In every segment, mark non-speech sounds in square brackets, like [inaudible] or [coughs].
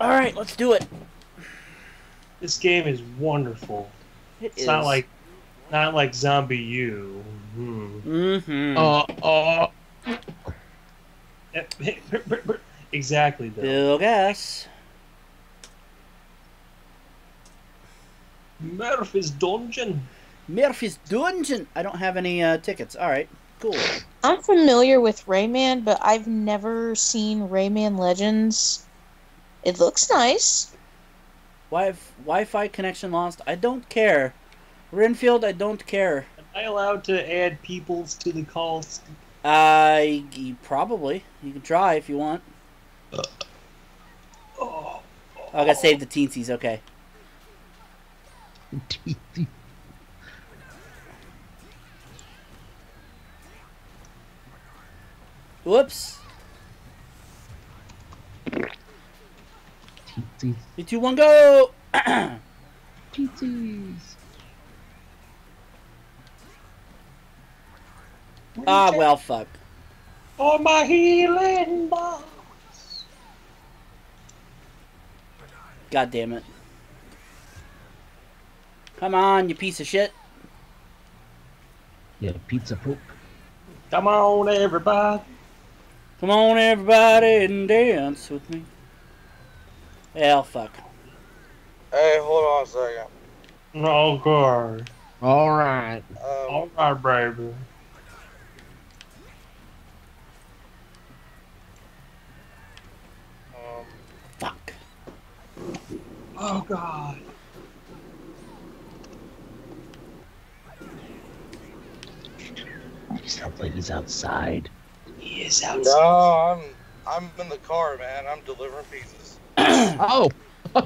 All right, let's do it. This game is wonderful. It It's not like not like ZombiU. Hmm. Mm-hmm. Uh, uh, [laughs] exactly though. Bill Gas. Murphy's Dungeon. Murphy's Dungeon. I don't have any uh, tickets. All right, cool. I'm familiar with Rayman, but I've never seen Rayman Legends. It looks nice. Wi- Wi-Fi connection lost. I don't care. Renfield, I don't care. Am I allowed to add peoples to the calls? Uh, y- probably. You can try if you want. Oh, I gotta save the teensies. Okay. [laughs] Whoops. Three, two, one, go. [clears throat] Teetsies. ah, well, fuck. oh my healing balls. God damn it. Come on, you piece of shit. Yeah, pizza poop. Come on, everybody. Come on, everybody, and dance with me. Hell, fuck. Hey, hold on a second. Oh god. All right. Um, All right, baby. um, Fuck. Oh god. Sounds like he's outside. He is outside. no. I'm I'm in the car, man. I'm delivering pizzas. [coughs] Oh, [laughs]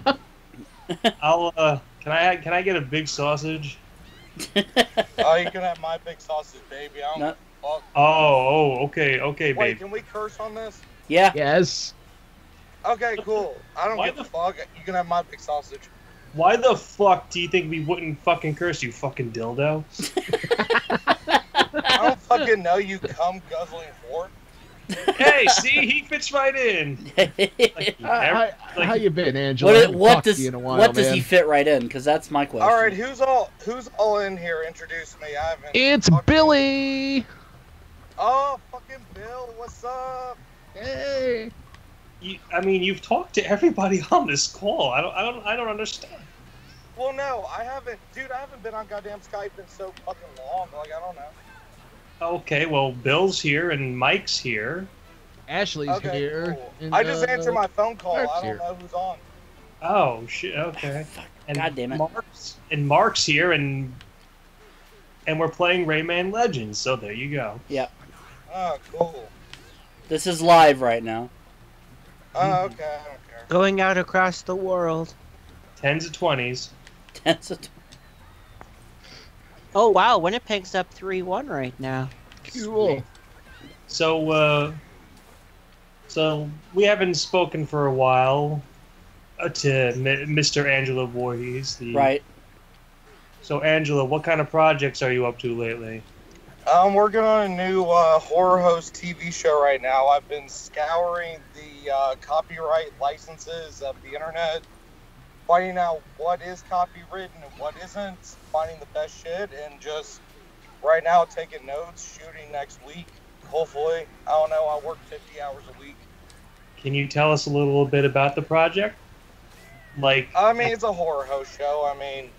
I'll uh. Can I can I get a big sausage? [laughs] Oh, you can have my big sausage, baby. I don't No. give a fuck. Oh, oh, okay, okay, Wait, babe. can we curse on this? Yeah. yes. Okay, cool. I don't Why give a the- fuck. You can have my big sausage. Why the fuck do you think we wouldn't fucking curse you, fucking dildo? [laughs] I don't fucking know you cum guzzling whore. Hey, see, he fits right in. Like, [laughs] How, never- how, like, how you been, Angela? What what does in a while, what does man. he fit right in? Because that's my question. All right, who's all who's all in here? Introduce me. I haven't. It's Billy. Oh, fucking Bill. What's up? Hey. you, I mean, you've talked to everybody [laughs] on this call. I don't, I don't, I don't understand. Well, no, I haven't, dude. I haven't been on goddamn Skype in so fucking long. Like, I don't know. Okay, well, Bill's here and Mike's here. Ashley's Okay, here. cool. and, I just uh, answered my phone call. Mark's I don't here. know who's on. Oh shit. Okay. Ah, and God damn it. Mark's and Mark's here, and and we're playing Rayman Legends. So there you go. Yep. Oh, ah, cool. This is live right now. Oh, okay. I don't care. Going out across the world. Tens of twenties. [laughs] Tense of- Oh wow, Winnipeg's up three one right now. Cool. So, uh, so we haven't spoken for a while uh, to M- Mr. Angela Voorhees. The, right. So, Angela, what kind of projects are you up to lately? I'm working on a new uh, horror host TV show right now. I've been scouring the uh, copyright licenses of the internet, finding out what is copywritten and what isn't, finding the best shit, and just right now taking notes, shooting next week. Hopefully, I don't know. I work 50 hours a week. Can you tell us a little bit about the project? Like, I mean, it's a horror host show. I mean,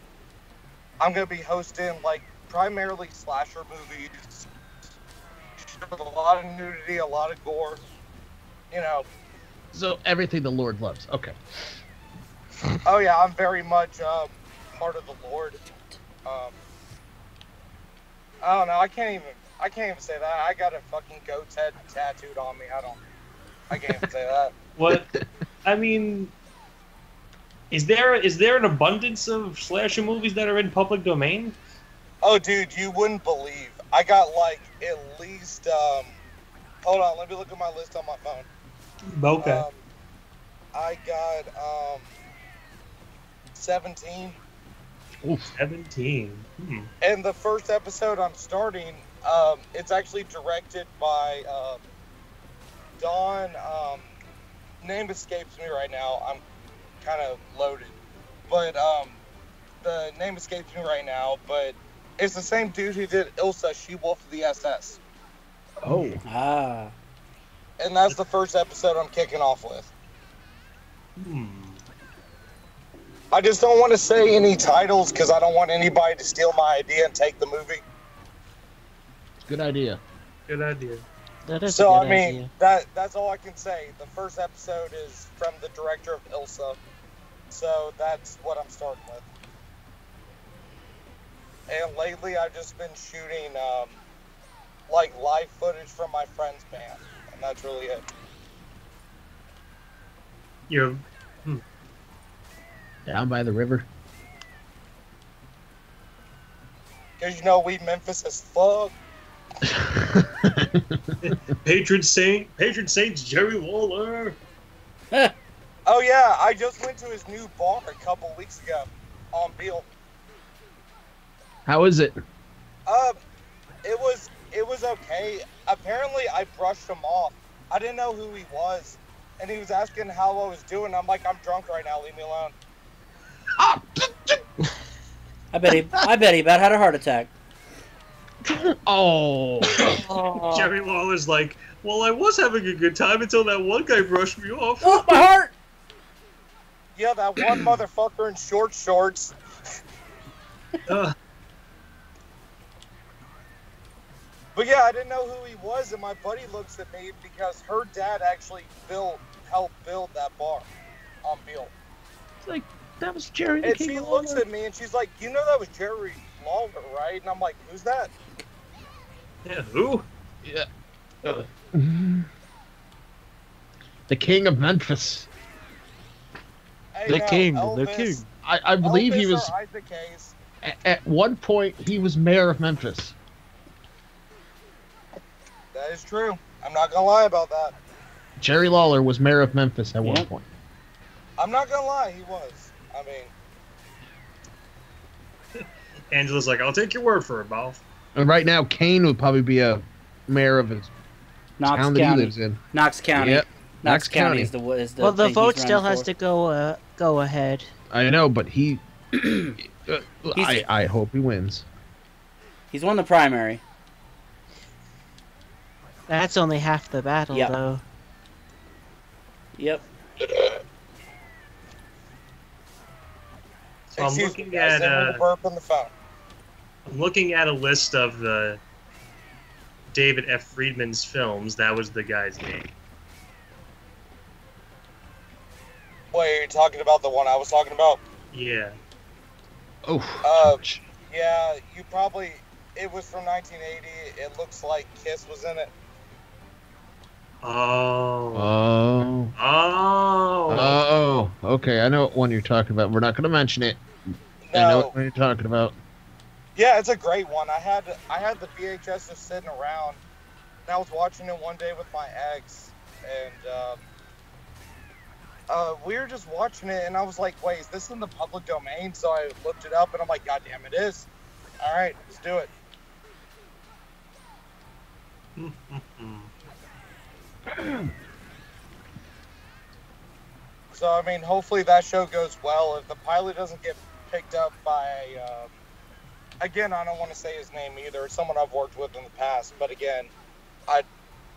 I'm gonna be hosting like primarily slasher movies. A lot of nudity, a lot of gore. You know, So everything the Lord loves. Okay. oh yeah, I'm very much um, part of the Lord. Um, I don't know. I can't even. I can't even say that. I got a fucking goat's head tattooed on me. I don't. I can't even say that. [laughs] what? I mean, is there is there an abundance of slasher movies that are in public domain? Oh, dude, you wouldn't believe. I got like at least. Um, hold on, let me look at my list on my phone. Okay. Um, I got um, 17. Seventeen. Hmm. And the first episode I'm starting, um, it's actually directed by um, Don. Um, name escapes me right now. I'm kind of loaded, but um, the name escapes me right now. But it's the same dude who did Ilsa, She Wolf of the SS, Oh. Ah. and that's the first episode I'm kicking off with. Hmm. I just don't want to say any titles because I don't want anybody to steal my idea and take the movie. Good idea. Good idea. That is so a I good mean, idea. that that's all I can say. The first episode is from the director of Ilsa, so that's what I'm starting with. And lately, I've just been shooting um, like live footage from my friend's band, and that's really it. You're Down by the river. Because you know we Memphis as fuck. [laughs] patron saint, patron saint's Jerry Lawler. [laughs] Oh yeah, I just went to his new bar a couple weeks ago on Beale. How is it? Um, it was it was okay. Apparently, I brushed him off. I didn't know who he was, and he was asking how I was doing. I'm like, I'm drunk right now. Leave me alone. I bet he. I bet he about had a heart attack. Oh. Oh. Jerry Lawler's like, well, I was having a good time until that one guy brushed me off. Oh, my heart! Yeah, that one motherfucker in short shorts. Uh, But yeah, I didn't know who he was, and my buddy looks at me because her dad actually built helped build that bar on Beale. It's like that was Jerry And she of looks Lawler. at me and she's like, "You know that was Jerry Lawler, right?" And I'm like, "Who's that?" yeah, who? Yeah. [laughs] The King of Memphis. Hey, The no, king, the Elvis- king. I, I believe he was or Isaac Hayes. at, at one point he was mayor of Memphis. That is true. I'm not gonna lie about that. Jerry Lawler was mayor of Memphis at one point. I'm not gonna lie, he was. I mean, [laughs] Angela's like, I'll take your word for it, Bob. And right now, Kane would probably be a mayor of his Knox town that he County. lives in. Knox County. Yep. Knox, Knox County County. is the is the. well, the thing vote he's still has for. to go uh, go ahead. I know, but he. [clears throat] uh, I, I hope he wins. He's won the primary. That's only half the battle, Yep. though. Yep. So I'm looking me, at didn't mean to uh, burp on the phone. I'm looking at a list of the David F. Friedman's films. That was the guy's name. Wait, you're talking about the one I was talking about? Yeah. Oh, Uh, ouch. Yeah, you probably. It was from 1980. It looks like Kiss was in it. Oh. Oh. Oh. Oh. Okay, I know what one you're talking about. We're not going to mention it. I know what one you're talking about. yeah, it's a great one. I had I had the VHS just sitting around, and I was watching it one day with my ex, and um, uh, we were just watching it, and I was like, "Wait, is this in the public domain?" So I looked it up, and I'm like, "God damn, it is!" All right, let's do it. [laughs] So I mean, hopefully that show goes well. If the pilot doesn't get picked up by, um, again, I don't want to say his name either. It's someone I've worked with in the past, but again, I'd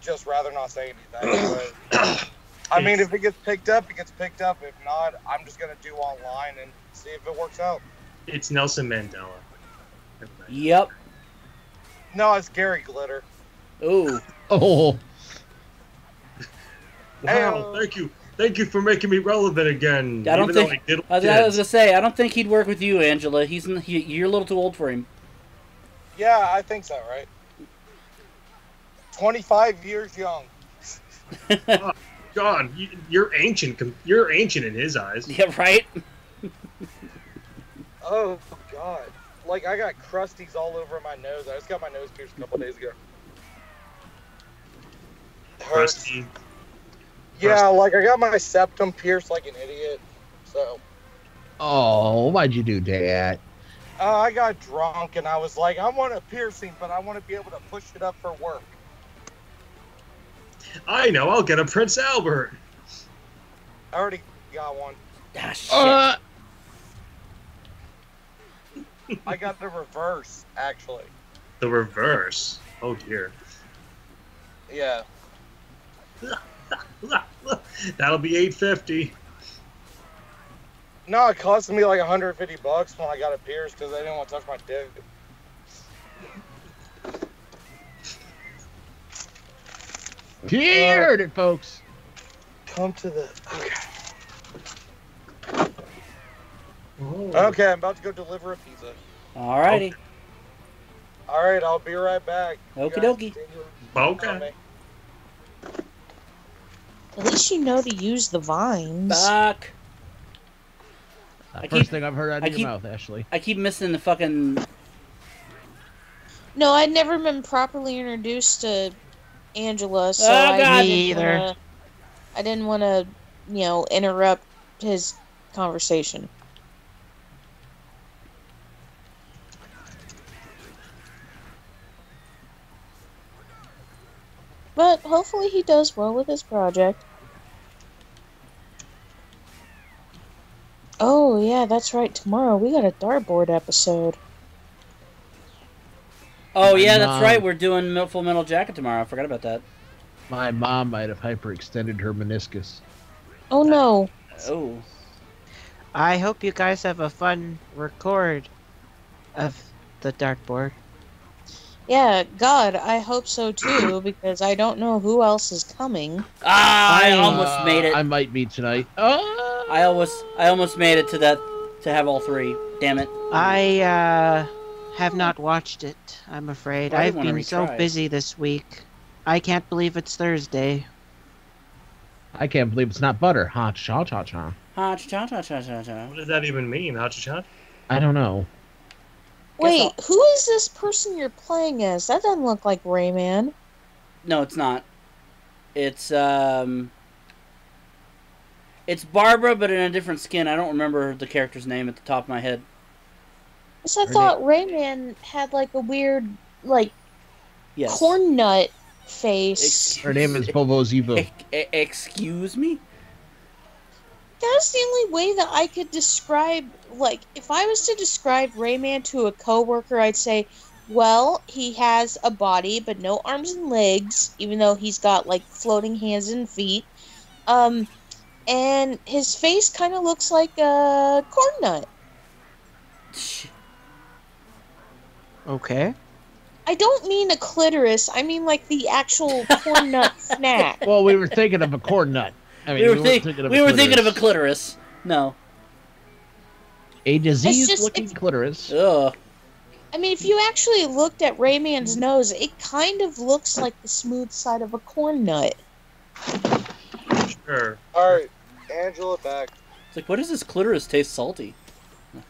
just rather not say anything. [coughs] But, I mean, if it gets picked up, it gets picked up. If not, I'm just gonna do online and see if it works out. It's Nelson Mandela. Yep. No, it's Gary Glitter. Ooh. Oh. Wow, Hey, thank you. Thank you for making me relevant again. I don't think- I did I was, I was gonna say, I don't think he'd work with you, Angela. He's n- he, you're a little too old for him. Yeah, I think so. Right. 25 years young. [laughs] [laughs] Ah, God, you, you're ancient. You're ancient in his eyes. [laughs] yeah, right. Oh God! Like I got crusties all over my nose. I just got my nose pierced a couple days ago. It hurts. Crusty. Yeah, like I got my septum pierced like an idiot. So Oh, why'd you do that? uh, I got drunk and I was like, I want a piercing, but I want to be able to push it up for work. I know. I'll get a Prince Albert. I already got one. Ah, shit. Uh, I got the reverse, actually. The reverse. Oh dear. Yeah. [laughs] That'll be 850. No, it cost me like 150 bucks when I got it pierced because I didn't want to touch my dick. you heard it, folks. Come to the. Okay. Oh. Okay, I'm about to go deliver a pizza. All Alrighty. All right, I'll be right back. Okie dokie. continue Okay. On me. At least you know to use the vines. Fuck. I first keep- thing I've heard out I of keep- your mouth, Ashley. I keep missing the fucking. No, I'd never been properly introduced to Angela, oh, so Oh, I didn't Me either. wanna- I didn't want to, you know, interrupt his conversation. But hopefully he does well with his project. Oh yeah, that's right. Tomorrow we got a dartboard episode. Oh My yeah, that's right. We're doing Full Metal Jacket tomorrow. I forgot about that. My mom might have hyperextended her meniscus. Oh no. Oh. I hope you guys have a fun record of the dartboard. Yeah, God, I hope so too, because I don't know who else is coming. Ah, I I, almost Uh, made it. I might be tonight. Oh! I almost, I almost made it to that, to have all three. Damn it. I uh, have not watched it, I'm afraid. Well, I I've been so busy this week. I can't believe it's Thursday. I can't believe it's not butter. Ha cha cha cha. Ha cha cha cha cha cha. What does that even mean? Ha cha cha. I don't know. Wait, who is this person you're playing as? That doesn't look like Rayman. No, it's not. It's um. It's Barbara, but in a different skin. I don't remember the character's name at the top of my head. Because I Her thought Rayman had like a weird, like, Yes. corn nut face. Her name is Bobo [laughs] Zibo. Excuse me. That's the only way that I could describe, like, if I was to describe Rayman to a coworker, I'd say, well, he has a body, but no arms and legs, even though he's got, like, floating hands and feet. Um, and his face kind of looks like a corn nut. Okay. I don't mean a clitoris, I mean, like, the actual corn [laughs] nut snack. Well, we were thinking of a corn nut. I mean, we were, weren't think- thinking of we a were thinking of a clitoris. clitoris. No. A diseased-looking clitoris. Ugh. I mean, if you actually looked at Rayman's nose, it kind of looks like the smooth side of a corn nut. Sure. All right, Angela back. It's like, what does this clitoris taste salty? [laughs]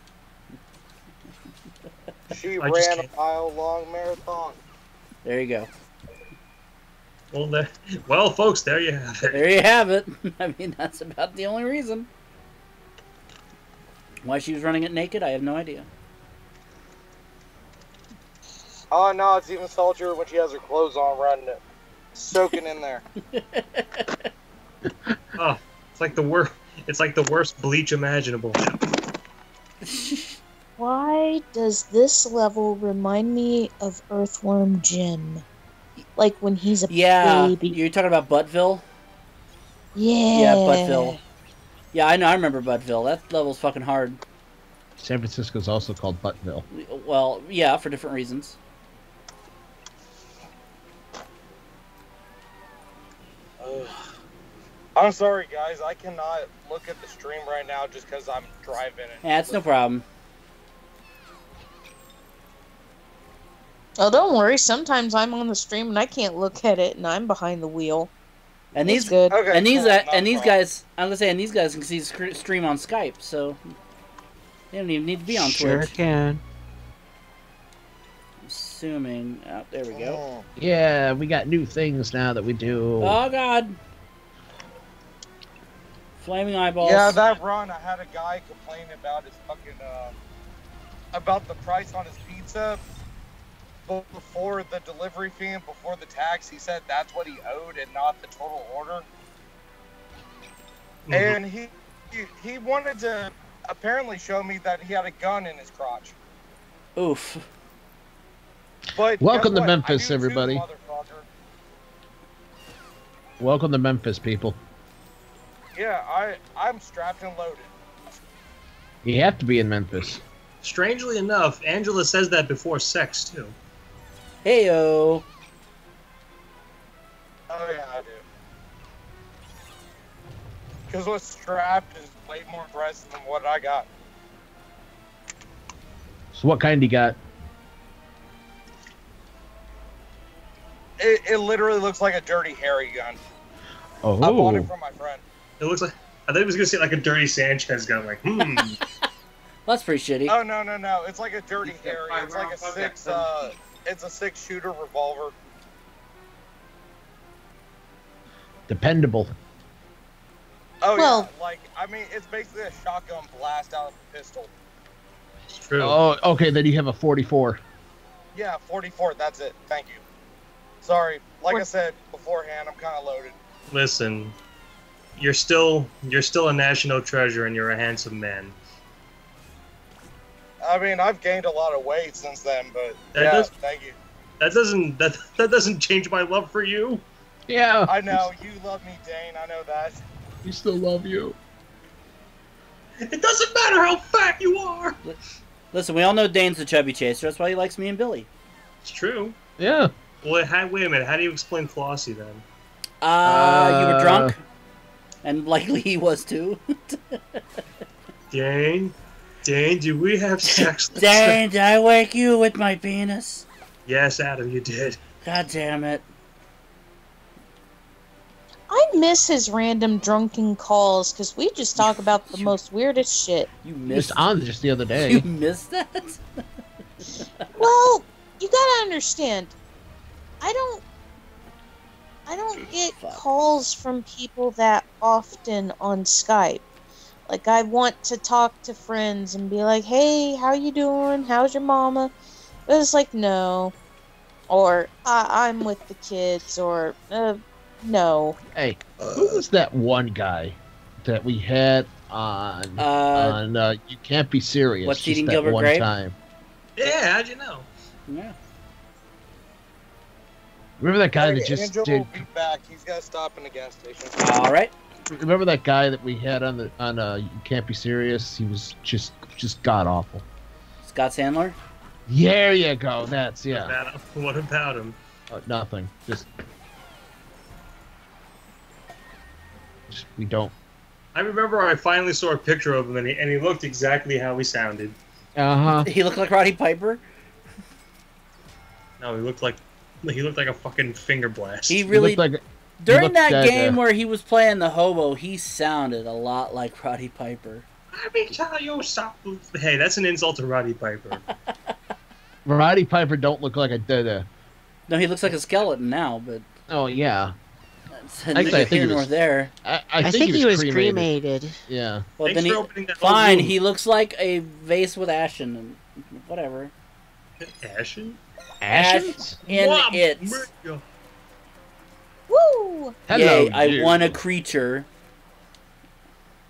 She I ran a mile long marathon. There you go. Well, there, well, folks, there you have it. There you have it. [laughs] I mean, that's about the only reason. Why she was running it naked, I have no idea. Ah, oh no, it's even saltier when she has her clothes on, running it, soaking in there. Oh, [laughs] it's like the worst. It's like the worst bleach imaginable. [laughs] Why does this level remind me of Earthworm Jim? Like when he's a Yeah, baby. you're talking about Buttville? Yeah. Yeah, Buttville. Yeah, I know. I remember Buttville. That level's fucking hard. San Francisco's also called Buttville. Well, yeah, for different reasons. Ugh. I'm sorry, guys. I cannot look at the stream right now just because I'm driving. And Yeah, it's no problem. Oh, don't worry. Sometimes I'm on the stream and I can't look at it, and I'm behind the wheel. And It's these good. Okay, and these cool, uh, and these problem. guys, I'm gonna say, and these guys can see sc- stream on Skype, so they don't even need to be on sure Twitch. can. Assuming, oh, there we go. Mm. Yeah, we got new things now that we do. Oh God! Flaming eyeballs. Yeah, that run, I had a guy complain about his fucking, uh, about the price on his pizza. But before the delivery fee and before the tax, he said that's what he owed and not the total order. Mhm. and he, he he wanted to apparently show me that he had a gun in his crotch. Oof. But Welcome to what? Memphis, do too, everybody. Welcome to Memphis, people. Yeah, I I'm strapped and loaded. You have to be in Memphis. Strangely enough, Angela says that before sex too. Heyo. Oh yeah, I do. Because what's strapped is way more impressive than what I got. So what kind you got? It, it literally looks like a dirty Harry gun. Oh, I bought it from my friend. It looks like I thought he was gonna say like a dirty Sanchez gun, like hmm. [laughs] That's pretty shitty. Oh no no no! It's like a dirty Harry. It's like a six. Uh, it's a six shooter revolver. dependable. Oh Well- yeah, like I mean, it's basically a shotgun blast out of a pistol. it's true. Oh, okay. Then you have a 44. Yeah, 44. That's it. Thank you. Sorry, like I said beforehand, I'm kind of loaded. Listen, you're still you're still a national treasure, and you're a handsome man. I mean, I've gained a lot of weight since then, but That yeah, does- thank you. That doesn't that that doesn't change my love for you. Yeah. I know you love me, Dane. I know that. We still love you. It doesn't matter how fat you are. Listen, we all know Dane's a chubby chaser. That's why he likes me and Billy. It's true. Yeah. Well, how, wait a minute. How do you explain Flossie then? Uh, you were Uh, drunk, and likely he was too. [laughs] Dane, Dane, did we have [laughs] sex? Dane, did I wake you with my penis? Yes, Adam, you did. God damn it! I miss his random drunken calls because we just talk about the most weirdest shit. You Just missed. on just the other day. You missed that. [laughs] Well, you gotta understand, I don't, I don't get Fuck. calls from people that often on Skype. Like I want to talk to friends and be like, "Hey, how you doing? How's your mama?" But it's like, no, or I- I'm with the kids, or uh, no. Hey, who was that one guy that we had on Uh, on uh, You Can't Be Serious What's just Eating Gilbert one Grape? time? Yeah, how'd you know? yeah. Remember that guy Hey, that just Angel did will be back. He's got to stop in the gas station. All right. Remember that guy that we had on the on uh You Can't Be Serious? He was just just god awful. Scott Sandler. There you go. That's What yeah. about? [laughs] What about him? Uh, nothing. Just just we don't. I remember I finally saw a picture of him, and he, and he looked exactly how he sounded. Uh huh. He looked like Roddy Piper. No, he looked like he looked like a fucking finger blast. He really looked like during that dead, game uh, where he was playing the hobo, he sounded a lot like Roddy Piper. Let me tell you something. Hey, that's an insult to Roddy Piper. [laughs] Roddy Piper don't look like a dada. No, he looks like a skeleton now, but Oh yeah. that's Actually, I think here he nor was- there. I, I, I, think, he was, cremated. cremated. Yeah. Well, Thanks then for he opening that whole fine. room. He looks like a vase with ashen and whatever. Ashen? Ashes? In Wow, it. Maria. Woo! Hello, Yay! I you. won a creature.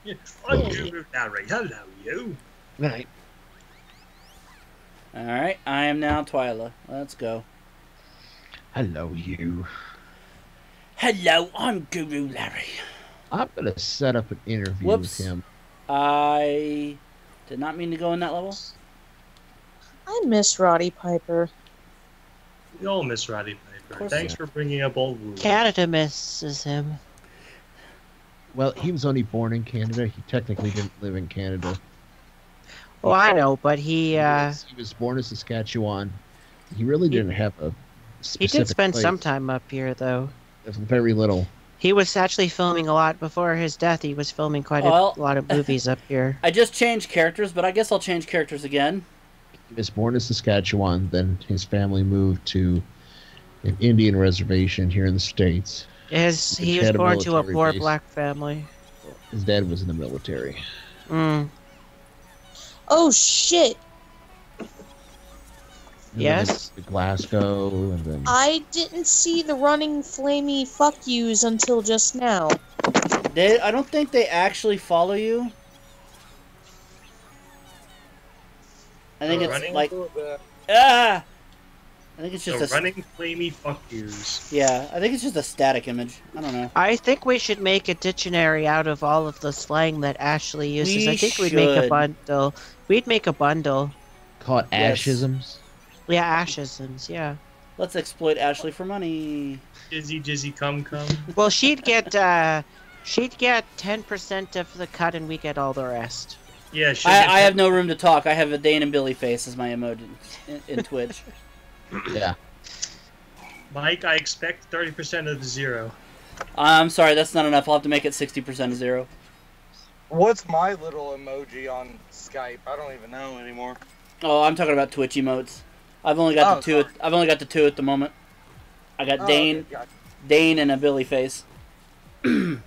Yeah, I'm Guru Larry. Hello, you. Right. All right, I am now Twyla. Let's go. Hello, you. Hello, I'm Guru Larry. I'm gonna set up an interview Whoops. with him. I did not mean to go in that level. I miss Roddy Piper. We all miss Roddy Piper. Course Thanks so. for bringing up old wounds. Canada misses him. Well, he was only born in Canada. He technically didn't live in Canada. Oh, I know, but he He uh, was, he was born in Saskatchewan. He really didn't have a he did spend place. some time up here, though. Very little. He was actually filming a lot before his death. He was filming quite a Well- lot of [laughs] movies up here. I just changed characters, but I guess I'll change characters again. He was born in Saskatchewan. Then his family moved to an Indian reservation here in the states. His, Which he was had a born to a poor base. black family. His dad was in the military. Mm. Oh shit! And Yes? they went to Glasgow, and then I didn't see the running flamey fuck yous until just now. They, I don't think they actually follow you. I think The it's like A little bit. ah. I think it's just the a s- running flamey fuck yous. yeah. I think it's just a static image. I don't know. I think we should make a dictionary out of all of the slang that Ashley uses. We I think we'd make a bundle. We'd make a bundle. Call it Yes. ashisms. Yeah, ashisms, yeah. Let's exploit Ashley for money. Jizzy jizzy cum cum. Well, she'd get uh she'd get 10% of the cut and we get all the rest. Yeah, I, I have no room to talk. I have a Dane and Billy face as my emoji in, in Twitch. [laughs] Yeah. Mike, I expect 30% of the zero. I'm sorry, that's not enough. I'll have to make it 60% of zero. What's my little emoji on Skype? I don't even know anymore. Oh, I'm talking about Twitch emotes. I've only got Oh, the two. At. I've only got the two at the moment. I got Oh, Dane, okay, gotcha. Dane, and a Billy face. [clears throat]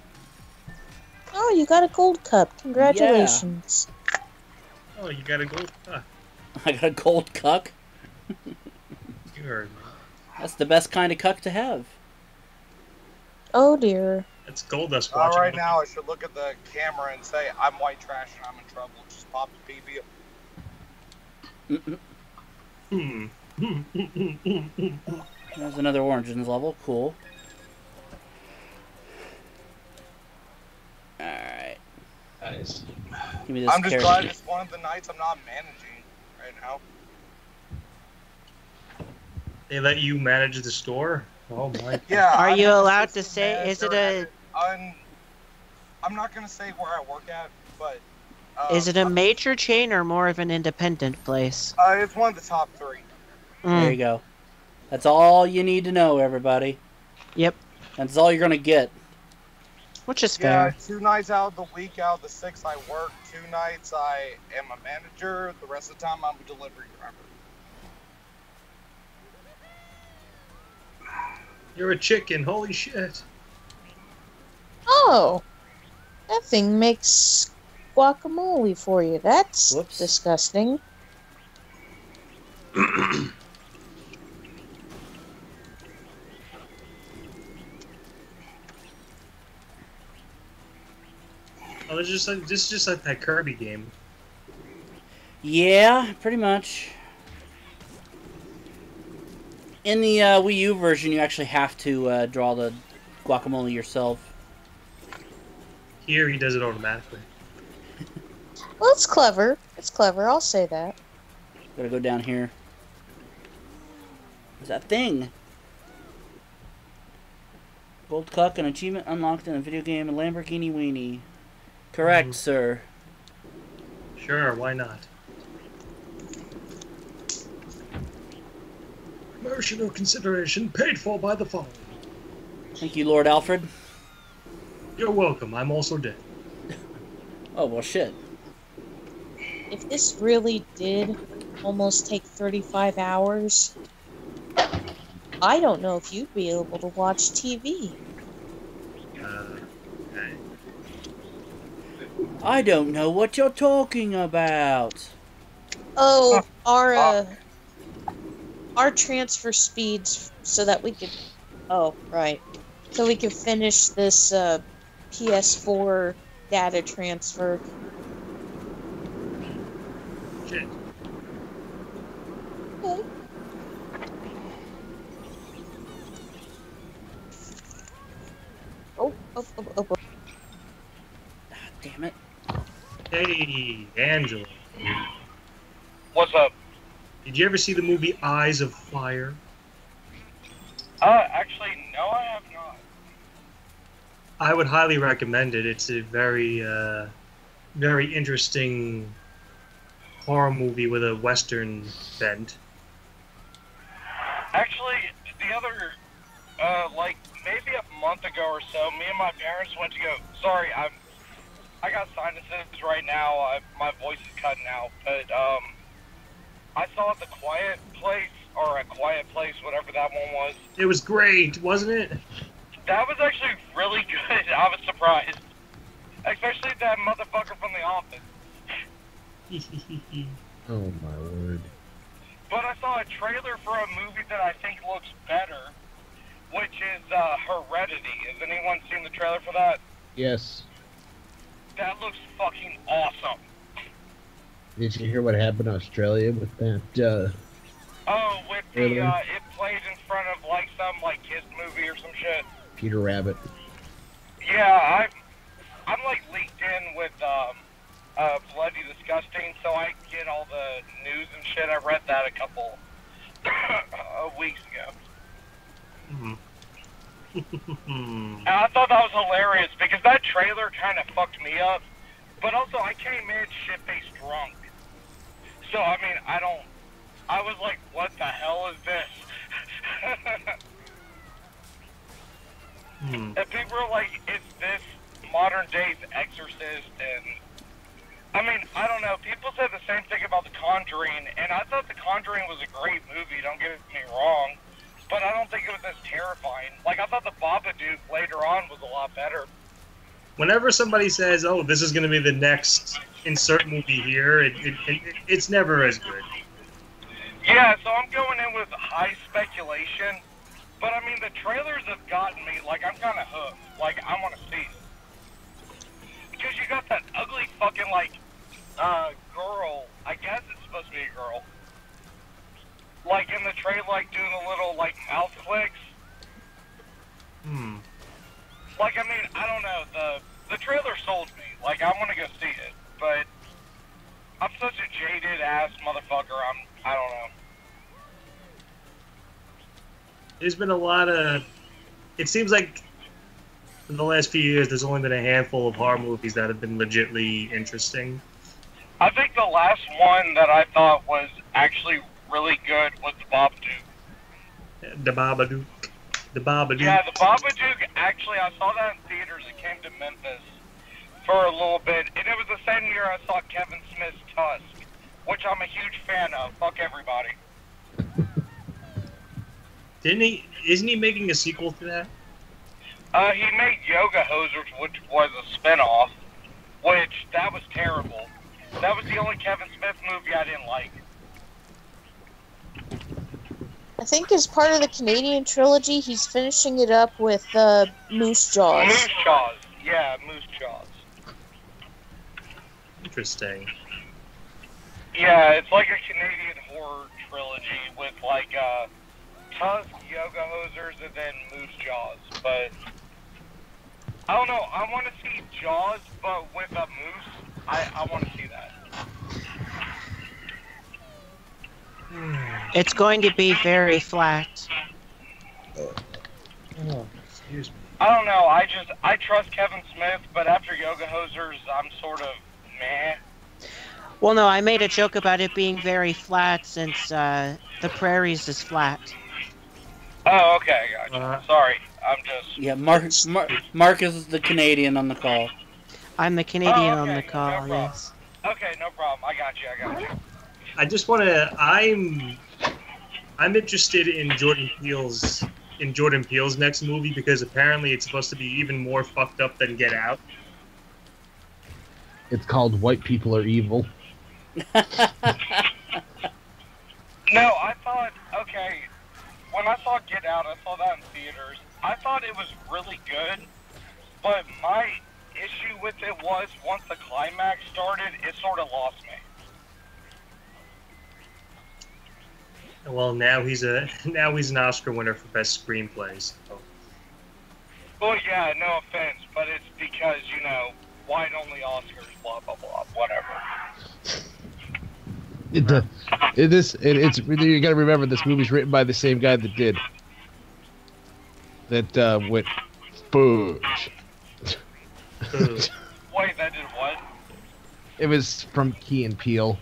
Oh, you got a gold cup. Congratulations. Oh, you got a gold. Ah, [laughs] I got a gold cuck. [laughs] you heard me. That's the best kind of cuck to have. Oh dear. It's gold dust Uh, watching. right now, I should look at the camera and say, I'm white trash and I'm in trouble. Just pop the PB. Hmm. [laughs] There's another Origins level. Cool. Alright. Nice. Give me this I'm just carrot. glad it's one of the nights I'm not managing right now. They let you manage the store? Oh my. [laughs] Yeah. Are I'm you allowed to assistant say- is it manager a- at an- I'm not gonna say where I work at, but uh, Is it a major chain or more of an independent place? Uh, it's one of the top three. Mm, There you go. That's all you need to know, everybody. Yep. That's all you're gonna get. Which is Yeah, fair. two nights out of the week, out of the six I work. Two nights I am a manager. The rest of the time I'm a delivery driver. You're a chicken. Holy shit. Oh, that thing makes guacamole for you. That's Whoops. disgusting. Oh, this is just like this is just like that Kirby game. Yeah, pretty much. In the uh, Wii U version, you actually have to uh, draw the guacamole yourself. Here he does it automatically. [laughs] Well, it's clever. It's clever. I'll say that. Gotta go down here. There's that thing. Gold Cuck, an achievement unlocked in a video game, Lamborghini Weenie. Correct, Mhm. sir. Sure, why not? Emotional consideration paid for by the following. Thank you, Lord Alfred. You're welcome. I'm also dead. [laughs] Oh, well, shit. If this really did almost take 35 hours, I don't know if you'd be able to watch TV. Uh, okay. I don't know what you're talking about. Oh, Huh. our uh, our transfer speeds so that we could. Oh, right. So we could finish this uh, PS4 data transfer. Shit. Okay. Oh, oh, oh, oh, oh. Ah, damn it. Hey, Angela. Did you ever see the movie Eyes of Fire? Uh, actually, no, I have not. I would highly recommend it. It's a very, uh, very interesting horror movie with a western bent. Actually, the other, uh, like maybe a month ago or so, me and my parents went to go. Sorry, I'm, I got sinuses right now. I, my voice is cutting out, but um, I saw the Quiet Place or a Quiet Place, whatever that one was. It was great, wasn't it? That was actually really [laughs] good. I was surprised, especially that motherfucker from The Office. [laughs] Oh my word. But I saw a trailer for a movie that I think looks better, which is uh, Heredity. Has anyone seen the trailer for that? Yes. That looks fucking awesome. Did you hear what happened in Australia with that? Uh, Oh, with the Really? uh, it plays in front of like some like kids movie or some shit. Peter Rabbit. Yeah, I'm I'm like leaked in with um uh bloody disgusting, so I get all the news and shit. I read that a couple [coughs] uh, weeks ago, Hmm. and I thought that was hilarious because that trailer kind of fucked me up. But also, I came in shit faced drunk, so I mean, I don't. I was like, what the hell is this? Hmm. And people are like, is this modern day Exorcist? And I mean, I don't know. People said the same thing about The Conjuring, and I thought The Conjuring was a great movie. Don't get me wrong, but I don't think it was as terrifying. Like I thought The Babadook later on was a lot better. Whenever somebody says, "Oh, this is going to be the next insert movie here," it, it, it, it's never as good. Yeah, so I'm going in with high speculation, but I mean the trailers have gotten me. Like I'm kind of hooked. Like I want to see it because you got that ugly fucking like uh girl. I guess it's supposed to be a girl. Like in the trailer, like doing the little like mouth clicks. Hmm. Like I mean, I don't know. The the trailer sold me. Like I want to go see it, but I'm such a jaded ass motherfucker. I'm I don't know. There's been a lot of. It seems like in the last few years, there's only been a handful of horror movies that have been legitly interesting. I think the last one that I thought was actually really good was the Babadook. The Babadook. The Babadook. Yeah, the Babadook. Actually, I saw that in theaters. It came to Memphis for a little bit, and it was the same year I saw Kevin Smith's Tusk, which I'm a huge fan of. Fuck everybody. [laughs] Didn't he? Isn't he making a sequel to that? Uh, he made Yoga Hosers, which was a spinoff, which that was terrible. That was the only Kevin Smith movie I didn't like. I think as part of the Canadian trilogy, he's finishing it up with uh, Moose Jaws. Moose Jaws. Yeah, Moose Jaws. Interesting. Yeah, it's like a Canadian horror trilogy with like uh Tusk, Yoga Hosers, and then Moose Jaws. But I don't know. I want to see Jaws, but with a moose. I I want to see that. It's going to be very flat. Oh, excuse me. I don't know. I just I trust Kevin Smith, but after Yoga Hosers, I'm sort of meh. Well, no, I made a joke about it being very flat since uh, the prairies is flat. Oh, okay, gotcha. Uh, Sorry, I'm just. Yeah, Mark, Mark Marcus is the Canadian on the call. I'm the Canadian Oh, on the call, no yes. Okay, no problem. I got you. I got you. I just want to. I'm. I'm interested in Jordan Peele's in Jordan Peele's next movie because apparently it's supposed to be even more fucked up than Get Out. It's called White People Are Evil. [laughs] No, I thought okay. When I saw Get Out, I saw that in theaters. I thought it was really good, but my issue with it was once the climax started, it sort of lost me. Well, now he's a [laughs] now he's an Oscar winner for best screenplay. So. Well, yeah, no offense, but it's because you know white only Oscars, blah blah blah, whatever. It, uh, it, this it, it's you got to remember this movie's written by the same guy that did that uh, went fudge. Ugh. Wait, that did what? It was from Key and Peele.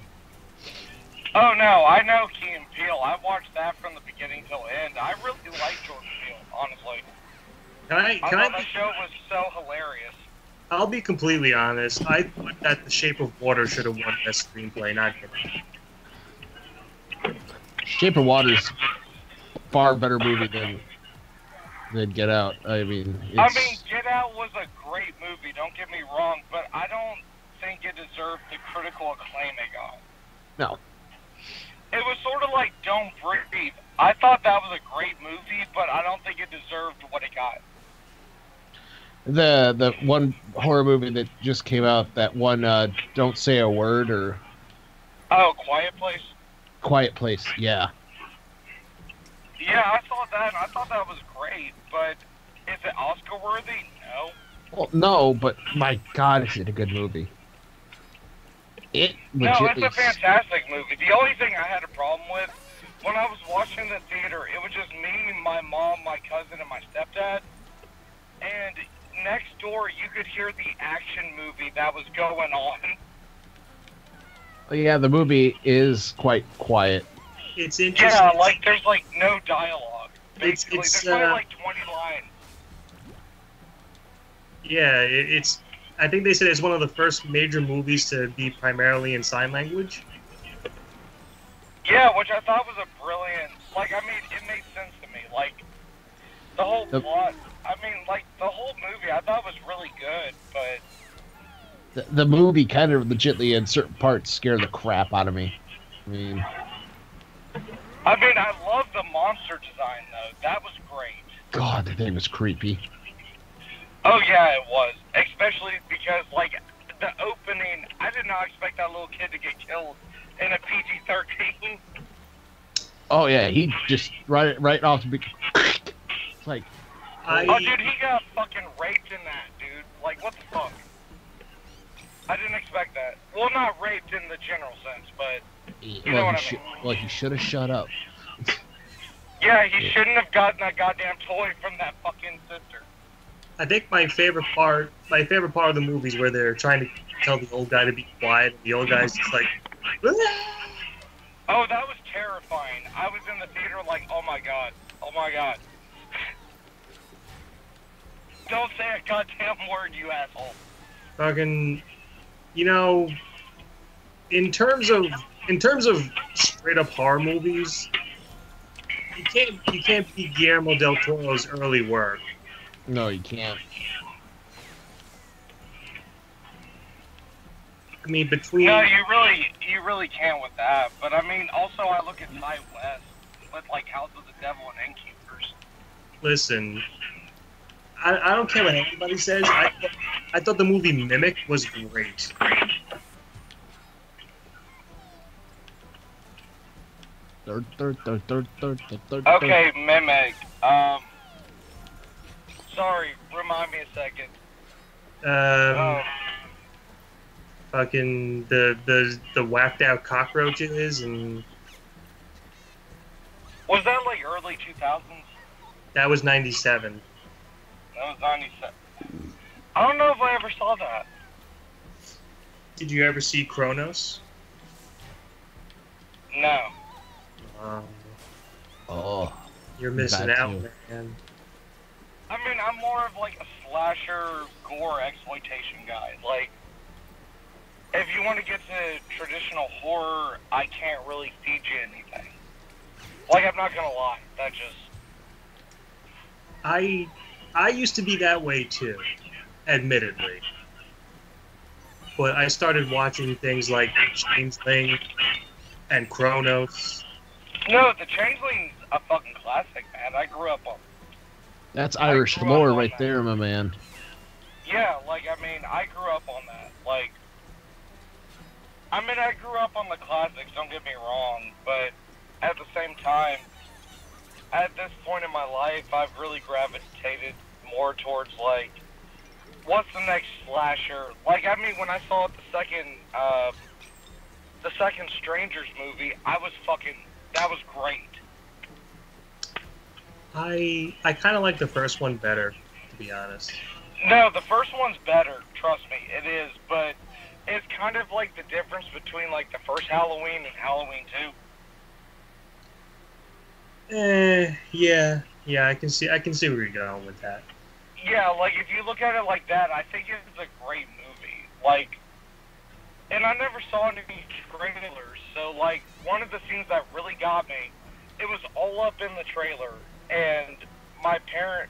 Oh no, I know Key and Peele. I watched that from the beginning till end. I really like Jordan Peele, honestly. Can I? I Can thought I? the Be, show was so hilarious. I'll be completely honest. I thought that The Shape of Water should have won best screenplay, not Get Out. Shape of Water is far better movie than than Get Out. I mean, it's, I mean, Get Out was a great movie. Don't get me wrong, but I don't think it deserved the critical acclaim it got. No. It was sort of like Don't Breathe. I thought that was a great movie, but I don't think it deserved what it got. The the one horror movie that just came out, that one uh, "Don't Say a Word" or Oh, Quiet Place. "Quiet Place." Yeah, Yeah, I saw that. I thought that was great, but is it Oscar worthy? No. well, no, but my God, is it a good movie? It No, it's a fantastic movie. The only thing I had a problem with when I was watching the theater, it was just me, my mom, my cousin, and my stepdad. And next door, you could hear the action movie that was going on. Yeah, the movie is quite quiet. It's interesting. Yeah, like there's like no dialogue. It's- Basically, it's, there's only uh, like 20 lines. Yeah, it, it's. I think they said it's one of the first major movies to be primarily in sign language. Yeah, which I thought was a brilliant. Like, I mean, it made sense to me. Like, the whole The- plot. I mean, like the whole movie, I thought was really good, but The, the movie kind of legitly in certain parts scared the crap out of me. I mean, I mean, I love the monster design though. That was great. God, the thing was creepy. Oh yeah, it was. Especially because like the opening, I did not expect that little kid to get killed in a PG-13. Oh yeah, he just right right off the big. It's like I Oh dude, he got fucking raped in that, dude. Like what the fuck? I didn't expect that. Well, not raped in the general sense, but he, You know well, what he I should well he should have shut up. yeah, he [laughs] shouldn't have gotten that goddamn toy from that fucking sister. I think my favorite part, my favorite part of the movie is where they're trying to tell the old guy to be quiet. And the old guy's just like, ah! Oh, that was terrifying. I was in the theater like, oh my god, oh my god. [laughs] Don't say a goddamn word, you asshole. fucking, you know, in terms of in terms of straight up horror movies, you can't you can't beat Guillermo del Toro's early work. No, you can't. I mean, between No, you really, you really can't with that. But I mean, also I look at Ti West with like House of the Devil and Innkeepers. listen, I, I don't care what anybody says. I I thought the movie Mimic was great. Third, third, third, third, third, third, third. Okay, Mimic. Um, sorry, remind me a second. Um, Oh, fucking the the the whacked out cockroaches and was that like early 2000s? that was 97 That was 97. I don't know if I ever saw that. did you ever see Cronos No. um, Oh, you're missing out too. man I mean, I'm more of like a slasher gore exploitation guy. Like, if you want to get to traditional horror, I can't really feed you anything. Like, I'm not gonna lie, that just i i used to be that way too admittedly but i started watching things like changeling and Cronos no. The Changeling's a fucking classic, man. I grew up on. That's Irish lore right that. there, my man. Yeah, like I mean, I grew up on that. Like, I mean, I grew up on the classics. Don't get me wrong, but at the same time, at this point in my life, I've really gravitated more towards like, what's the next slasher? Like, I mean, when I saw the second, uh, the second Strangers movie, I was fucking. That was great. I i kind of like the first one better to be honest No, the first one's better. Trust me, it is. But it's kind of like the difference between like the first Halloween and Halloween Two. eh yeah yeah i can see i can see where you're going with that Yeah, like if you look at it like that, I think it's a great movie. Like, and I never saw any trailers, so like one of the scenes that really got me, it was all up in the trailer, and my parent,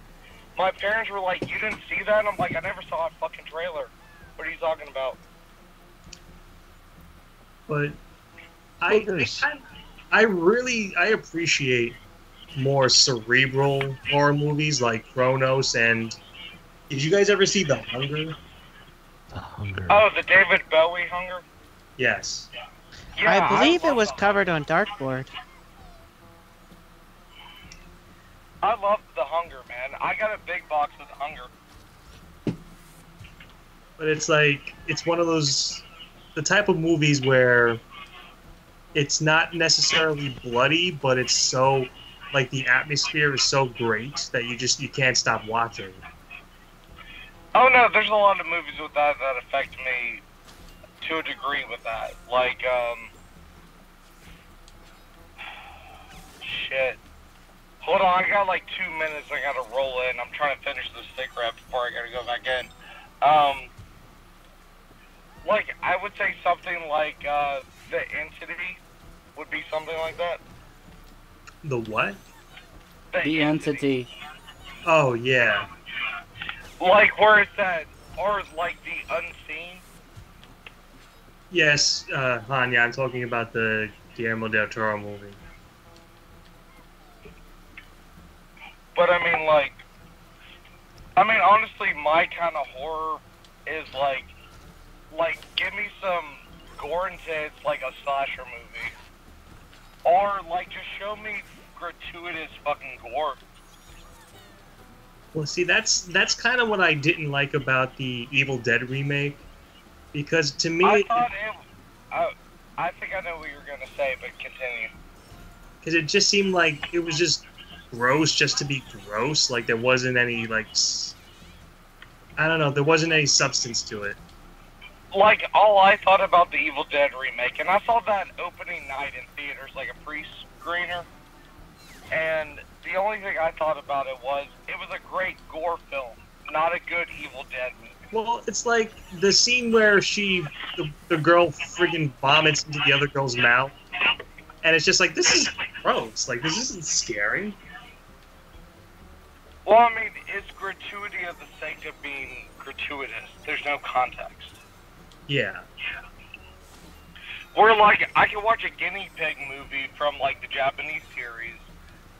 my parents were like, "You didn't see that?" And I'm like, "I never saw a fucking trailer. What are you talking about?" but I, I I really I appreciate more cerebral horror movies like Cronos and Did you guys ever see The Hunger? The hunger. Oh, the David Bowie hunger. Yes. Yeah, I believe it was the- covered on Dartboard. I love the hunger, man. I got a big box of the hunger. But it's like it's one of those the type of movies where it's not necessarily bloody, but it's so like the atmosphere is so great that you just you can't stop watching. Oh no, there's a lot of movies with that that affect me to a degree with that. Like, um, [sighs] shit. Hold on, I got like two minutes. I gotta roll in. I'm trying to finish this cigarette before I gotta go back in. Um, like I would say something like uh, the entity would be something like that. The what? The entity. Oh yeah. Like where it's at, or like the unseen. Yes, uh Hanya, I'm talking about the Guillermo del Toro movie. But I mean, like, I mean, honestly, my kind of horror is like, like, give me some gore and tits, like a slasher movie, or like just show me gratuitous fucking gore. Well, see, that's that's kind of what I didn't like about the Evil Dead remake, because to me, I thought it. I, I think I know what you're gonna say, but continue. because it just seemed like it was just gross just to be gross. Like there wasn't any like, I don't know, there wasn't any substance to it. Like all I thought about the Evil Dead remake, and I saw that opening night in theaters, like a pre-screener, and the only thing I thought about it was it was a great gore film, not a good Evil Dead movie. Well, it's like the scene where she, the, the girl, friggin' vomits into the other girl's mouth, and it's just like this is gross. Like this isn't scary. Well, I mean, it's gratuity of the sake of being gratuitous. There's no context. Yeah. Where like I can watch a guinea pig movie from like the Japanese series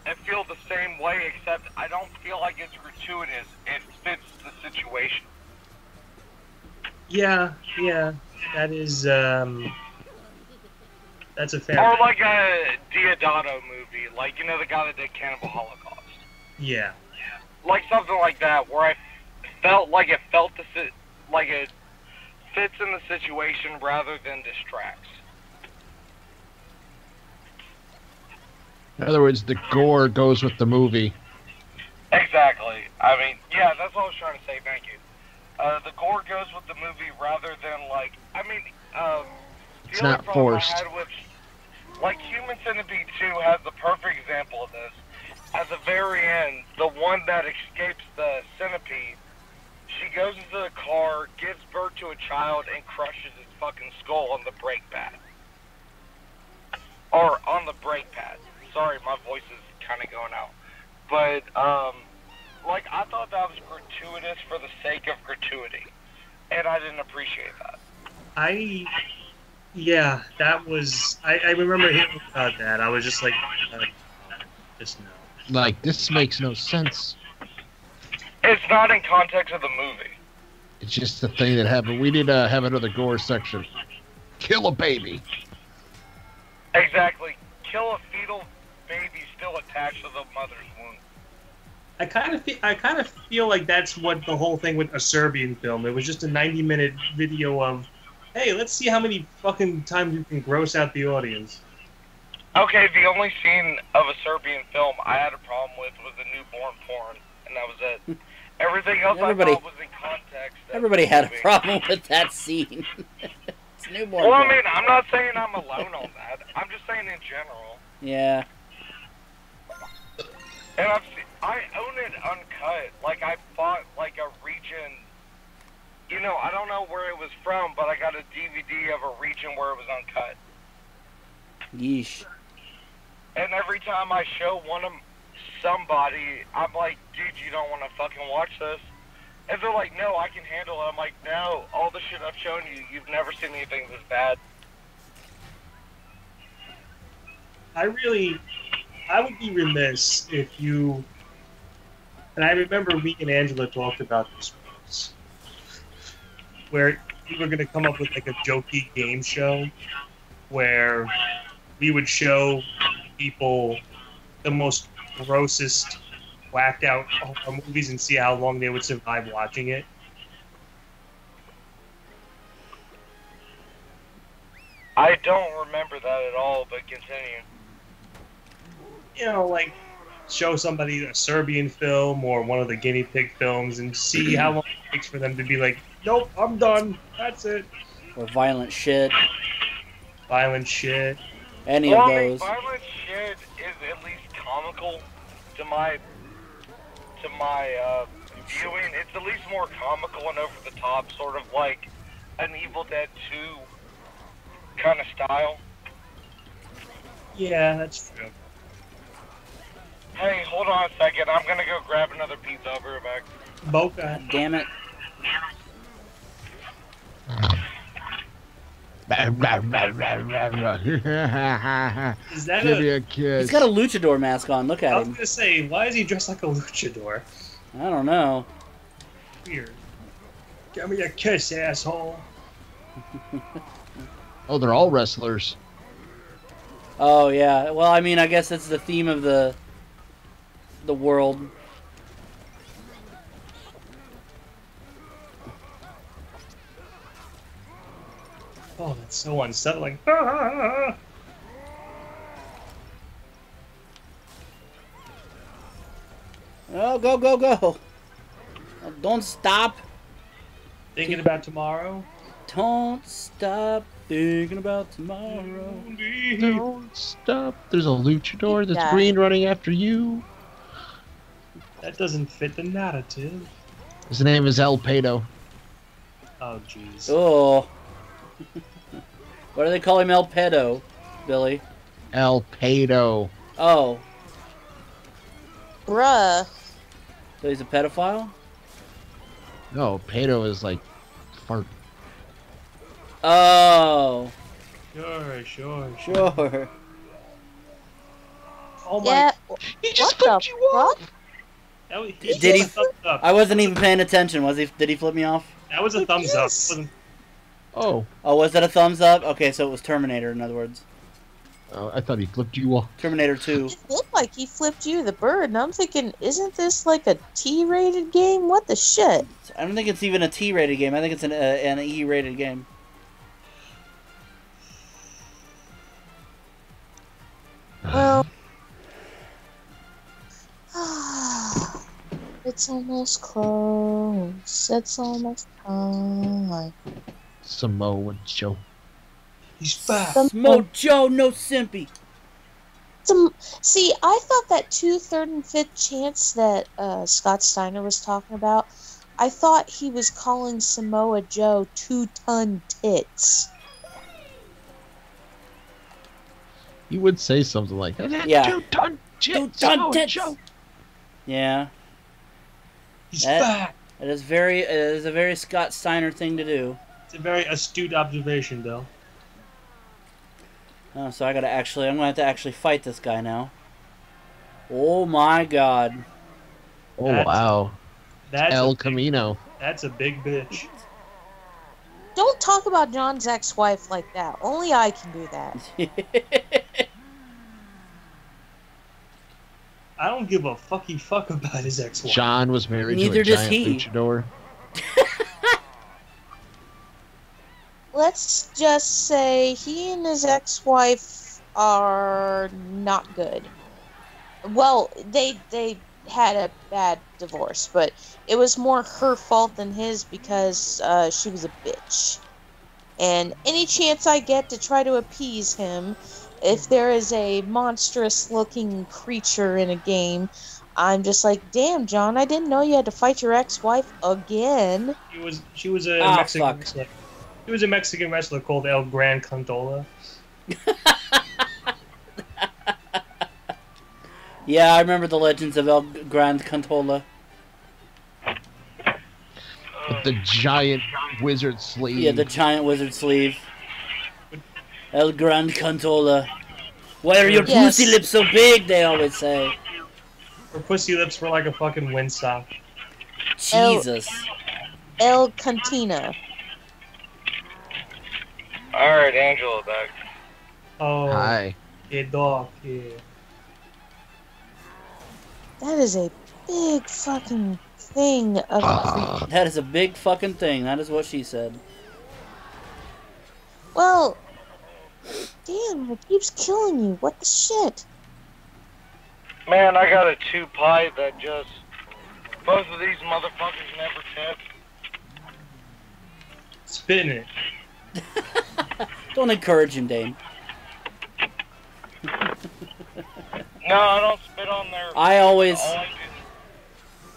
and feel the same way, except I don't feel like it's gratuitous. It fits the situation. Yeah, yeah, that is um, that's a fair. Or like a Deodato movie, like you know the guy that did Cannibal Holocaust. Yeah, like something like that where I felt like it felt the si- like it fits in the situation rather than distracts. In other words, the gore goes with the movie. Exactly. I mean, yeah, that's what I was trying to say. Thank you. Uh, the gore goes with the movie rather than like. I mean, um, It's not forced. I had with like Human Centipede 2 has the perfect example of this. At the very end, the one that escapes the centipede, she goes into the car, gives birth to a child, and crushes his fucking skull on the brake pad. Or on the brake pad. Sorry, my voice is kind of going out. But, um, like, I thought that was gratuitous for the sake of gratuity. And I didn't appreciate that. I, yeah, that was. I, I remember hearing about that. I was just like, uh, just no. Like this makes no sense. It's not in context of the movie. It's just the thing that happened. We need to have another gore section. Kill a baby. Exactly. Kill a fetal baby still attached to the mother's womb. I kind of feel, I kind of feel like that's what the whole thing with a Serbian film. It was just a 90 minute video of, hey, let's see how many fucking times you can gross out the audience. Okay, the only scene of a Serbian film I had a problem with was the newborn porn, and that was it. [laughs] Everything else Everybody- I thought was in context. Everybody had a problem with that scene. [laughs] it's newborn. Well, I mean, I'm not saying I'm alone on that. I'm just saying in general. yeah. And I've seen, I own it uncut. Like I bought like a region. You know, I don't know where it was from, but I got a DVD of a region where it was uncut. Yeesh. And every time I show one of somebody, I'm like, dude, you don't want to fucking watch this. And they're like, no, I can handle it. I'm like, no, all the shit I've shown you, you've never seen anything this bad. I really, I would be remiss if you And I remember we and Angela talked about this once, where we were going to come up with like a jokey game show where we would show people the most grossest, whacked out horror movies and see how long they would survive watching it. I don't remember that at all, but continue. You know, like show somebody a Serbian film or one of the guinea pig films and see [clears throat] how long it takes for them to be like, nope, I'm done. That's it. Or violent shit. Violent shit. Any well, of I mean, those. violent shit is at least comical to my to my uh, viewing. It's at least more comical and over the top, sort of like an Evil Dead 2 kind of style. Yeah, that's true. Hey, hold on a second. I'm gonna go grab another pizza. I'll be right back. Boca. God damn it. Give Is that me a? a kiss. He's got a luchador mask on. Look at him. I was him. gonna say, why is he dressed like a luchador? I don't know. Weird. Give me a kiss, asshole. [laughs] Oh, they're all wrestlers. Oh yeah. Well, I mean, I guess that's the theme of the the world. Oh, that's so unsettling. [laughs] Ah! Oh, go go go! Oh, don't stop! Thinking about tomorrow. Don't stop thinking about tomorrow. Don't stop. There's a luchador that's Yeah. green running after you. That doesn't fit the narrative. His name is El Pato. Oh, jeez. Oh. [laughs] what do they call him, El Pedo, Billy? El Pato. Oh, Bruh. so he's a pedophile? No, Pato is like fart. Oh, Sure, sure, sure. sure. Oh my! Yeah. He What the fuck? That was, Did he- was a thumbs up. I wasn't even paying attention. Was he? Did he flip me off? That was a thumbs up. Yes. Wasn't- Oh. Oh, was that a thumbs up? Okay, so it was Terminator. In other words, oh, I thought he flipped you off. Terminator Two. It looked like he flipped you the bird, and I'm thinking, isn't this like a T-rated game? What the shit? I don't think it's even a T-rated game. I think it's an uh, an E-rated game. Well, [sighs] it's almost close. It's almost time. Samoa Joe. He's back. Samoa Joe, no simpy. Some, see, I thought that two, third, and fifth chance that uh, Scott Steiner was talking about, I thought he was calling Samoa Joe two ton tits. He would say something like that. Yeah. Two ton Two ton Samoa tits. Joe. Yeah, He's That- back. it is very. It is a very Scott Steiner thing to do. It's a very astute observation, Bill. Oh, so I gotta actually. I'm gonna have to actually fight this guy now. Oh my God. Oh That's- wow. That's El a, Camino. that's a big bitch. Don't talk about John's ex-wife like that. Only I can do that. [laughs] I don't give a fucky fuck about his ex-wife. John was married Neither to a does giant he. luchador. [laughs] Let's just say he and his ex-wife are not good. Well, they they had a bad divorce, but it was more her fault than his because uh, she was a bitch. And any chance I get to try to appease him, if there is a monstrous-looking creature in a game, I'm just like, damn, John, I didn't know you had to fight your ex-wife again. She was she was a Ah, Mexican fuck. Wrestler. He was a Mexican wrestler called El Gran Contola. [laughs] yeah, I remember the legends of El Gran Contola. With the giant wizard sleeve. Yeah, the giant wizard sleeve. El Gran Contola. Why are your Yes. pussy lips so big? They always say. Her pussy lips were like a fucking windsock. Jesus. El Cantina. Alright, Angela back. Oh, Hi. a dog. Yeah. That is a big fucking thing of Ah. That is a big fucking thing. That is what she said. Well, damn, it keeps killing you. What the shit? Man, I got a two pie that just. Both of these motherfuckers never tip. Spin it. [laughs] Don't encourage him, Dane. No, I don't spit on their. I always. I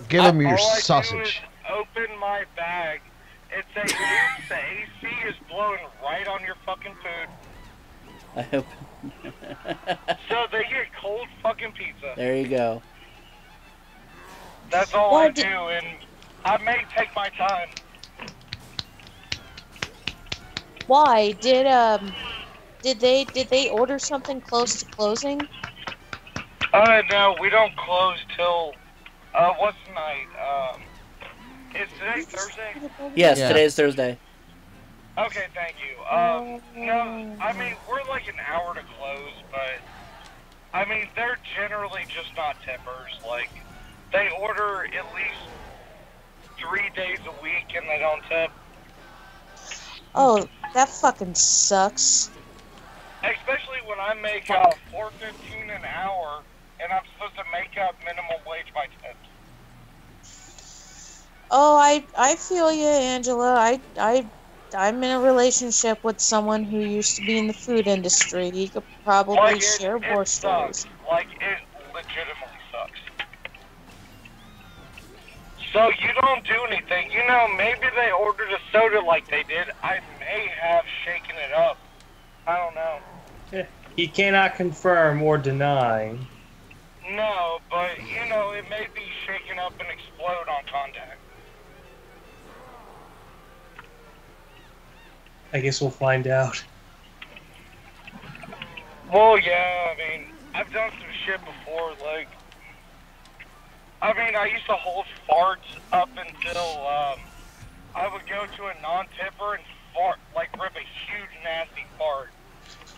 Give him your all I do sausage. is open my bag. It's [laughs] a oops, the AC is blowing right on your fucking food. I hope. [laughs] So they get cold fucking pizza. there you go. That's all Why I do, and I may take my time. Why did um did they did they order something close to closing? Uh, no, we don't close till, uh, what's the night? Um, is today Thursday? Yes, Yeah. today's Thursday. Okay, thank you. Um, no, I mean, we're like an hour to close, but, I mean, they're generally just not tippers. Like, they order at least three days a week and they don't tip. Oh, that fucking sucks. Especially when I make, uh, four fifteen an hour, and I'm supposed to make up minimum wage by tips. Oh, I I feel you, Angela. I I I'm in a relationship with someone who used to be in the food industry. You could probably Like, it, share it more sucks. stories. Like, it legitimately So you don't do anything. You know, maybe they ordered a soda like they did. I may have shaken it up. I don't know. Eh, he cannot confirm or deny. No, but, you know, it may be shaken up and explode on contact. I guess we'll find out. Well, yeah, I mean, I've done some shit before, like, I mean, I used to hold farts up until, um, I would go to a non-tipper and fart, like, rip a huge nasty fart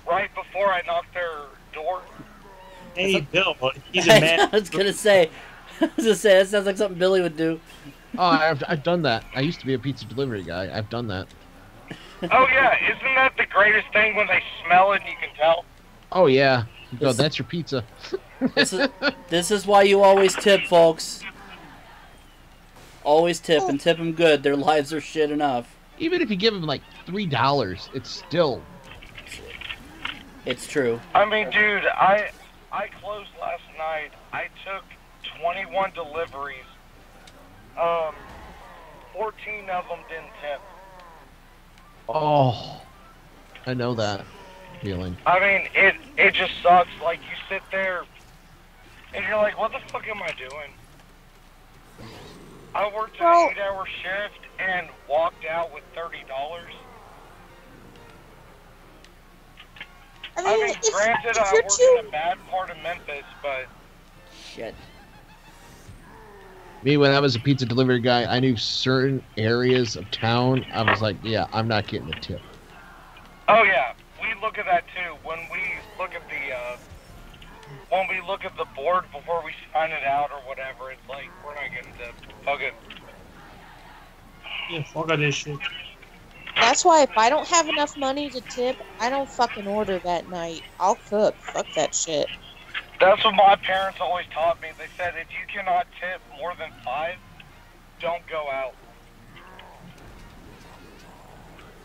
right before I knocked their door. Hey, Bill, he's a [laughs] man. I was gonna say. [laughs] I was gonna say that sounds like something Billy would do. Oh, I've, I've done that. I used to be a pizza delivery guy. I've done that. Oh, yeah, isn't that the greatest thing when they smell it and you can tell? Oh yeah. You go, This- that's your pizza. [laughs] This is this is why you always tip, folks. Always tip and tip them good. Their lives are shit enough. Even if you give them like three dollars, it's still. It's true. I mean, dude, I I closed last night. I took 21 deliveries. Um, 14 of them didn't tip. Oh, I know that feeling. I mean, it it just sucks. Like you sit there, and you're like, "What the fuck am I doing?" I worked an Well- eight-hour shift and walked out with thirty dollars. I I mean, mean, if, granted, if I you're too in a bad part of Memphis, but Shit. Me, when I was a pizza delivery guy, I knew certain areas of town. I was like, yeah, I'm not getting a tip. Oh yeah, we look at that too. When we look at the uh, when we look at the board before we sign it out or whatever, it's like we're not getting to fuck it. Yeah, fuck all this shit. That's why if I don't have enough money to tip, I don't fucking order that night. I'll cook. Fuck that shit. That's what my parents always taught me. They said if you cannot tip more than five, don't go out.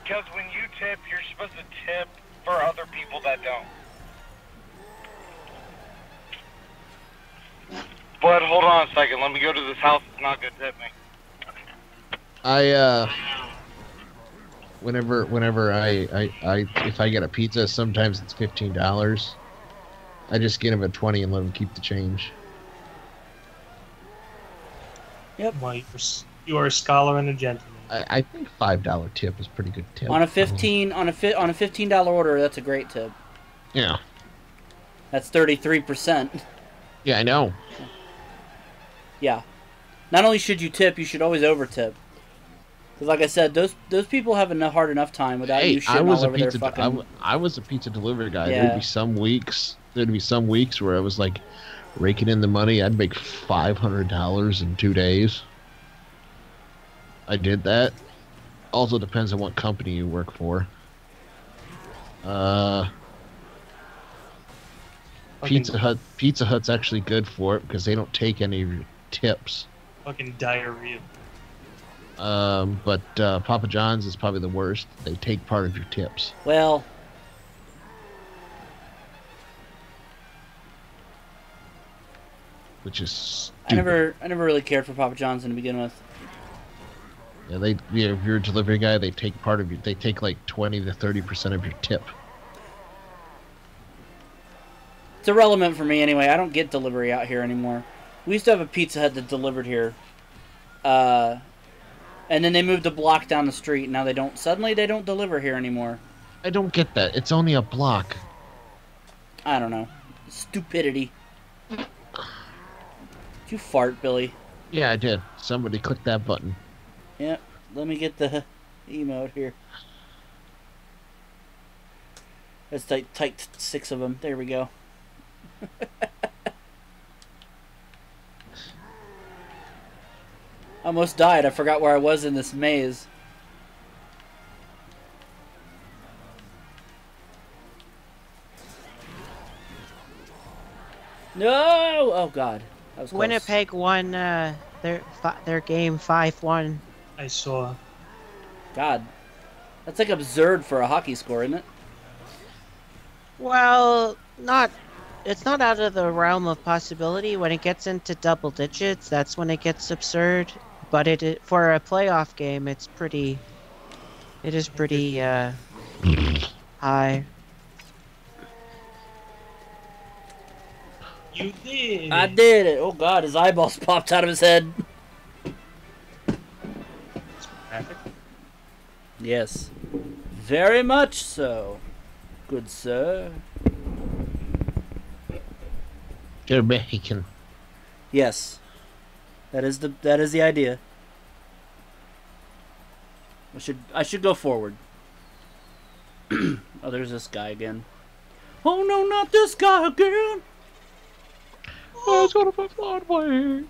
Because when you tip, you're supposed to tip for other people that don't. But hold on a second. Let me go to this house. It's not gonna tip me. I uh, whenever whenever I, I I if I get a pizza, sometimes it's fifteen dollars. I just get him a twenty and let him keep the change. Well, you're, you are a scholar and a gentleman. I, I think five dollar tip is pretty good tip. On a fifteen on a fi- on a fifteen dollar order, that's a great tip. Yeah, That's thirty three percent. [laughs] yeah, I know. Yeah. Not only should you tip, you should always over tip. Because, like I said, those those people have a hard enough time without Hey, you shitting I was all a over their pizza. fucking. I, w- I was a pizza delivery guy. Yeah. There'd be some weeks. There'd be some weeks where I was like raking in the money. I'd make five hundred dollars in two days. I did that. Also depends on what company you work for. Uh, Pizza Hut. Pizza Hut's actually good for it because they don't take any of your tips. fucking diarrhea. Um, but uh, Papa John's is probably the worst. They take part of your tips. Well, which is stupid. I never, I never really cared for Papa John's to begin with. Yeah, they yeah, if you're a delivery guy, they take part of your. They take like twenty to thirty percent of your tip. It's irrelevant for me anyway. I don't get delivery out here anymore. We used to have a Pizza Hut that delivered here, uh, and then they moved a block down the street. Now they don't. Suddenly they don't deliver here anymore. I don't get that. It's only a block. I don't know. Stupidity. Did you fart, Billy? Yeah, I did. Somebody click that button. Yep. Let me get the emote here. Let's type, type six of them. There we go. [laughs] Almost died. I forgot where I was in this maze. No! Oh God. That was close. Winnipeg won uh, their their game five one. I saw. God. That's like absurd for a hockey score, isn't it? Well, not. It's not out of the realm of possibility. When it gets into double digits, that's when it gets absurd. But it it- for a playoff game, it's pretty. It is pretty uh, high. You did. I did it. Oh God, his eyeballs [laughs] popped out of his head. Yes. Very much so. Good sir. They're Mexican. Yes. That is the that is the idea. I should I should go forward. [clears throat] oh, there's this guy again. Oh no, not this guy again. Oh, it's gonna be fun way.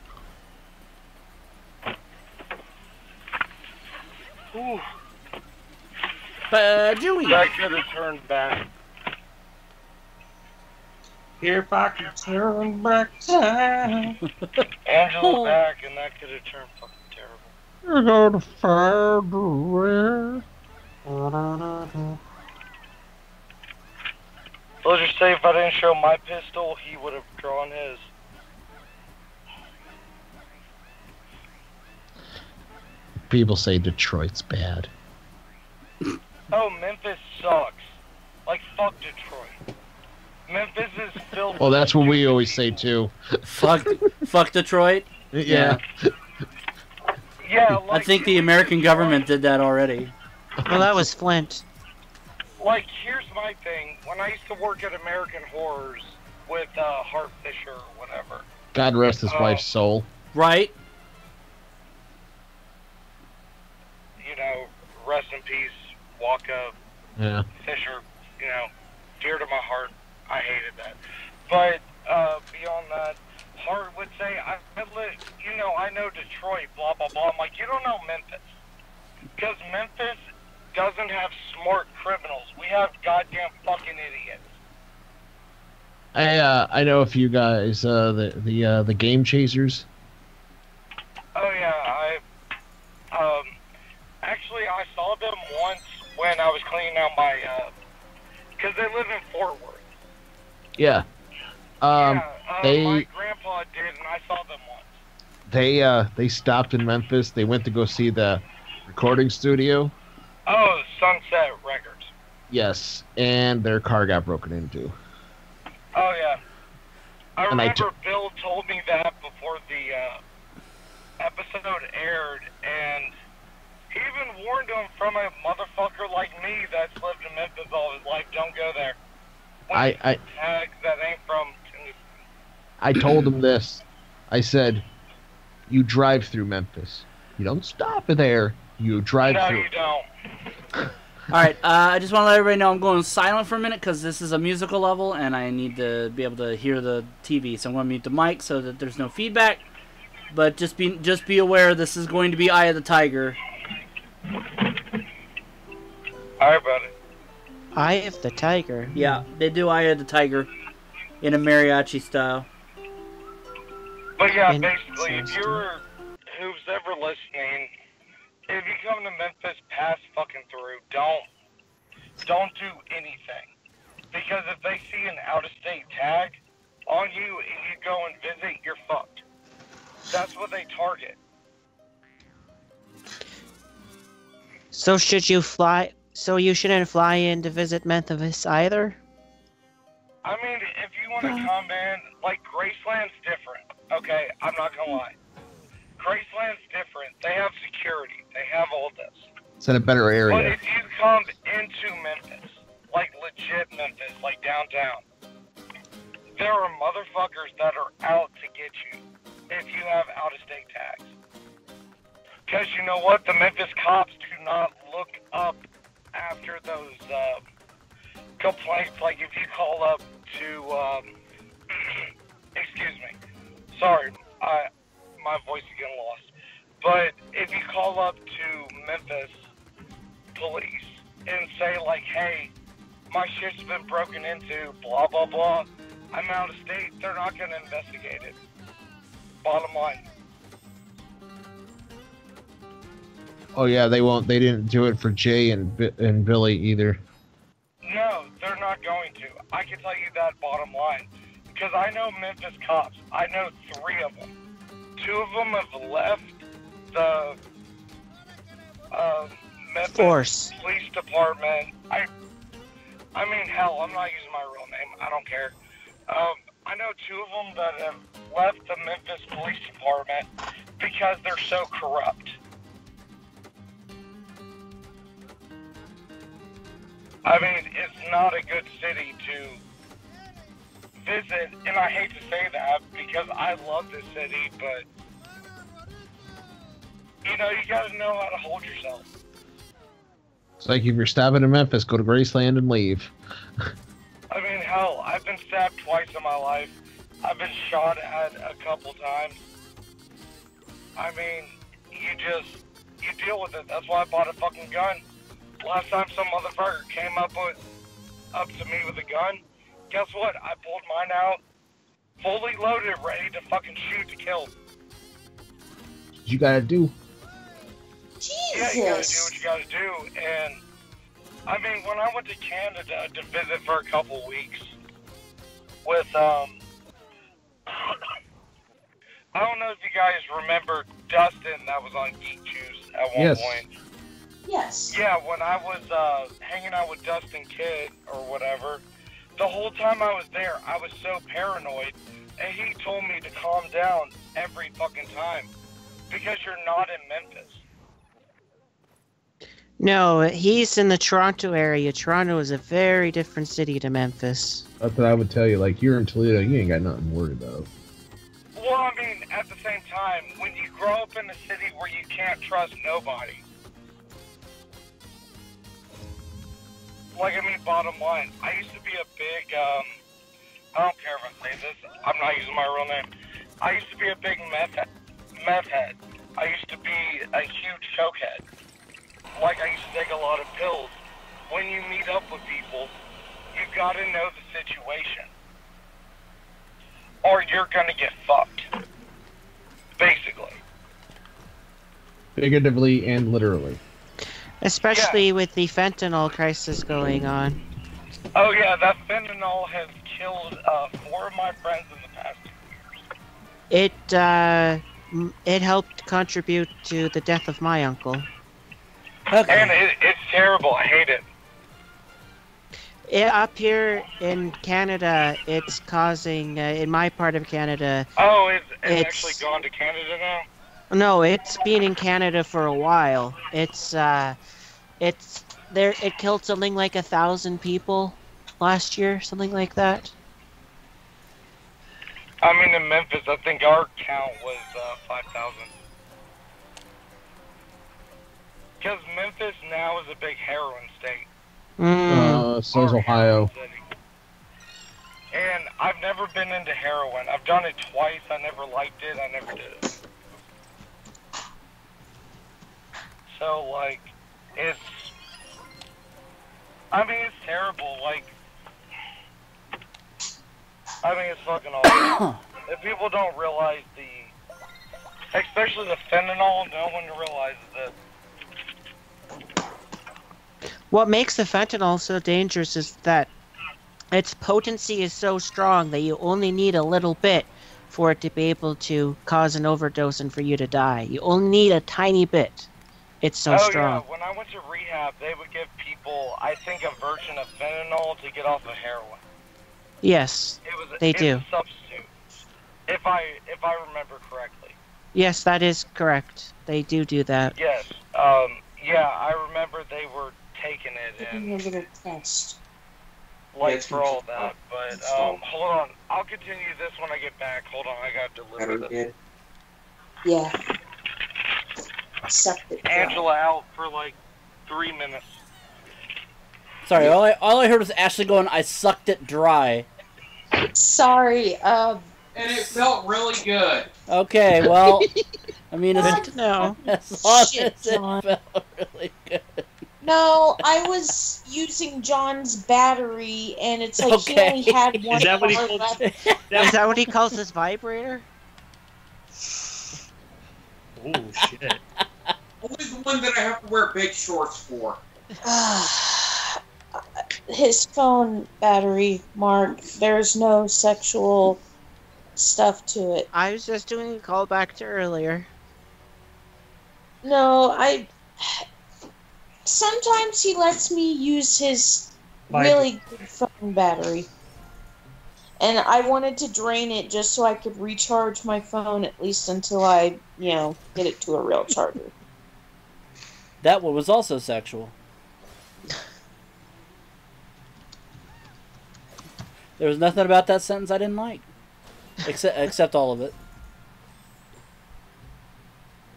Ooh, Uh, Dewey. that could have turned back. If I could turn back time. Angela oh. back, and that could have turned fucking terrible. You're gonna find a way. Let's just say if I didn't show my pistol, he would have drawn his. People say Detroit's bad. Oh, Memphis sucks. Like, fuck Detroit. Memphis is filled Well, that's what we always say too. Fuck, fuck Detroit. Yeah. Yeah, I like, think the American government did that already. Well, that was Flint. Like, here's my thing. When I used to work at American Horrors with uh, Hart Fisher or whatever, God rest his Oh. wife's soul. Right? you know, rest in peace, Waka Yeah. Fisher, you know, dear to my heart. I hated that. But uh, beyond that, Hart would say, I, I you know, I know Detroit, blah, blah, blah. I'm like, you don't know Memphis. Because Memphis doesn't have smart criminals. We have goddamn fucking idiots. I uh, I know a few guys. Uh, the the uh, the Game Chasers. Oh, yeah, I, um, actually, I saw them once when I was cleaning out my, uh, because they live in Fort Worth. Yeah. Um, yeah, uh, they- my grandpa did, and I saw them once. they uh they stopped in Memphis. They went to go see the recording studio. Oh, Sunset Records. Yes, and their car got broken into. Oh yeah. I And I remember Bill told me that before the uh, episode aired, and he even warned him from a motherfucker like me that's lived in Memphis all his life. Don't go there. When I I tags that ain't from Tennessee. I told him this. I said, you drive through Memphis. You don't stop there. You drive no, through. you don't. [laughs] All right, uh, I just want to let everybody know I'm going silent for a minute because this is a musical level and I need to be able to hear the TV. So I'm going to mute the mic so that there's no feedback. But just be just be aware this is going to be Eye of the Tiger. All right, buddy. Eye of the Tiger. Yeah, they do Eye of the Tiger in a mariachi style. But yeah, And- basically, if you're who's ever listening, if you come to Memphis, pass fucking through. Don't don't do anything because if they see an out-of-state tag on you and you go and visit, you're fucked. That's what they target. So should you fly? So you shouldn't fly in to visit Memphis either. I mean, if you want to come in, like Graceland's different. Okay, I'm not gonna lie. Graceland's different. They have security. They have all this. It's in a better area. But area. if you come into Memphis, like legit Memphis, like downtown, there are motherfuckers that are out to get you if you have out of state tags. Because you know what? The Memphis cops do not look up after those uh, complaints. Like if you call up to, um, [clears throat] excuse me, sorry, I, my voice is getting lost. But if you call up to Memphis police and say like, hey, my shit's been broken into, blah blah blah, I'm out of state, they're not gonna investigate it. Bottom line. Oh yeah, they won't. They didn't do it for Jay and and Billy either. No, they're not going to. I can tell you that bottom line. Because I know Memphis cops. I know three of them. Two of them have left the uh, Memphis Force. Police Department. I, I mean, hell, I'm not using my real name. I don't care. Um, I know two of them that have left the Memphis Police Department because they're so corrupt. I mean, it's not a good city to visit, and I hate to say that because I love this city, but you know, you gotta know how to hold yourself. It's like if you're stabbing in Memphis, go to Graceland and leave. [laughs] I mean, hell, I've been stabbed twice in my life. I've been shot at a couple times. I mean, you just you deal with it. That's why I bought a fucking gun. Last time some motherfucker came up with up to me with a gun, guess what? I pulled mine out, fully loaded, ready to fucking shoot to kill. You gotta do. Jesus. Yeah, you gotta do what you gotta do. And I mean, when I went to Canada to visit for a couple weeks with, um, [coughs] I don't know if you guys remember Dustin that was on Geek Juice at one Yes. point. Yes. Yeah, when I was uh, hanging out with Dustin Kidd or whatever, the whole time I was there, I was so paranoid, and he told me to calm down every fucking time because you're not in Memphis. No, he's in the Toronto area. Toronto is a very different city to Memphis. That's what I would tell you. Like you're in Toledo, you ain't got nothing to worry about. Well, I mean, at the same time, when you grow up in a city where you can't trust nobody, like, I mean, bottom line, I used to be a big, um, I don't care if I say this, I'm not using my real name. I used to be a big meth, meth head. I used to be a huge cokehead. Like, I used to take a lot of pills. When you meet up with people, you gotta know the situation or you're gonna get fucked. Basically. Figuratively and literally. Especially with the fentanyl crisis going on. Oh yeah, that fentanyl has killed uh, four of my friends in the past two years. It uh, it helped contribute to the death of my uncle. Okay. And it, it's terrible. I hate it. Yeah, up here in Canada, it's causing uh, in my part of Canada. Oh, it's, it's, It's- actually gone to Canada now. No, it's been in Canada for a while. It's uh, it's there. It killed something like a thousand people last year, something like that. I mean, in Memphis, I think our count was uh, 5,000. Because Memphis now is a big heroin state. Mm. Uh, so is Ohio. And I've never been into heroin. I've done it twice. I never liked it. I never did it. So, like, it's. I mean, it's terrible. Like, I mean, it's fucking awful. [coughs] if people don't realize the. Especially the fentanyl, no one realizes it. What makes the fentanyl so dangerous is that its potency is so strong that you only need a little bit for it to be able to cause an overdose and for you to die. You only need a tiny bit. It's so oh strong. yeah, when I went to rehab, they would give people, I think, a version of fentanyl to get off of heroin. Yes. It was They it's do. a substitute, if I if I remember correctly. Yes, that is correct. They do do that. Yes. Um. Yeah, I remember they were taking it Taking and a little test. like it's for all that. But um, hold on, I'll continue this when I get back. Hold on, I got to deliver Better this. Yeah. Sucked Angela out for like three minutes. Sorry, all I all I heard was Ashley going, "I sucked it dry." Sorry. Um. and it felt really good. Okay, well, [laughs] I mean, Good as, to know. as long Shit, as it John. felt really good. No, I was using John's battery, and it's like he only had [laughs] one Is that what he bar called? left. [laughs] Is that what he calls his vibrator? Oh shit! Only the one that I have to wear big shorts for. [sighs] His phone battery, Mark. There's no sexual stuff to it. I was just doing a callback to earlier. No, I. Sometimes he lets me use his Vib- really good phone battery. And I wanted to drain it just so I could recharge my phone at least until I, you know, get it to a real charger. That one was also sexual. There was nothing about that sentence I didn't like, except except all of it.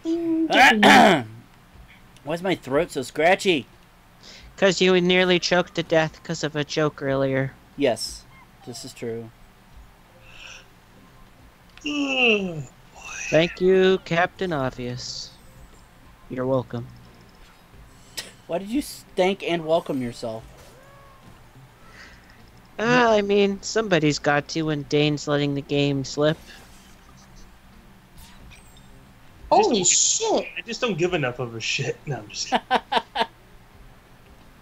[clears throat] Why is my throat so scratchy? Because you nearly choked to death because of a joke earlier. Yes, this is true. Thank you, Captain Obvious. You're welcome. Why did you stank and welcome yourself? Uh, I mean, somebody's got to when Dane's letting the game slip. Holy shit! I just don't give enough of a shit. No, I'm just. [laughs]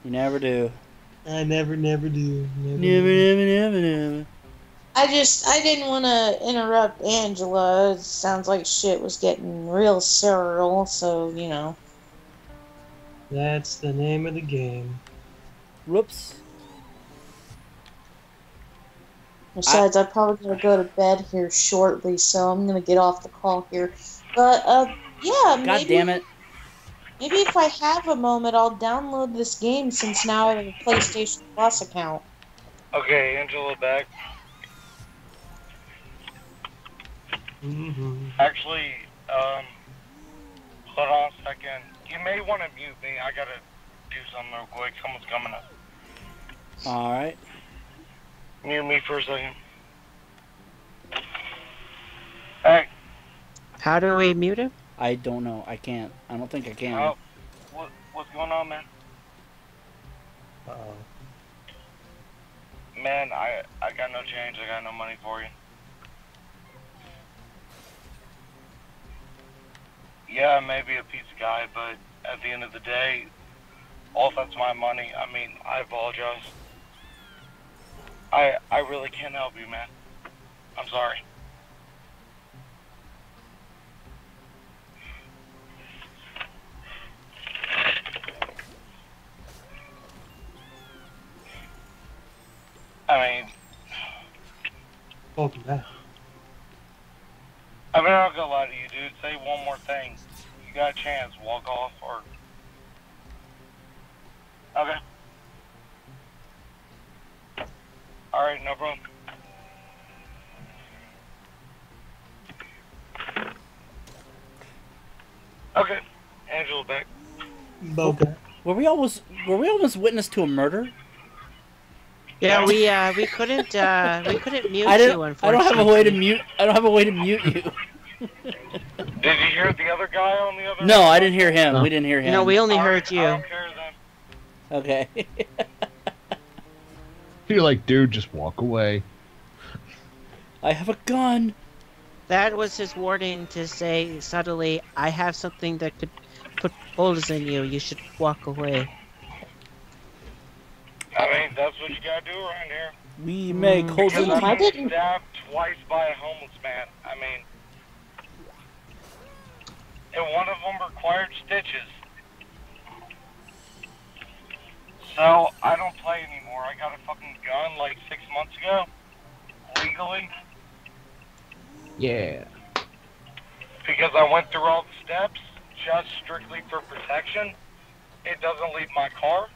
You never do. I never, never do. Never, Never, never, never, never. I just, I didn't want to interrupt Angela. It sounds like shit was getting real surreal, so, you know. That's the name of the game. Whoops. Besides, I, am probably gotta go to bed here shortly, so I'm gonna get off the call here. But, uh, yeah, maybe God maybe, damn it. maybe if I have a moment, I'll download this game since now I have a PlayStation Plus account. Okay, Angela back. Mm-hmm. Actually, um, hold on a second. You may want to mute me. I gotta do something real quick. Someone's coming up. Alright. Mute me for a second. Hey, How do we mute him? I don't know. I can't. I don't think I can. oh, what, what's going on, man? Uh-oh. Man, I I got no change. I got no money for you. Yeah, maybe a pizza guy, but at the end of the day, all that's my money. I mean, I apologize. I I really can't help you, man. I'm sorry. I mean, Welcome back. I mean, I'll go lie to you, dude. Say one more thing. You got a chance. Walk off or. Okay. All right, no problem. Okay, Angela, back. Okay. Were we almost were we almost witness to a murder? Yeah, we uh we couldn't uh we [laughs] couldn't mute I you don't. I don't have a way to mute. I don't have a way to mute you. [laughs] Did you hear the other guy on the other? No, I didn't hear him. No. We didn't hear him. No, we only All heard right, I you. don't care then. Okay. [laughs] You're like, dude, just walk away. I have a gun. That was his warning to say subtly, I have something that could put holes in you. You should walk away. I mean, that's what you gotta do around here. We make Mm. holes in Because Damn, I I've didn't- stabbed twice by a homeless man. I mean, and one of them required stitches. So I don't play anymore. I got a fucking gun like six months ago, legally, Yeah. because I went through all the steps just strictly for protection. It doesn't leave my car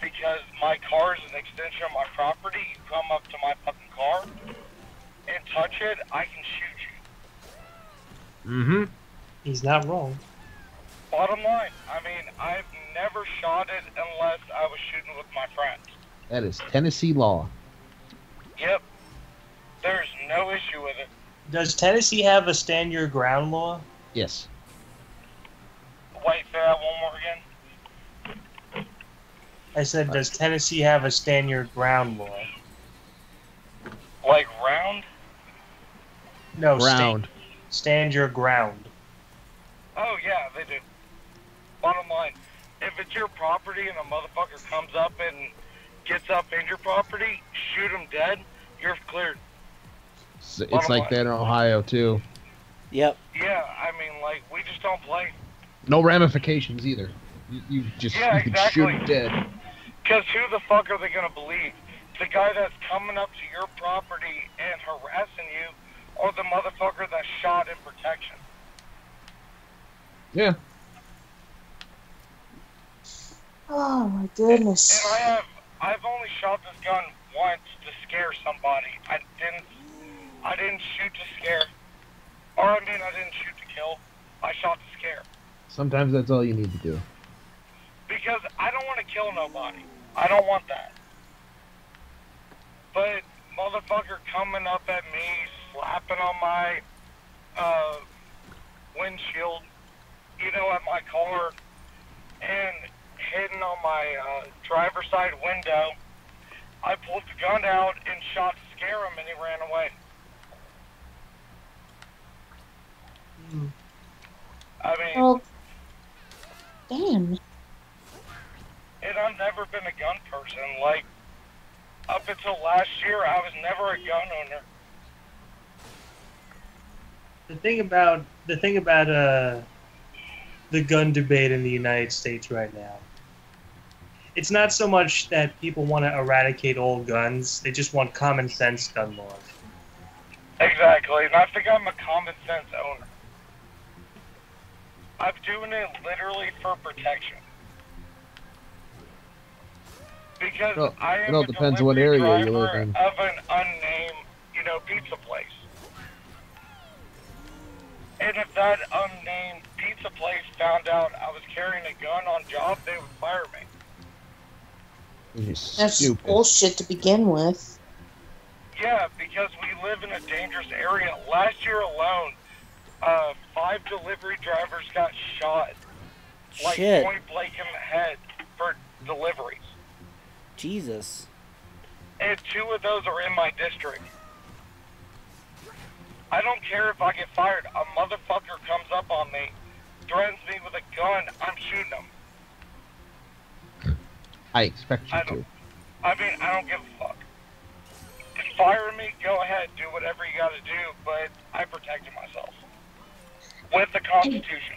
because my car is an extension of my property. You come up to my fucking car and touch it, I can shoot you. Mm-hmm. He's not wrong. Bottom line, I mean, I've never shot it unless I was shooting with my friends. That is Tennessee law. Yep. There's no issue with it. Does Tennessee have a stand your ground law? Yes. Wait, say that one more again. I said, does Tennessee have a stand your ground law? Like round? No, sta- Round. stand your ground. Oh yeah, they do. Bottom line, if it's your property and a motherfucker comes up and gets up in your property, shoot him dead, you're cleared. It's, it's like that in Ohio too. Yep. Yeah, I mean, like we just don't play. No ramifications either. You, you just Yeah, you can shoot exactly. him dead. Because who the fuck are they gonna believe? The guy that's coming up to your property and harassing you, or the motherfucker that shot in protection? Yeah. Oh my goodness. And goodness. I have, I've only shot this gun once to scare somebody. I didn't, I didn't shoot to scare, or I mean, I didn't shoot to kill. I shot to scare Sometimes that's all you need to do. because I don't want to kill nobody. I don't want that. But motherfucker coming up at me, slapping on my uh, windshield, you know, at my car, and hitting on my uh, driver's side window. I pulled the gun out and shot to scare him, and he ran away. I mean, Well, damn. And I've never been a gun person. Like, up until last year, I was never a gun owner. The thing about the thing about uh the gun debate in the United States right now. It's not so much that people want to eradicate all guns; they just want common sense gun laws. Exactly, and I think I'm a common sense owner. I'm doing it literally for protection. Because Well, I it am all a depends what delivery area you driver live in. of an unnamed, you know, pizza place. And if that unnamed pizza place found out I was carrying a gun on job, they would fire me. You're That's stupid. bullshit to begin with. Yeah, because we live in a dangerous area. Last year alone, uh, five delivery drivers got shot, like Shit. point blank in the head for deliveries, Jesus. and two of those are in my district. I don't care if I get fired. A motherfucker comes up on me, threatens me with a gun. I'm shooting him. I expect you I to. I mean, I don't give a fuck. Fire me, go ahead, do whatever you got to do, but I protected myself with the Constitution.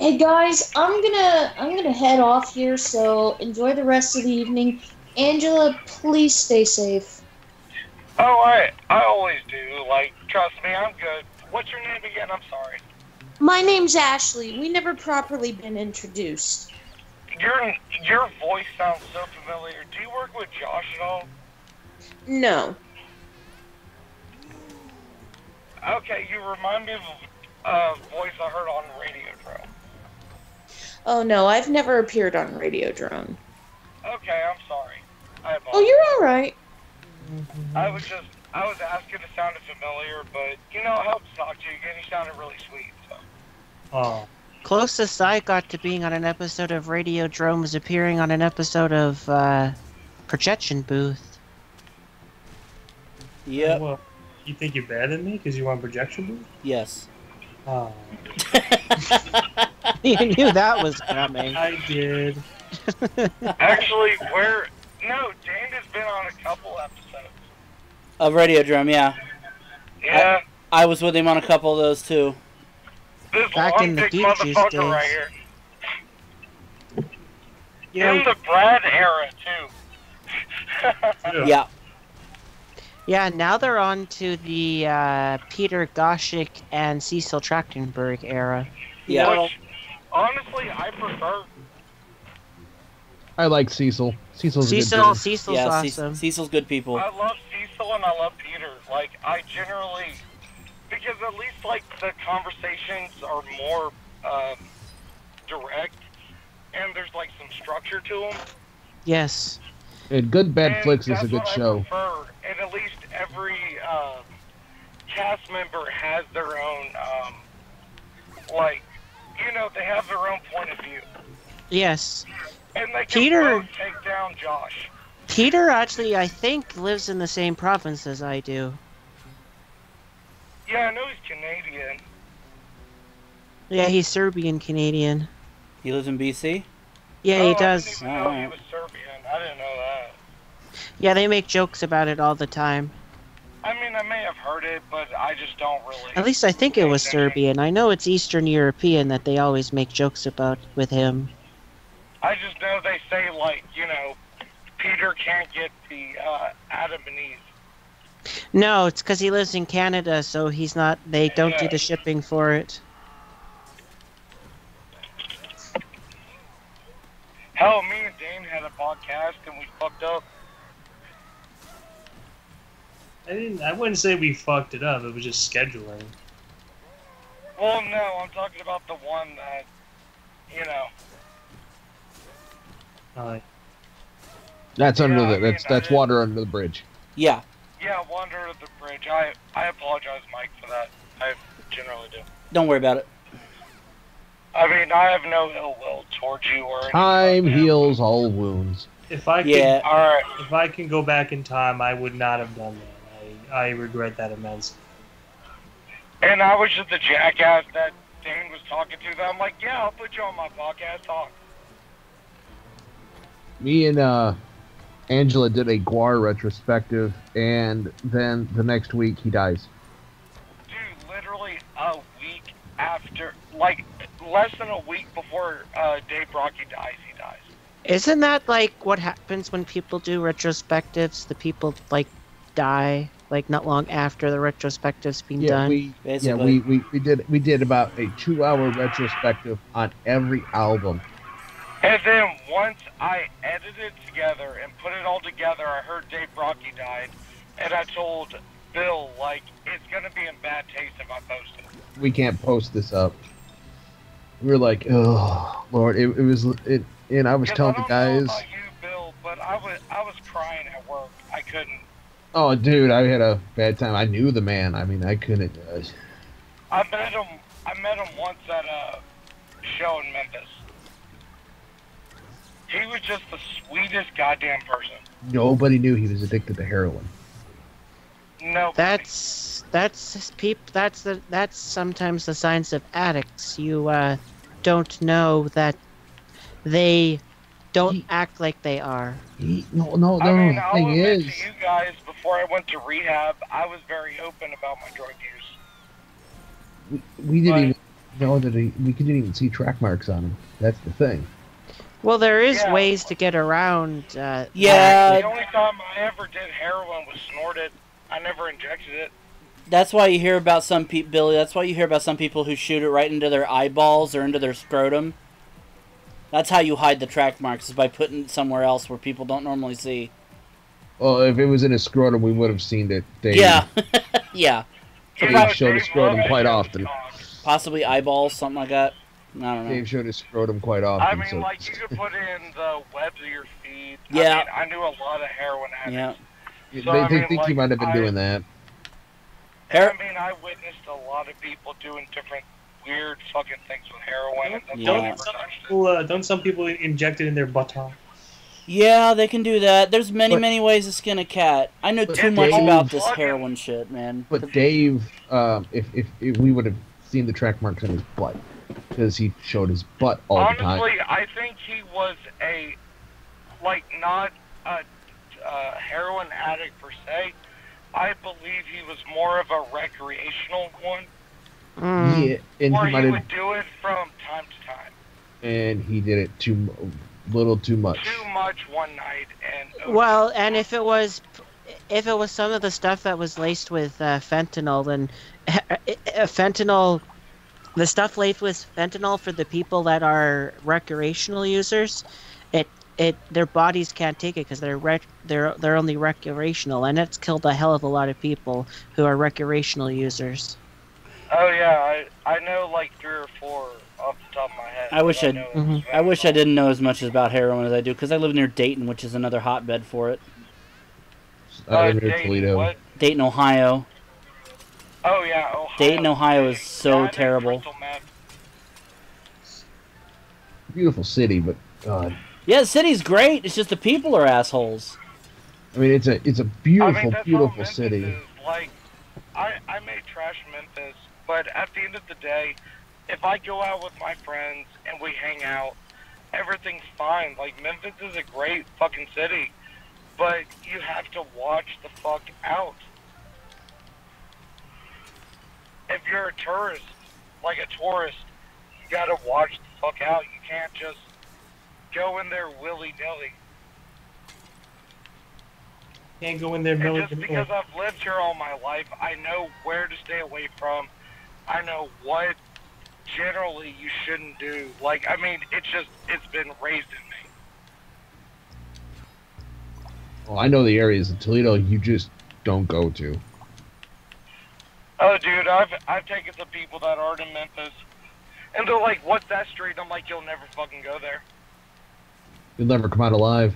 Hey guys, I'm gonna I'm gonna head off here. So enjoy the rest of the evening. Angela, please stay safe. Oh, I I always do. Like, trust me, I'm good. What's your name again? I'm sorry. My name's Ashley. We never properly been introduced. Your your voice sounds so familiar. Do you work with Josh at all? No. Okay, you remind me of a voice I heard on Radio Pro. Oh no, I've never appeared on Radio Drone. Okay, I'm sorry. I Oh, you're all right. I was just, I was asking if it sounded familiar, but you know, it helps to talk to you again. You sounded really sweet. So. Oh, Closest I got to being on an episode of Radio Drone was appearing on an episode of uh, Projection Booth. Yep. well, you think you're better than me because you want projection booth? Yes. Oh, [laughs] [laughs] you knew that was coming. I did. [laughs] Actually, where? No, Dane has been on a couple episodes. Of Radio Drum, yeah. Yeah, I was with him on a couple of those too. this Back long in the Geek Juice motherfucker days. right here. You know, In the Brad era too. [laughs] Yeah. yeah, now they're on to the uh, Peter Goshik and Cecil Trachtenberg era. Yeah. Which, honestly, I prefer. I like Cecil. Cecil's a good Cecil. Cecil's yeah. Awesome. Cecil's good people. I love Cecil and I love Peter. Like, I generally, because at least like the conversations are more um, direct, and there's like some structure to them. Yes. And Good Bad And Flicks is a good what I show. prefer. And at least every um, cast member has their own, um, like, you know, they have their own point of view, Yes. and they can Peter- take down Josh. Peter actually, I think, lives in the same province as I do. Yeah, I know he's Canadian. Yeah, he's Serbian Canadian. He lives in BC. oh, Yeah, he oh, I didn't does. even know he was Serbian. I didn't know that. Yeah, they make jokes about it all the time. I mean, I may have heard it, but I just don't really. At least I think it was attention. Serbian. I know it's Eastern European that they always make jokes about with him. I just know they say like, you know, Peter can't get the uh, Adam and Eve. No, it's because he lives in Canada, so he's not. They don't do the shipping for it. Hell, me and Dane had a podcast and we fucked up. I didn't. I wouldn't say we fucked it up. It was just scheduling. Well, no, I'm talking about the one that, you know. Uh, That's under Yeah, I the that's mean, that's did- water under the bridge. Yeah. Yeah, water under the Bridge. I I apologize, Mike, for that. I generally do. Don't worry about it. I mean, I have no ill will towards you or anything Time like that. heals all wounds. if I could, Yeah. All right. if I can go back in time, I would not have done that. I, I regret that immensely. And I was just the jackass that Dane was talking to. That I'm like, yeah, I'll put you on my podcast. Talk. Me and uh, Angela did a GWAR retrospective, and then the next week he dies. Dude, literally a week after, like less than a week before uh, Dave Brockie dies, he dies. Isn't that like what happens when people do retrospectives? The people like die like not long after the retrospective's been Yeah, done. we yeah we, we, we did we did about a two hour retrospective on every album. And then once I edited it together and put it all together, I heard Dave Brockie died, and I told Bill like it's gonna be in bad taste if I post it. We can't post this up. We were like, oh Lord, it, it was it, and I was telling I the don't know guys, about you, Bill, but I was I was crying at work. I couldn't. Oh dude, I had a bad time. I knew the man. I mean, I couldn't. Uh, I met him. I met him once at a show in Memphis. He was just the sweetest goddamn person. nobody knew he was addicted to heroin. No. That's that's peop. That's the that's sometimes the signs of addicts. You uh, don't know that they don't Ye- act like they are. He, no, no, no. I mean, the I'll thing admit is, to you guys, before I went to rehab, I was very open about my drug use. we, we didn't Right. even know that he, we couldn't even see track marks on him. That's the thing. Well, there is Yeah. ways to get around. Uh, Yeah. that. the only time I ever did heroin was snorted. I never injected it. That's why you hear about some people, Billy. That's why you hear about some people who shoot it right into their eyeballs or into their scrotum. That's how you hide the track marks is by putting it somewhere else where people don't normally see. Well, if it was in a scrotum, we would have seen that Dave. Yeah, [laughs] yeah. You He know, showed Dave his scrotum quite often. Possibly eyeballs, something like that. I don't know. Dave showed his scrotum quite often. I mean, so like you could put in the webs of your feet. Yeah. I, mean, I knew a lot of heroin addicts. Yeah. So, they, I they mean, think like, you might have been I- doing that. I mean, I witnessed a lot of people doing different weird fucking things with heroin, and Yeah. Don't some people, uh, don't some people inject it in their buttock? Yeah, they can do that. There's many, But- many ways to skin a cat. I know But too much Dave- about this heroin shit, man. But Dave, um, if, if if we would have seen the track marks on his butt, because he showed his butt all the time. Honestly, I think he was a, like, not a, a heroin addict per se. I believe he was more of a recreational one, Mm. Yeah, and where he he might have, would do it from time to time. and he did it too little too much. Too much one night, and it Well, and if it was, if it was some of the stuff that was laced with uh, fentanyl, then uh, [laughs] fentanyl, the stuff laced with fentanyl for the people that are recreational users, it it their bodies can't take it because they're rec- they're they're only recreational, and it's killed a hell of a lot of people who are recreational users. Oh yeah, I I know like three or four off the top of my head. I wish but I'd- know it was I wish I didn't know as much about heroin as I do because I live near Dayton, which is another hotbed for it. I Uh, live near Dayton, Toledo. what? Dayton, Ohio. Oh yeah, Ohio. Dayton, Ohio is so I think terrible. Beautiful city, but God, Yeah, the city's great. It's just the people are assholes. I mean, it's a it's a I beautiful, I mean, that's how beautiful Memphis city. Is. Like, I I may trash Memphis, but at the end of the day, if I go out with my friends and we hang out, everything's fine. Like Memphis is a great fucking city, but you have to watch the fuck out. If you're a tourist, like a tourist, you gotta watch the fuck out. You can't just go in there willy nilly. Can't go in there And milli just because I've lived here all my life, I know where to stay away from. I know what generally you shouldn't do. Like, I mean, it's just, it's been raised in me. Well, I know the areas in Toledo you just don't go to. Oh, dude, I've, I've taken some people that aren't in Memphis, and they're like, what's that street? I'm like, you'll never fucking go there. You'll never come out alive.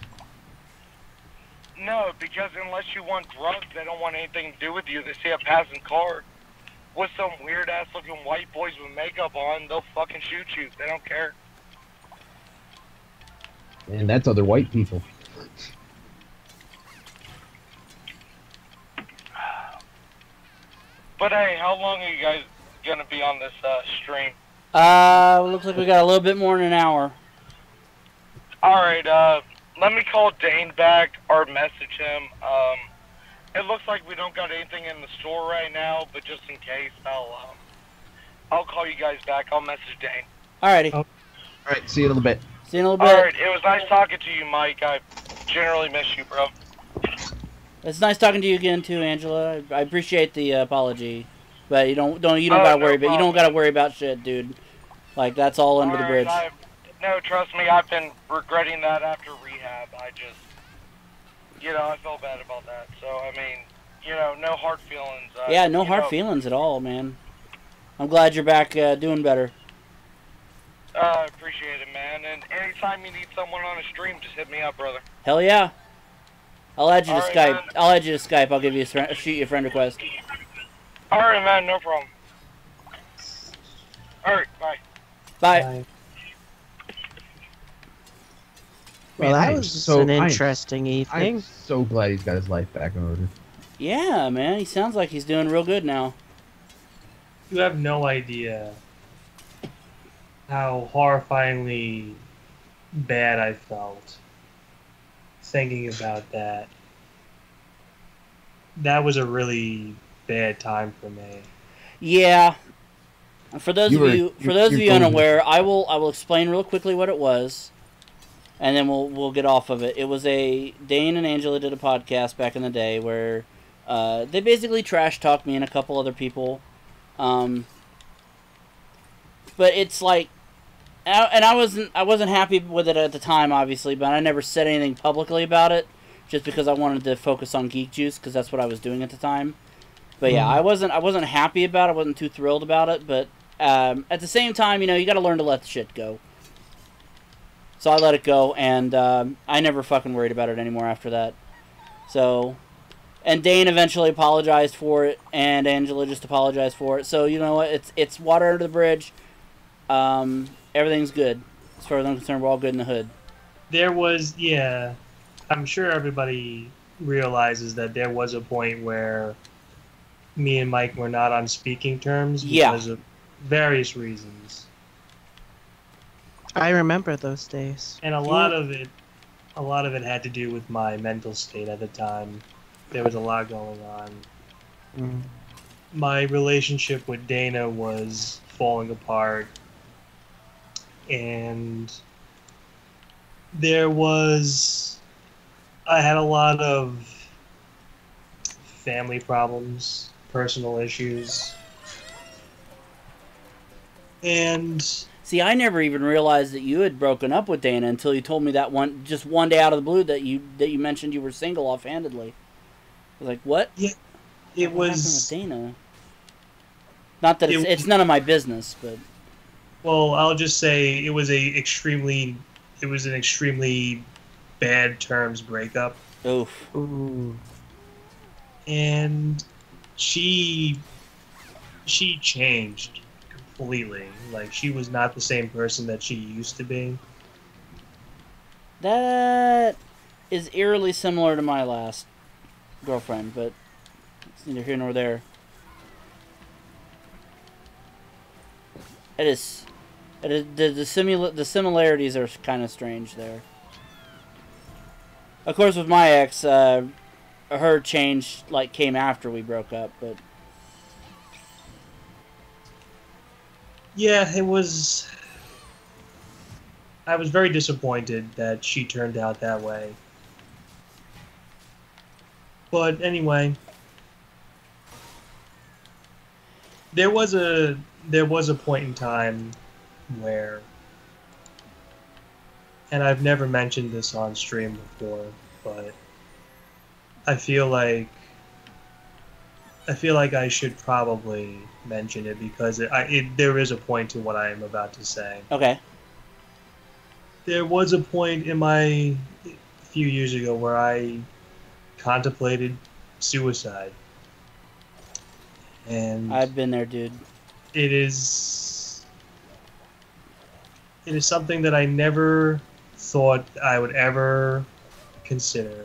No, because unless you want drugs, they don't want anything to do with you. They see a passing car with some weird ass looking white boys with makeup on, they'll fucking shoot you. They don't care. And that's other white people. But hey, how long are you guys gonna be on this uh, stream? Uh, looks like we got a little bit more than an hour. All right, uh, let me call Dane back or message him. Um, it looks like we don't got anything in the store right now, but just in case, I'll um, I'll call you guys back. I'll message Dane. Alrighty. Oh. All right, see you in a little bit. See you in a little bit. All right. it was nice talking to you, Mike. I generally miss you, bro. It's nice talking to you again too, Angela. I, I appreciate the uh, apology, but you don't don't you don't Oh, gotta no worry about you don't gotta worry about shit, dude. Like that's all under the bridge. right, no, trust me, I've been regretting that after rehab. I just, you know, I felt bad about that. So I mean, you know, no hard feelings. Uh, Yeah, no hard know, feelings at all, man. I'm glad you're back uh, doing better. Uh, I appreciate it, man. And anytime you need someone on a stream, just hit me up, brother. Hell yeah. I'll add you to All right, Skype. man. I'll add you to Skype. I'll give you a fri- shoot you a friend request. All right, man. No problem. All right, bye. Bye. Bye. Well, Man, I that was so- an I am- interesting I'm so glad he's got his life back in order. Yeah, man. He sounds like he's doing real good now. You have no idea how horrifyingly bad I felt thinking about that. That was a really bad time for me. Yeah. For those You of were- you, for those of you're you going- unaware, I will I will explain real quickly what it was, and then we'll we'll get off of it. It was a Dane and Angela did a podcast back in the day where uh, they basically trash talked me and a couple other people, um, but it's like, and I- wasn't I wasn't happy with it at the time, obviously, but I never said anything publicly about it, just because I wanted to focus on Geek Juice because that's what I was doing at the time. But yeah, Mhm. I wasn't I wasn't happy about it. I wasn't too thrilled about it. But um, at the same time, you know, you got to learn to let the shit go. So I let it go, and um, I never fucking worried about it anymore after that. So, and Dane eventually apologized for it, and Angela just apologized for it. So you know what? It's it's water under the bridge. Um, everything's good as far as I'm concerned. We're all good in the hood. There was, yeah, I'm sure everybody realizes that there was a point where me and Mike were not on speaking terms Yeah. because of various reasons. I remember those days. And a lot of it a lot of it had to do with my mental state at the time. There was a lot going on. Mm. My relationship with Dana was falling apart. And there was I had a lot of family problems, personal issues. And See, I never even realized that you had broken up with Dana until you told me that one just one day out of the blue that you that you mentioned you were single offhandedly. I was like, what? Yeah, it What was Dana. Not that it's, It- it's none of my business, but Well, I'll just say it was a extremely, it was an extremely bad terms breakup, oof. Ooh. and she, she changed completely. Like she was not the same person that she used to be. That is eerily similar to my last girlfriend, but it's neither here nor there. It is. It is the the, simula- the similarities are kind of strange there. Of course, with my ex, uh, her change like came after we broke up, but Yeah, it was. I was very disappointed that she turned out that way. But anyway, there was a there was a point in time where and I've never mentioned this on stream before, but I feel like I feel like I should probably mention it because it, I, it, there is a point to what I am about to say. okay. There was a point in my few years ago where I contemplated suicide, and I've been there, dude. it is it is something that I never thought I would ever consider.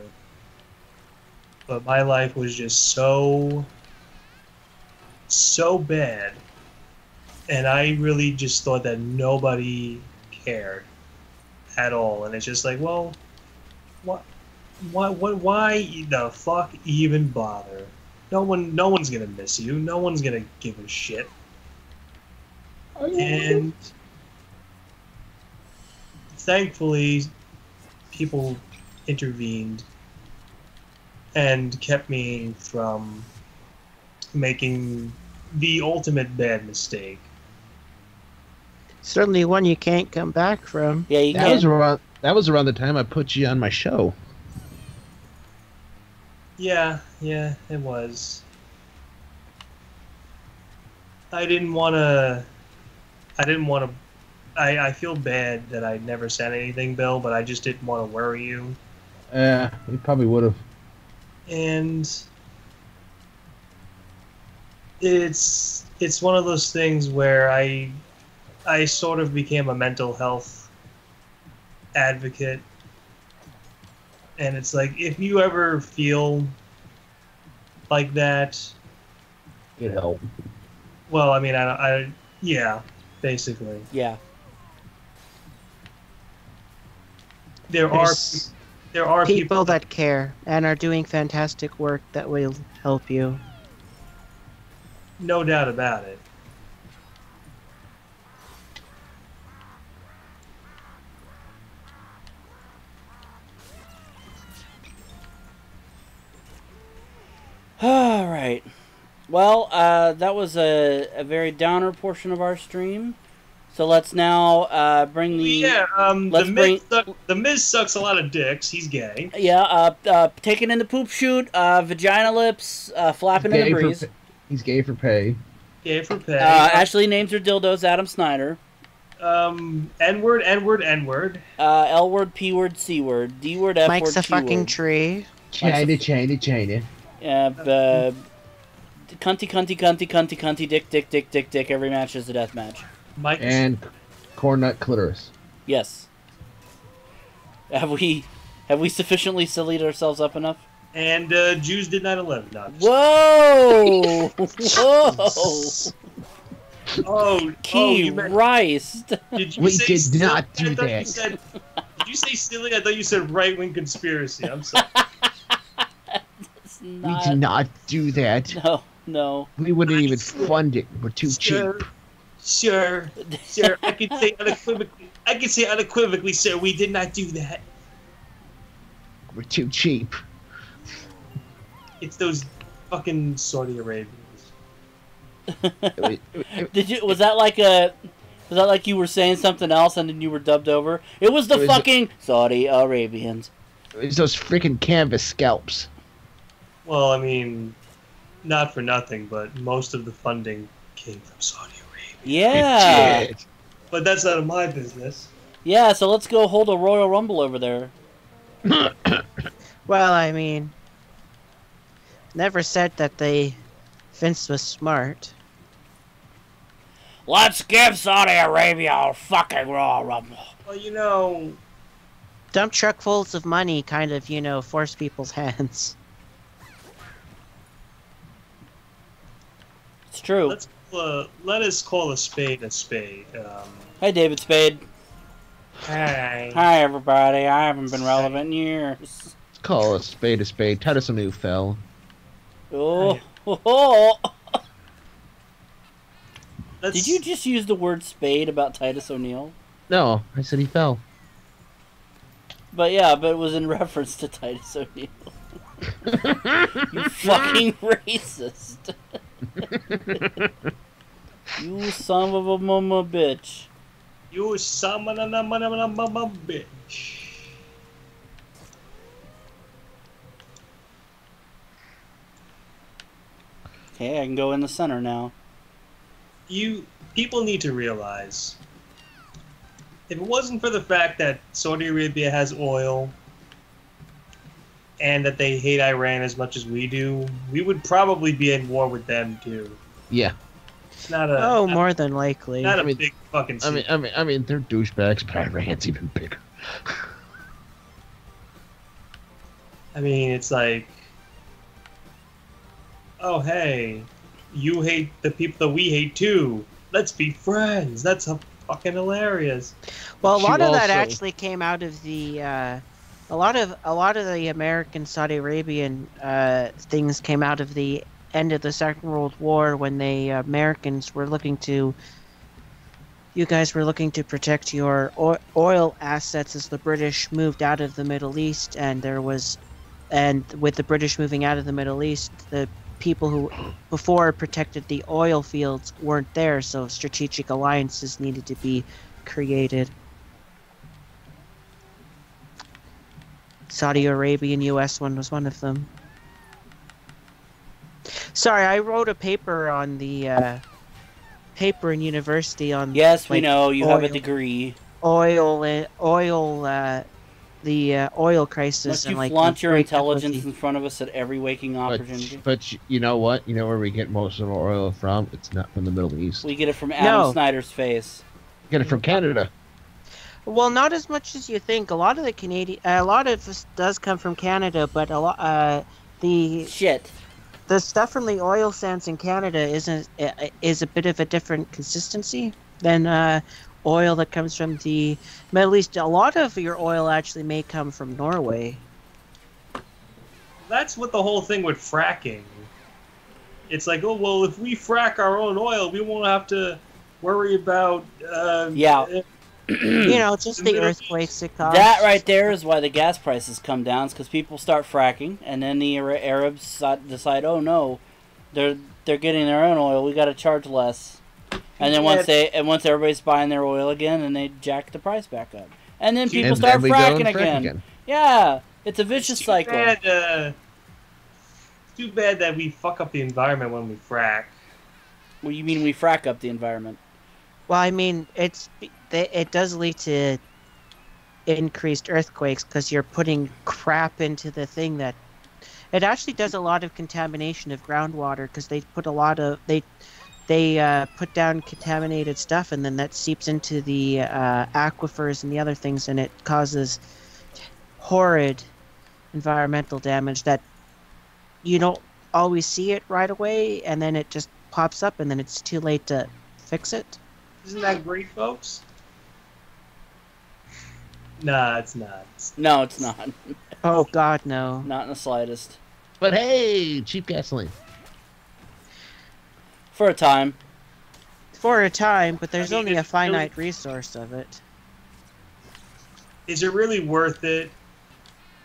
But my life was just so so bad and I really just thought that nobody cared at all and it's just like, well, what what what why the fuck even bother? No one no one's going to miss you. No one's going to give a shit oh, and thankfully people intervened and kept me from making the ultimate bad mistake Certainly one you can't come back from. Yeah, you That can't. was around. That was around the time I put you on my show. yeah yeah it was i didn't want to i didn't want to I, I feel bad that i never said anything bill but i just didn't want to worry you Yeah, you probably would have. and it's it's one of those things where I I sort of became a mental health advocate and it's like if you ever feel like that Get help. well I mean I, I yeah basically Yeah. there are there are people people that care and are doing fantastic work that will help you. No doubt about it All right. Well, uh, that was a, a very downer portion of our stream. So let's now uh, bring the yeah um the let's Miz, bring- suck, the Miz sucks a lot of dicks he's gay yeah uh, uh, taken in the poop shoot, uh, vagina lips, uh, flapping in the Gay for breeze. pa- he's gay for pay. K for pay. Uh, Ashley names her dildos Adam Snyder. um, N word, N word, N word. Uh, L word, P word, C word, D word, F word. Mike's word, a Q fucking word. tree. China, China, China. Uh, b- cunty, cunty, cunty, cunty, cunty, dick, dick, dick, dick, dick. Every match is a death match. Mike. And corn nut clitoris. Yes. Have we have we sufficiently sillied ourselves up enough? And uh, Jews did 9/11. No, Whoa! [laughs] Whoa! Oh, oh, Key you meant, Christ! did you We say did silly? not do thought You that. said, did you say silly? I thought you said right wing conspiracy. I'm sorry. [laughs] It's We did not do that. No, no. We wouldn't even fund it. We're too cheap. Sure, sure, sure. I can say [laughs] unequivocally. I can say unequivocally, sir. We did not do that. We're too cheap. It's those fucking Saudi Arabians. It- it- Did you? Was that like a? Was that like you were saying something else and then you were dubbed over? It was the It was- fucking Saudi Arabians. It's those freaking canvas scalps. Well, I mean, not for nothing, but most of the funding came from Saudi Arabia. Yeah. Shit. But that's none of my business. Yeah. So let's go hold a Royal Rumble over there. [coughs] Well, I mean, never said that they Vince was smart. Let's give Saudi Arabia a fucking raw Rumble. Well, you know, Dump truckfuls of money kind of, you know, force people's [laughs] hands. It's true. let's uh, let us call a spade a spade. Um, Hey, David Spade. hey. Hi, everybody. I haven't been relevant in years. Let's call a spade a spade. Titus O'Neil fell. Oh. [laughs] oh. Did you just use the word spade about Titus O'Neil? No, I said he fell. But yeah, but it was in [laughs] reference to Titus O'Neil. [laughs] you fucking racist. you son of a mama bitch. You son of a mama bitch. Okay, I can go in the center now. You people need to realize if it wasn't for the fact that Saudi Arabia has oil and that they hate Iran as much as we do, we would probably be in war with them too. Yeah. It's not a Oh, not, more than likely. not a I mean- big fucking. I mean, I mean, I mean, they're douchebags, but Iran's even bigger. I mean, it's like, oh hey, you hate the people that we hate too. Let's be friends. That's a fucking hilarious. Well, a She lot of that actually came out of the, uh, a lot of a lot of the American Saudi Arabian uh, things came out of the end of the Second World War when the Americans were looking to. You guys were looking to protect your oil assets as the British moved out of the Middle East, and there was, and with the British moving out of the Middle East, the people who before protected the oil fields weren't there, so strategic alliances needed to be created. Saudi Arabian US one was one of them. Sorry, I wrote a paper on the uh, paper in university on Yes, we know you have a degree. oil and oil uh, the uh, oil crisis Must and you like flaunt your intelligence difficulty. in front of us at every waking But, opportunity? but you know what? You know where we get most of our oil from? It's not from the Middle East. We We get it from Adam No. Snyder's face. get it from Canada. Well, not as much as you think. A lot of the Canadian, a lot of this does come from Canada, but a lot, uh, the Shit. the stuff from the oil sands in Canada isn't uh, is a bit of a different consistency than uh, oil that comes from the Middle East. A lot of your oil actually may come from Norway. That's what the whole thing with fracking. It's like, oh well, if we frack our own oil, we won't have to worry about. Uh, Yeah. uh, you know, just The the earthquakes it caused. That right there is why the gas prices come down, because people start fracking, and then the Arabs decide, oh no, they're they're getting their own oil. We got to charge less. And then once they and once everybody's buying their oil again, and they jack the price back up, and then people and start then fracking and again. frack Yeah, it's a vicious Too cycle. Bad, uh, too bad that we fuck up the environment when we frack. Well, you mean we frack up the environment? Well, I mean, it's it does lead to increased earthquakes because you're putting crap into the thing that it actually does a lot of contamination of groundwater because they put a lot of they they uh, put down contaminated stuff and then that seeps into the uh, aquifers and the other things and it causes horrid environmental damage that you don't always see it right away and then it just pops up and then it's too late to fix it Isn't that great, folks? Nah, it's not. No, it's not. oh god no Not in the slightest. But hey, cheap gasoline. For a time. for a time but there's mean, only a it's finite resource of it Is it really worth it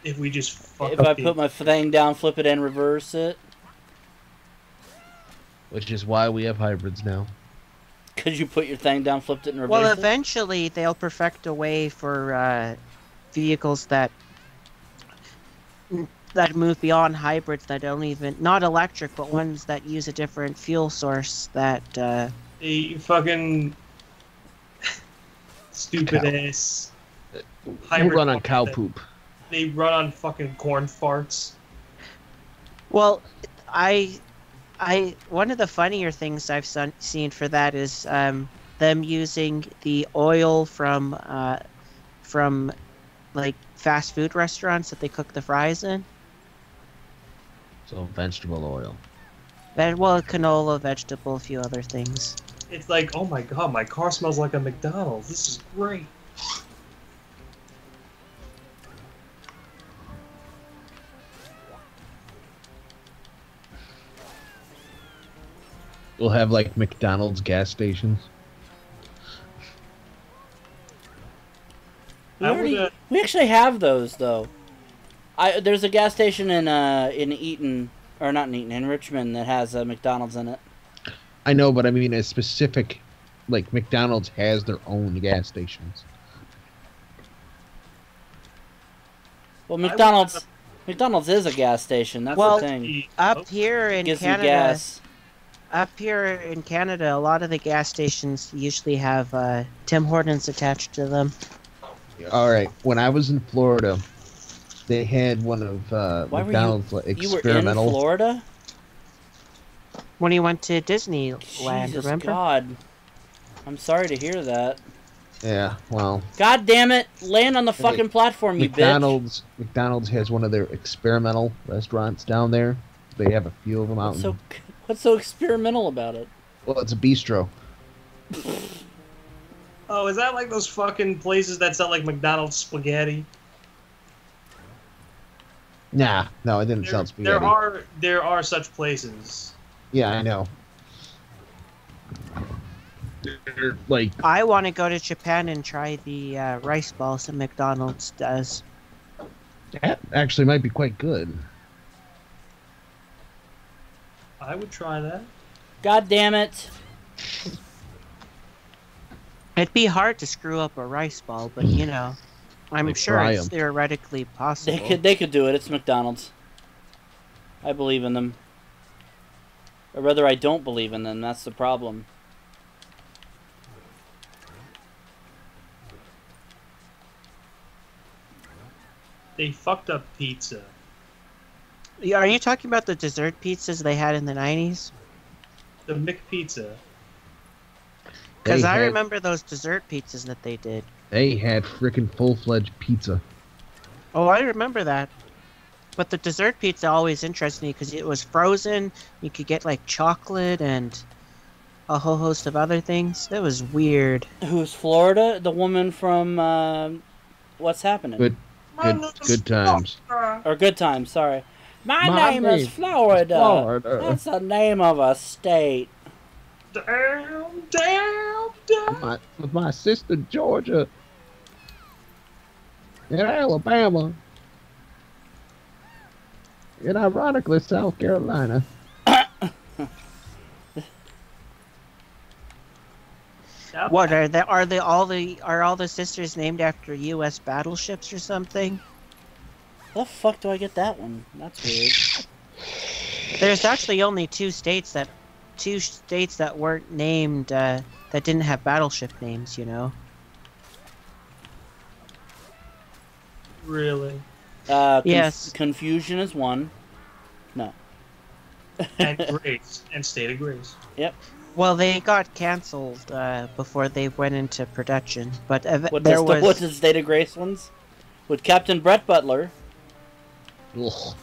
if we just fuck If up I the- put my thing down, flip it, and reverse it, Which is why we have hybrids now. could you put your thing down, flipped it, and reverse it? Well, it? eventually they'll perfect a way for uh, vehicles that that move beyond hybrids that don't even not electric, but ones that use a different fuel source. That uh, the fucking stupid Cow. ass Who hybrid run on cow that- poop? They run on fucking corn farts. well, I I one of the funnier things I've son- seen for that is um, them using the oil from uh, from like fast food restaurants that they cook the fries in. So vegetable oil. Ve- Well, canola, vegetable, a few other things. It's like, oh my god, my car smells like a McDonald's. This is great. We'll have like McDonald's gas stations. we, already- would, uh, we actually have those though. I there's a gas station in uh in Eaton or not in Eaton in Richmond that has a McDonald's in it. I know, but I mean a specific, like McDonald's has their own gas stations. Well, McDonald's McDonald's is a gas station. That's Well, the thing. The- Up here in Gives Canada, gas. up here in Canada, a lot of the gas stations usually have uh, Tim Hortons attached to them. All right, when I was in Florida, they had one of uh, Why were you- McDonald's like, You were in experimental. Florida. When he went to Disneyland, Jesus remember? God. I'm sorry to hear that. Yeah, well, God damn it! Land on the fucking platform, you bitch. McDonald's McDonald's has one of their experimental restaurants down there. They have a few of them out. What's in, so what's so experimental about it? well, it's a bistro. [laughs] Oh, is that like those fucking places that sell like McDonald's spaghetti? Nah, no, it didn't There, sound spaghetti. there are there are such places. Yeah, I know. They're like I want to go to Japan and try the uh, rice balls that McDonald's does. that actually might be quite good. I would try that. God damn it! It'd be hard to screw up a rice ball, but you know, I'm They sure it's it's 'em. theoretically possible. They could they could do it. It's McDonald's. I believe in them. Or rather, I don't believe in them. That's the problem. They fucked up pizza. Yeah, Are you talking about the dessert pizzas they had in the 90s? The McPizza. Because I had- remember those dessert pizzas that they did. They had freaking full fledged pizza. Oh, I remember that. But the dessert pizza always interested me because it was frozen. You could get like chocolate and a whole host of other things. It was weird. Who's Florida? The woman from uh, What's Happening? Good, good, good times. Or Good Times. Sorry. My, My name, name is Florida. Florida. That's the name of a state. Down, down, down. My, with my sister Georgia and Alabama. And ironically, South Carolina. What are they? Are they all the are all the sisters named after U.S. battleships or something? How the fuck do I get that one? That's weird. There's actually only two states that two states that weren't named uh, that didn't have battleship names. You know. Really? Uh, conf- Yes. Confusion is one. No. And [laughs] Grace. and State of Grace. Yep. Well, they got canceled uh, before they went into production, but ev- What there was the, what's the State of Grace ones? With Captain Brett Butler. Ugh.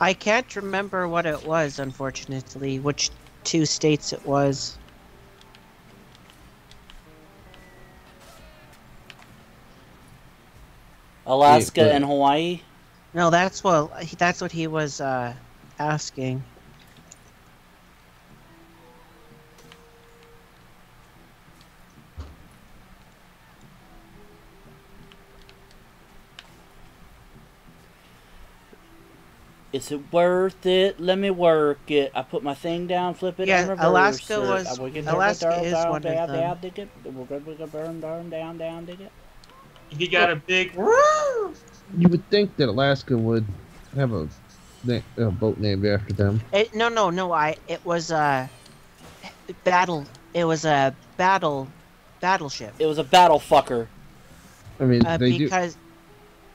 I can't remember what it was, unfortunately, which two states it was. Alaska but- and Hawaii. No, that's what he- that's what he was uh, asking. Is it worth it? Let me work it. I put my thing down, flip it, Yeah, and reverse Alaska it. was- I work it, Alaska is down, one of down, them. down, dig it. We're good, we're good, burn, down, down, down, dig it. If you got a big. You would think that Alaska would have a, na- a boat named after them. It, no, no, no. I it was a battle. It was a battle battleship. It was a battle fucker. I mean, Uh, they do. because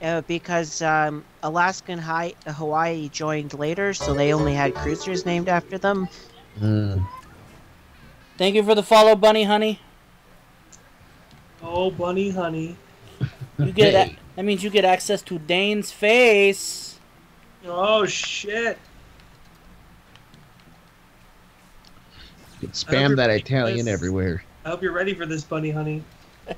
uh, because um, Alaska and Hi- Hawaii joined later, so they only had cruisers named after them. Mm. Thank you for the follow, Bunny Honey. Oh, bunny honey. You get Hey. a- that means you get access to Dane's face. Oh, shit. You could spam that Italian was- everywhere. I hope you're ready for this, bunny honey. [laughs]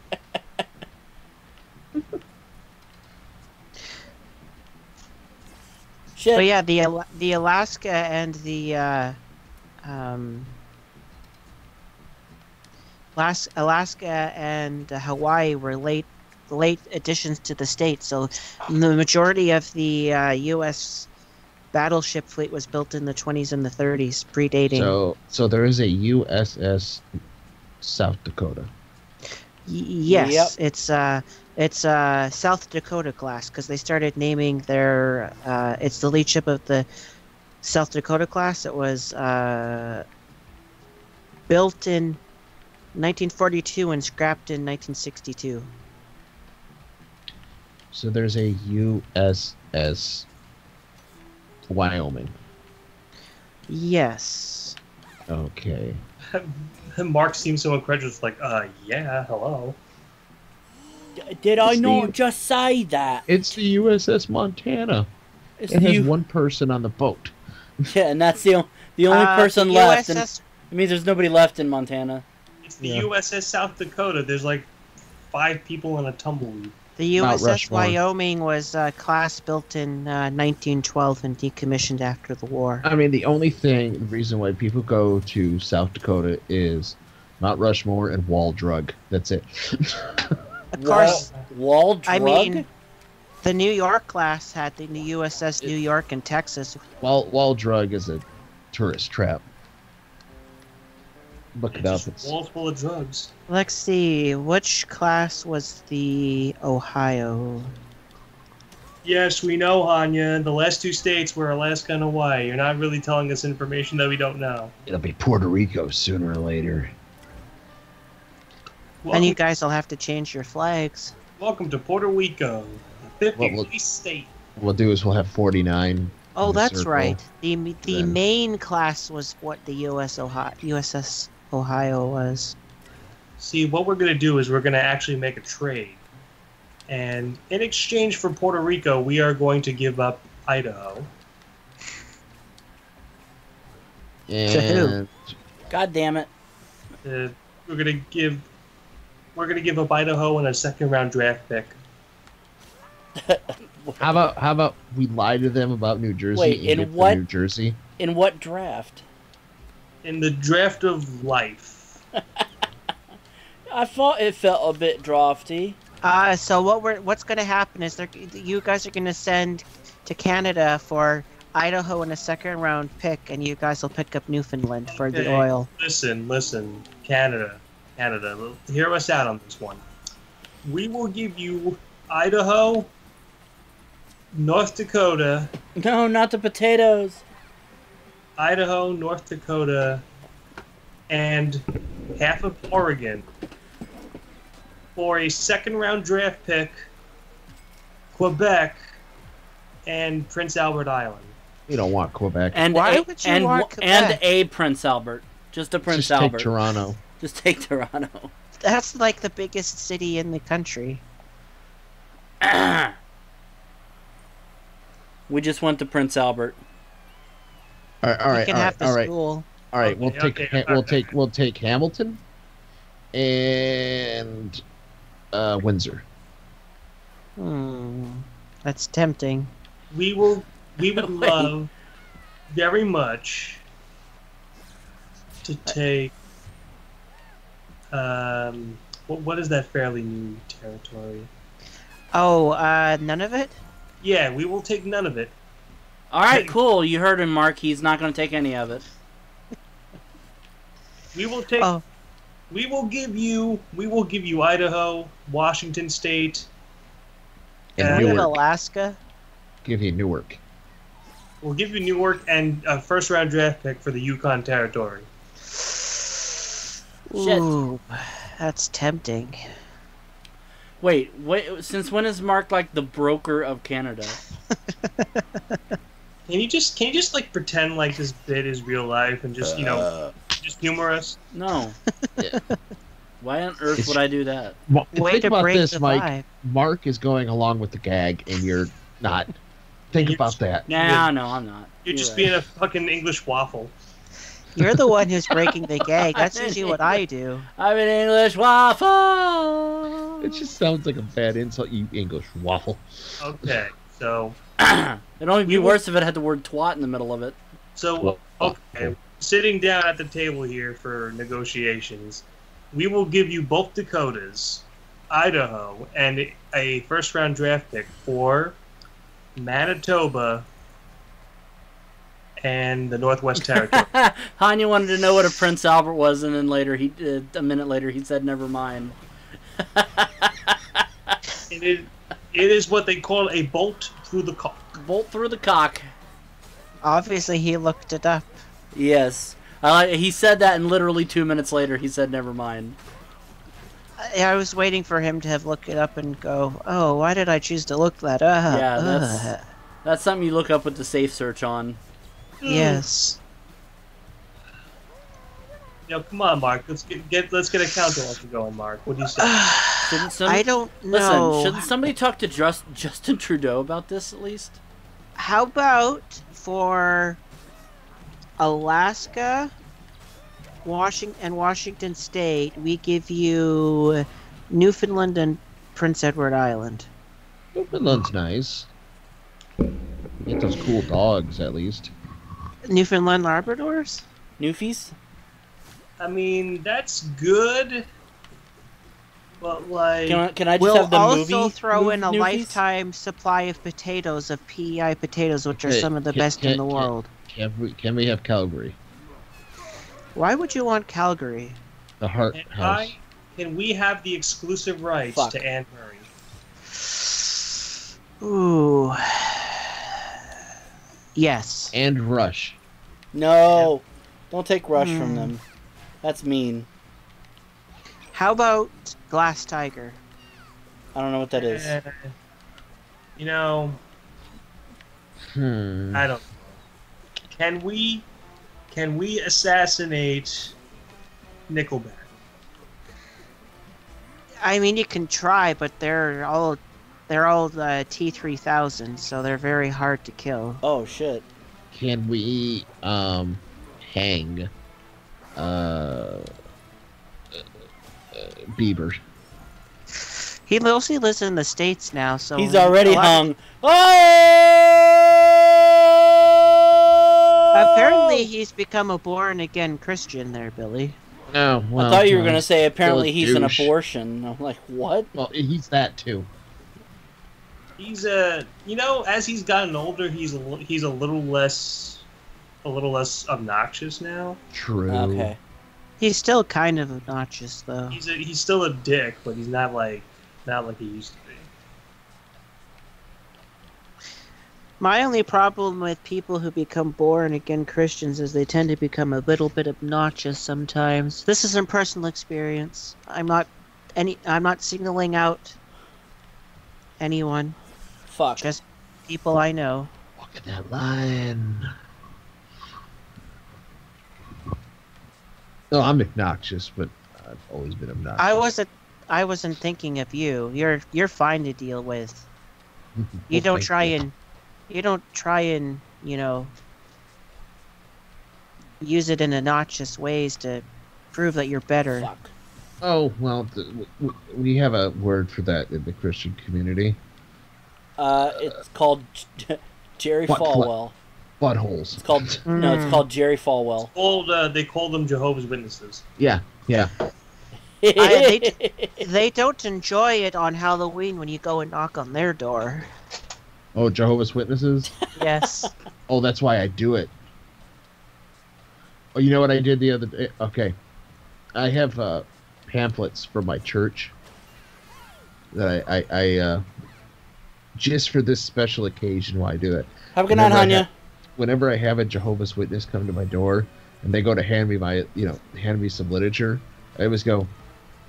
Shit. But yeah, the the Alaska and the uh, um, Las- Alaska and uh, Hawaii were late late additions to the state. So the majority of the uh, U.S. battleship fleet was built in the 20s and the 30s, predating. So, so there is a USS South Dakota. Y- yes, Yep. it's uh, it's uh, South Dakota class because they started naming their. Uh, it's the lead ship of the South Dakota class. It was uh, built in 1942 and scrapped in 1962. So there's a USS Wyoming. Yes. Okay. [laughs] Mark seems so incredulous, like, uh, yeah, hello. Did I It's not the- just say that? It's the USS Montana. It's It has the, one person on the boat. [laughs] yeah, and that's the o- the only Uh, person the left. And USS it means there's nobody left in Montana. It's the Yeah. USS South Dakota. There's like five people in a tumbleweed. The USS Wyoming was a class built in uh, 1912 and decommissioned after the war. I mean, the only thing, the reason why people go to South Dakota is Mount Rushmore and Wall Drug. That's it. Of course, Wall drug. I mean, the New York class had the USS New York and Texas. Wall Wall Drug is a tourist trap. Look It's it up. just It's walls full of drugs. Let's see, which class was the Ohio? Yes, we know, Hanya. The last two states were Alaska and Hawaii. You're not really telling us information that we don't know. it'll be Puerto Rico sooner or later. Then Welcome, you guys will have to change your flags. welcome to Puerto Rico, the 50th Well, well- state. What we'll do is we'll have 49. Oh, that's circle. right. The the Then- main class was what the US Ohio, USS Ohio was. See, what we're going to do is we're going to actually make a trade. And in exchange for Puerto Rico, we are going to give up Idaho. To who? God damn it. Uh, we're going to give we're going to give up Idaho and a second round draft pick. [laughs] how about how about we lie to them about New Jersey Wait, and in give what- New Jersey? In what draft? In the draft of life. [laughs] I thought it felt a bit drafty. Uh, so what we're what's gonna happen is they're, you guys are gonna send to Canada for Idaho and a second round pick, and you guys will pick up Newfoundland for the oil. Listen, listen, Canada, Canada, hear us out on this one. We will give you Idaho, North Dakota, No, not the potatoes. Idaho, North Dakota, and half of Oregon for a second round draft pick, Quebec, and Prince Albert Island. You don't want Quebec. And Why a, would you and, want w- and a Prince Albert. Just a Prince Just Albert. take Toronto. [laughs] Just take Toronto. That's like the biggest city in the country. [clears throat] we just went to Prince Albert. All right, all you right, can all have right, the all right, school. all right. We'll Okay, take okay, we'll okay. take we'll take Hamilton and uh, Windsor. Hmm. That's tempting. We will. We [laughs] would love very much to take. Um, what, what is that fairly new territory? Oh, uh, none of it? Yeah, we will take none of it. All right, [laughs] cool. You heard him, Mark. He's not going to take any of it. We will take. Oh. We will give you. We will give you Idaho, Washington State. And Uh, What in Alaska? Give you Newark. We'll give you Newark and a first round draft pick for the Yukon territory. Shit. Ooh, that's tempting. Wait, wait. Since when is Mark like the broker of Canada? [laughs] Can you just can you just like pretend like this bit is real life and just you know Uh. just humor us? No. [laughs] Yeah. Why on earth It's- would I do that? Well, Way think to about break this, the Mike. vibe. Mark is going along with the gag, and you're not. Think You're about just- that. No, no, I'm not. You're just right. being a fucking English waffle. You're the one who's breaking the [laughs] gag. That's usually what I do. I'm an English waffle. It just sounds like a bad insult, you English waffle. Okay, so [coughs] It'd only be You worse if it had the word twat in the middle of it. so okay, sitting down at the table here for negotiations, we will give you both Dakotas, Idaho, and a first round draft pick for Manitoba and the Northwest [laughs] Territory. Hanya wanted to know what a Prince Albert was, and then later he, uh, a minute later, he said, "Never mind." it, is, it is what they call a bolt through the cock. Bolt through the cock. Obviously, he looked it up. Yes, I like. He said that, and literally two minutes later, he said, "Never mind." I, I was waiting for him to have looked it up and go, "Oh, why did I choose to look that up?" Yeah, that's- Ugh." That's something you look up with the safe search on. yes. You know, come on, Mark. Let's get, get let's get a counter off going, Mark. What do you say? [sighs] Shouldn't some, I don't listen? know. Shouldn't somebody talk to just Justin Trudeau about this at least? How about for Alaska, Washington, and Washington State, we give you Newfoundland and Prince Edward Island. Newfoundland's nice. Get those cool dogs, at least. Newfoundland Labradors? Newfies? I mean, that's good, but like, Can I, can I just We'll have the also movie? throw in a Newfies? lifetime supply of potatoes, of PEI potatoes, which are Hey, some of the can- best in the can- world. Can we, can we have Calgary? Why would you want Calgary? The Heart and House. I, can we have the exclusive rights Fuck. to Anne Murray? Ooh. [sighs] Yes. And Rush. No, don't take Rush from Hmm. them. That's mean. How about Glass Tiger? I don't know what that is. Uh, you know, Hmm. I don't. Can we, can we assassinate Nickelback? I mean, you can try, but they're all they're all uh, T three thousand, so they're very hard to kill. Oh shit. Can we um hang uh, uh, uh Bieber? He mostly lives in the states now, so He's already a lot- hung. Oh! Apparently, he's become a born again Christian. There, Billy. No, well, I thought you were no, gonna say apparently still a he's an abortion. I'm like, what? Well, he's that too. He's a, you know, as he's gotten older, he's a, li- he's a little less, a little less obnoxious now. True. Okay. He's still kind of obnoxious, though. He's a, he's still a dick, but he's not like, not like he used to be. My only problem with people who become born again Christians is they tend to become a little bit obnoxious sometimes. This isn't personal experience. I'm not any I'm not singling out anyone, Fuck. just people I know. Look at that line. No, I'm obnoxious, but I've always been obnoxious. I wasn't I wasn't thinking of you. You're you're fine to deal with. [laughs] You Well, don't try you. and you don't try and, you know, use it in obnoxious ways to prove that you're better. Fuck. Oh well, th- w- w- we have a word for that in the Christian community. Uh, it's called J- Jerry What- what? Falwell. Buttholes. It's called no, it's Mm. called Jerry Falwell. Old, uh, they call them Jehovah's Witnesses. Yeah, yeah. [laughs] I- They don't enjoy it on Halloween when you go and knock on their door. Oh, Jehovah's Witnesses. Yes. Oh, that's why I do it. Oh, you know what I did the other day? Okay, I have uh, pamphlets for my church that I, I, I uh, just for this special occasion. Why I do it? Have a good night, Whenever I Hanya. Ha- Whenever I have a Jehovah's Witness come to my door and they go to hand me my, you know, hand me some literature, I always go,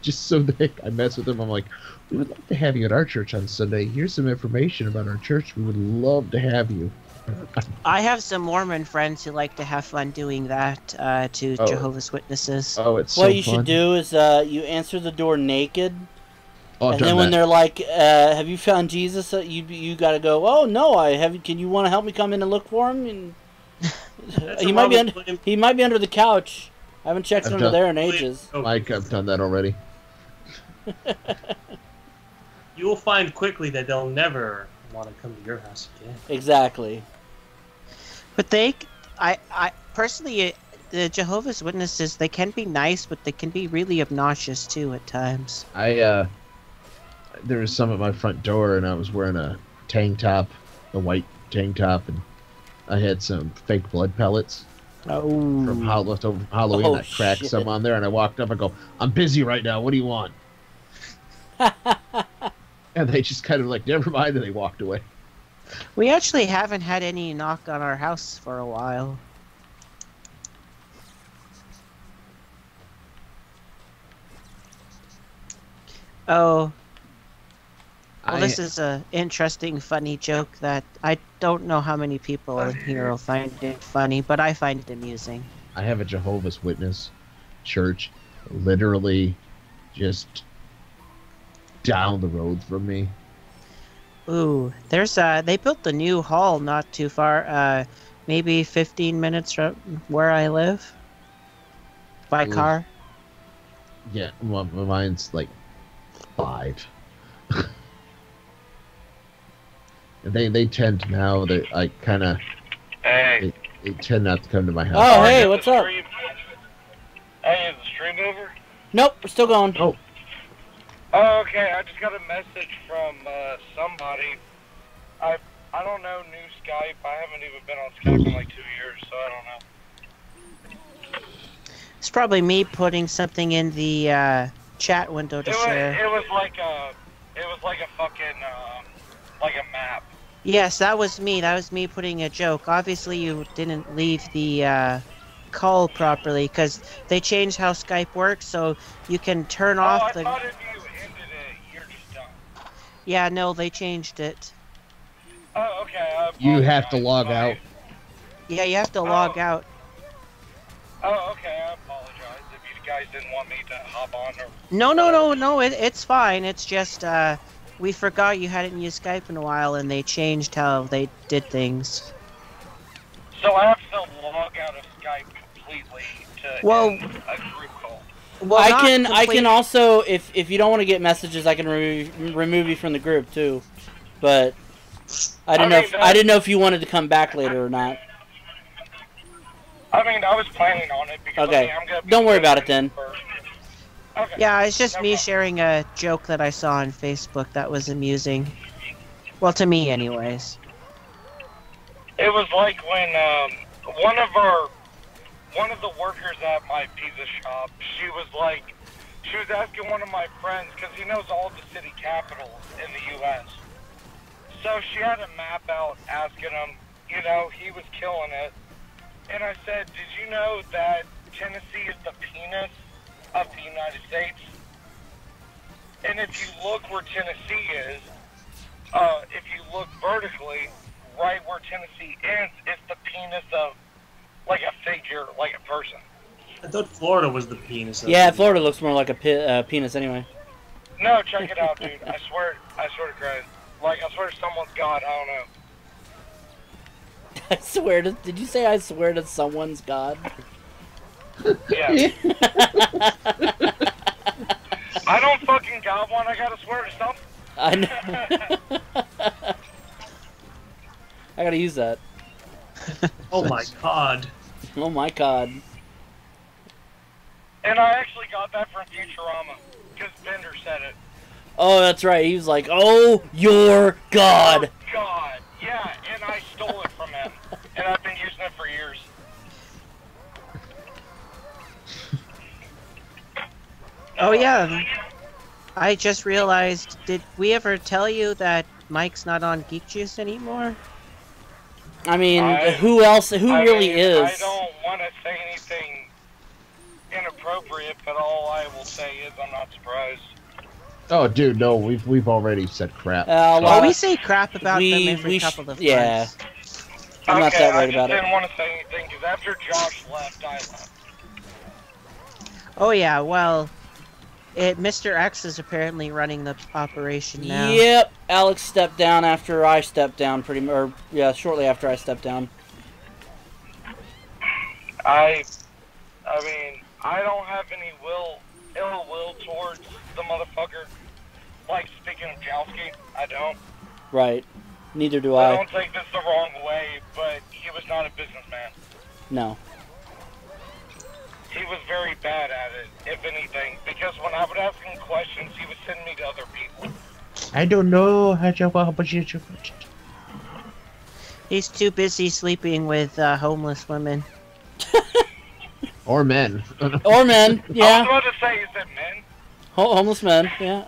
just so [laughs] they, I mess with them. I'm like, we would love to have you at our church on Sunday. Here's some information about our church. We would love to have you. [laughs] I have some Mormon friends who like to have fun doing that uh, to Oh. Jehovah's Witnesses. Oh, it's what so you fun. should do is uh, you answer the door naked, Oh, I've and done then when that. they're like, uh, "Have you found Jesus?" Uh, you you got to go. Oh no, I have. Can you want to help me come in and look for him? And [laughs] he might be under, he might be under the couch. I haven't checked I've under done- there in ages. Oh, Mike, I've done that already. [laughs] You will find quickly that they'll never want to come to your house again. Exactly. But they, I, I personally, uh, the Jehovah's Witnesses, they can be nice, but they can be really obnoxious too at times. I uh, there was some at my front door, and I was wearing a tank top, a white tank top, and I had some fake blood pellets Oh. from from Halloween. Oh, I cracked shit. some on there, and I walked up. I go, "I'm busy right now. What do you want?" [laughs] and they just kind of like, "Never mind," and they walked away. We actually haven't had any knock on our house for a while. Oh, well, I, this is an interesting, funny joke that I don't know how many people here will find it funny, but I find it amusing. I have a Jehovah's Witness church literally just down the road from me. Ooh, there's uh they built the new hall not too far uh maybe 15 minutes from where I live by car. Yeah, well, mine's like 5. [laughs] they they tend now that I kind of Hey. they tend not to come to my house. Oh, hey, what's up? stream- Hey, is the stream over? Nope, we're still going. Oh. Oh, okay. I just got a message from uh, somebody. I I don't know new Skype. I haven't even been on Skype in like two years, so I don't know. It's probably me putting something in the uh chat window to It was, share. it was like a it was like a fucking um, like a map. Yes, that was me. That was me putting a joke. Obviously, you didn't leave the uh call properly cuz they changed how Skype works so you can turn oh, off I the thought if you ended it, you're just done. Yeah, no, they changed it. Oh, okay. You have to log My- out. Yeah, you have to log Oh. out. Oh, okay. I apologize if you guys didn't want me to hop on or. No, no, no, no. It, it's fine. It's just uh, we forgot you hadn't used Skype in a while, and they changed how they did things. So I have to log out of Skype completely to Well- end a group call. Well, I not can I can also if if you don't want to get messages, I can remove remove you from the group too. But I didn't I know mean, if, that- I didn't know if you wanted to come back later or not. I mean, I was planning on it because Okay. I mean, I'm gonna be Don't worry about it then. first. Okay. Yeah, it's just No me problem. sharing a joke that I saw on Facebook that was amusing. Well, to me, anyways. It was like when um, one of our, one of the workers at my pizza shop, she was like, she was asking one of my friends because he knows all the city capitals in the U.S. So she had a map out asking him, you know, he was killing it. And I said, did you know that Tennessee is the penis of the United States? And if you look where Tennessee is, uh, if you look vertically, right where Tennessee ends, it's the penis of like a figure, like a person. I thought Florida was the penis. of Yeah, the- Florida looks more like a pi- uh, penis anyway. No, check it out, dude. I swear, I swear to Christ. Like, I swear to someone's God, I don't know. [laughs] I swear to. Did you say I swear to someone's god? Yeah. I don't fucking got one, I gotta swear to something. I know. I gotta use that. Oh my god. Oh my god. And I actually got that from Futurama, because Bender said it. Oh, that's right. He was like, "Oh, your god." Oh, God, yeah, and I stole it from him. And I've been using it for years. Oh yeah. I just realized. Did we ever tell you that Mike's not on Geek Juice anymore? I mean, I- who else? Who I really mean, is? I don't want to say anything inappropriate, but all I will say is I'm not surprised. Oh, dude, no, we've we've already said crap. Uh, a Oh, we say crap about we- them every we couple of yeah. months. I'm not that I worried about it. I didn't want to say anything because after Josh left, I left. Oh yeah, well, it, Mr. X is apparently running the operation now. Yep. Alex stepped down after I stepped down, pretty much. Or yeah, shortly after I stepped down. I, I mean, I don't have any will, ill will towards the motherfucker. Like speaking of Jowski, I don't. Right. Neither do I I. don't take this the wrong way, but he was not a businessman. No. He was very bad at it, if anything, because when I would ask him questions, he would send me to other people. I don't know how to but you He's too busy sleeping with uh, homeless women. [laughs] or men. [laughs] Or men. yeah. I was about to say, is it men? Ho- homeless men. Yeah.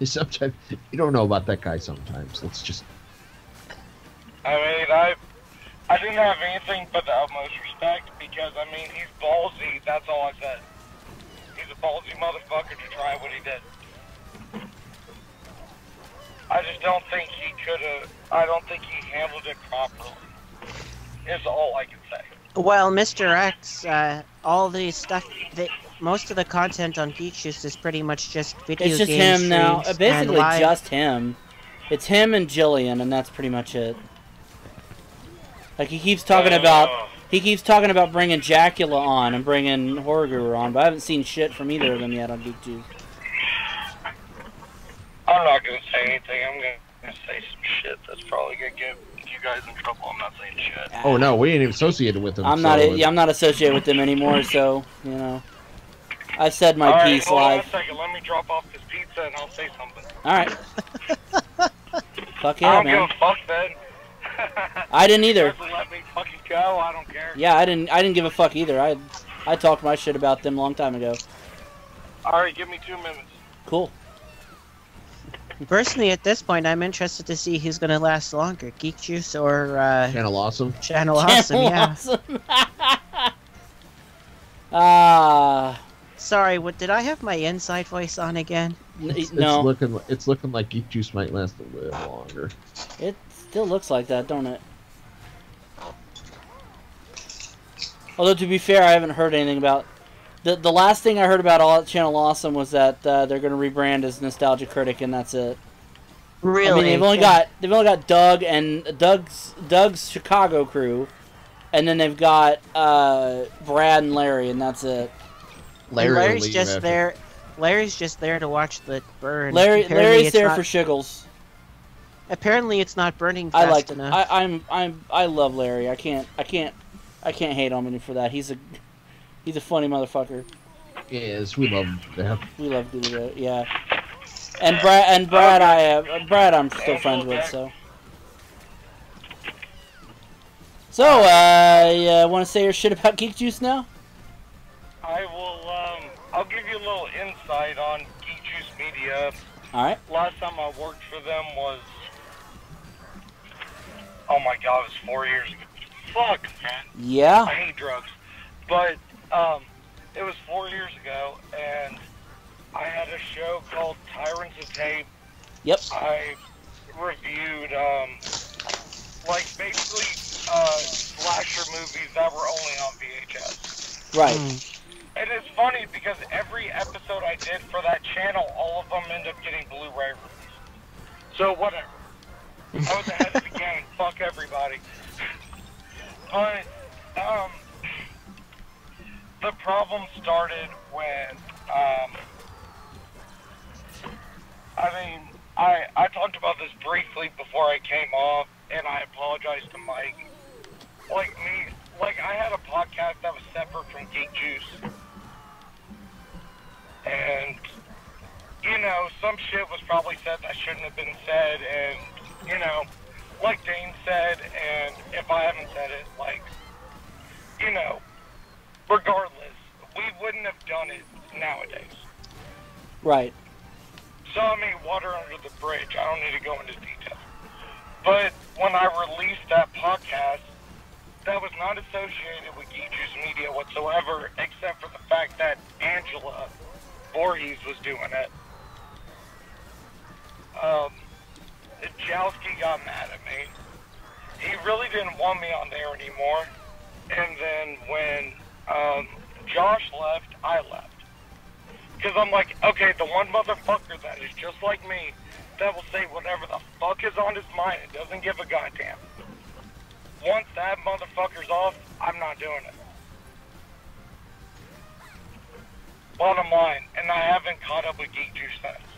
[laughs] Sometimes you don't know about that guy. Sometimes it's just I mean, I, I didn't have anything but the utmost respect because I mean he's ballsy. That's all I said. He's a ballsy motherfucker to try what he did. I just don't think he could have. I don't think he handled it properly. Is all I can say. Well, Mr. X, uh, all the stuff, the, most of the content on Geek Juice is pretty much just video It's just game him now. Uh, Basically, just him. It's him and Jillian, and that's pretty much it. Like he keeps talking about, Uh, he keeps talking about bringing Jacula on and bringing Horror Guru on, but I haven't seen shit from either of them yet on Geek Juice. I'm not gonna say anything. I'm gonna say some shit that's probably gonna get you guys in trouble. I'm not saying shit. oh no, we ain't even associated with them. I'm not. so Yeah, I'm not associated with them anymore. So you know, I said my All right, piece hold on a live. second. Let me drop off this pizza and I'll say something. All right. [laughs] Fuck I yeah, don't man. give a fuck then. I didn't either. Let me fucking go. I don't care. Yeah, I didn't. I didn't give a fuck either. I, I talked my shit about them a long time ago. All right, give me two minutes. Cool. Personally, at this point, I'm interested to see who's gonna last longer, Geek Juice or uh, Channel awesome. Channel Awesome. Yeah. Awesome. [laughs] Ah, Sorry, what did I have my inside voice on again? n- It's, no. it's looking it's looking like Geek Juice might last a little longer. It still looks like that, don't it? Although to be fair, I haven't heard anything about the the last thing I heard about all Channel Awesome was that uh, they're going to rebrand as Nostalgia Critic, and that's it. Really? I mean, they've only got they've only got Doug and Doug's Doug's Chicago crew, and then they've got uh, Brad and Larry, and that's it. Larry will Larry's just there. Larry's just there to watch the burn. Larry Apparently Larry's there not- for shiggles. Apparently, it's not burning fast I like enough. I, I'm I'm I love Larry. I can't I can't I can't hate on him for that. He's a he's a funny motherfucker. Yes, we love them. We love Dooley. Yeah. And Brad and Brad I uh, Brad I'm still friends with so. So, uh, you want to say your shit about Geek Juice now? I will. Um, I'll give you a little insight on Geek Juice Media. Media. All right. Last time I worked for them was. Oh my god, it was four years ago. Fuck, man. Yeah. I hate drugs. But um, it was four years ago, and I had a show called Tyrants of Tape. Yep. I reviewed, um, like, basically uh, slasher movies that were only on VHS. Right. Mm. And it's funny because every episode I did for that channel, all of them end up getting Blu-ray released. So whatever. I was ahead of the game. Fuck everybody. But um, the problem started when um, I mean, I I talked about this briefly before I came off, and I apologize to Mike. Like me, like I had a podcast that was separate from Geek Juice, and you know, some shit was probably said that shouldn't have been said, and you know, like Dane said, and if I haven't said it, like, you know, regardless, we wouldn't have done it nowadays. Right. So, I mean, water under the bridge. I don't need to go into detail. But when I released that podcast, that was not associated with Geek Media whatsoever, except for the fact that Angela Voorhees was doing it. Um, Jowski got mad at me. He really didn't want me on there anymore. And then when um, Josh left, I left. Because I'm like, okay, the one motherfucker that is just like me, that will say whatever the fuck is on his mind and doesn't give a goddamn. Once that motherfucker's off, I'm not doing it. Bottom line, and I haven't caught up with Geek Juice since.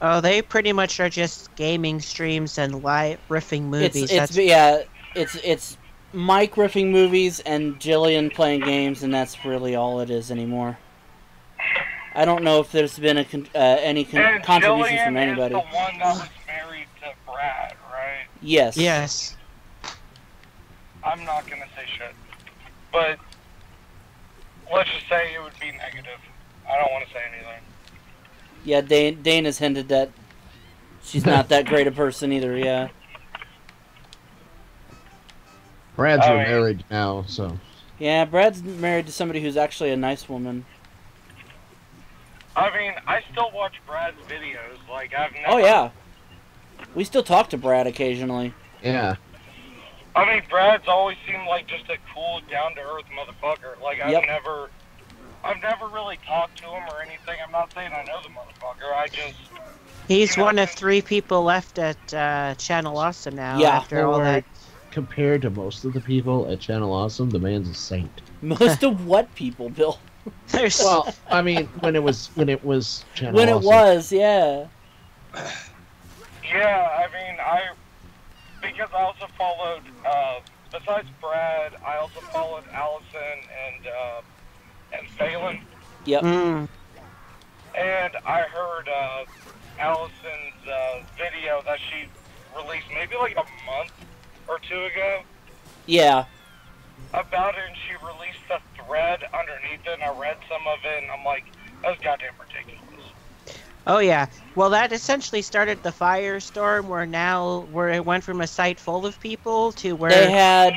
Oh, they pretty much are just gaming streams and live riffing movies. It's it's yeah. It's it's Mike riffing movies and Jillian playing games, and that's really all it is anymore. I don't know if there's been a con- uh, any con- And contributions Jillian from anybody. is the one that was married to Brad, right? Yes. yes. I'm not gonna say shit, but let's just say it would be negative. I don't want to say anything. Yeah. Dane Dane has hinted that she's not that [laughs] great a person either. Yeah. Brad's Oh, are yeah. married now, so Yeah. Brad's married to somebody who's actually a nice woman. I mean, I still watch Brad's videos. Like I've oh, never. Oh yeah. We still talk to Brad occasionally. yeah. I mean, Brad's always seemed like just a cool, down to earth motherfucker. Like I've Yep. never, I've never really talked to him or anything. I'm not saying I know the motherfucker. I just, He's You know, one of three people left at uh, Channel Awesome now. Yeah. After all that. compared to most of the people at Channel Awesome, the man's a saint. [laughs] Most of what people, Bill? [laughs] There's Well, I mean, when it was when it was Channel When it was, yeah. yeah. I mean, I because I also followed. Uh, besides Brad, I also followed Allison and uh, and Phelan. Yep. Mm, And I heard uh, Allison's uh, video that she released maybe like a month or two ago Yeah. about it, and she released the thread underneath it, and I read some of it, and I'm like, that's goddamn ridiculous. Oh yeah. Well, that essentially started the firestorm, where now where it went from a site full of people to where They had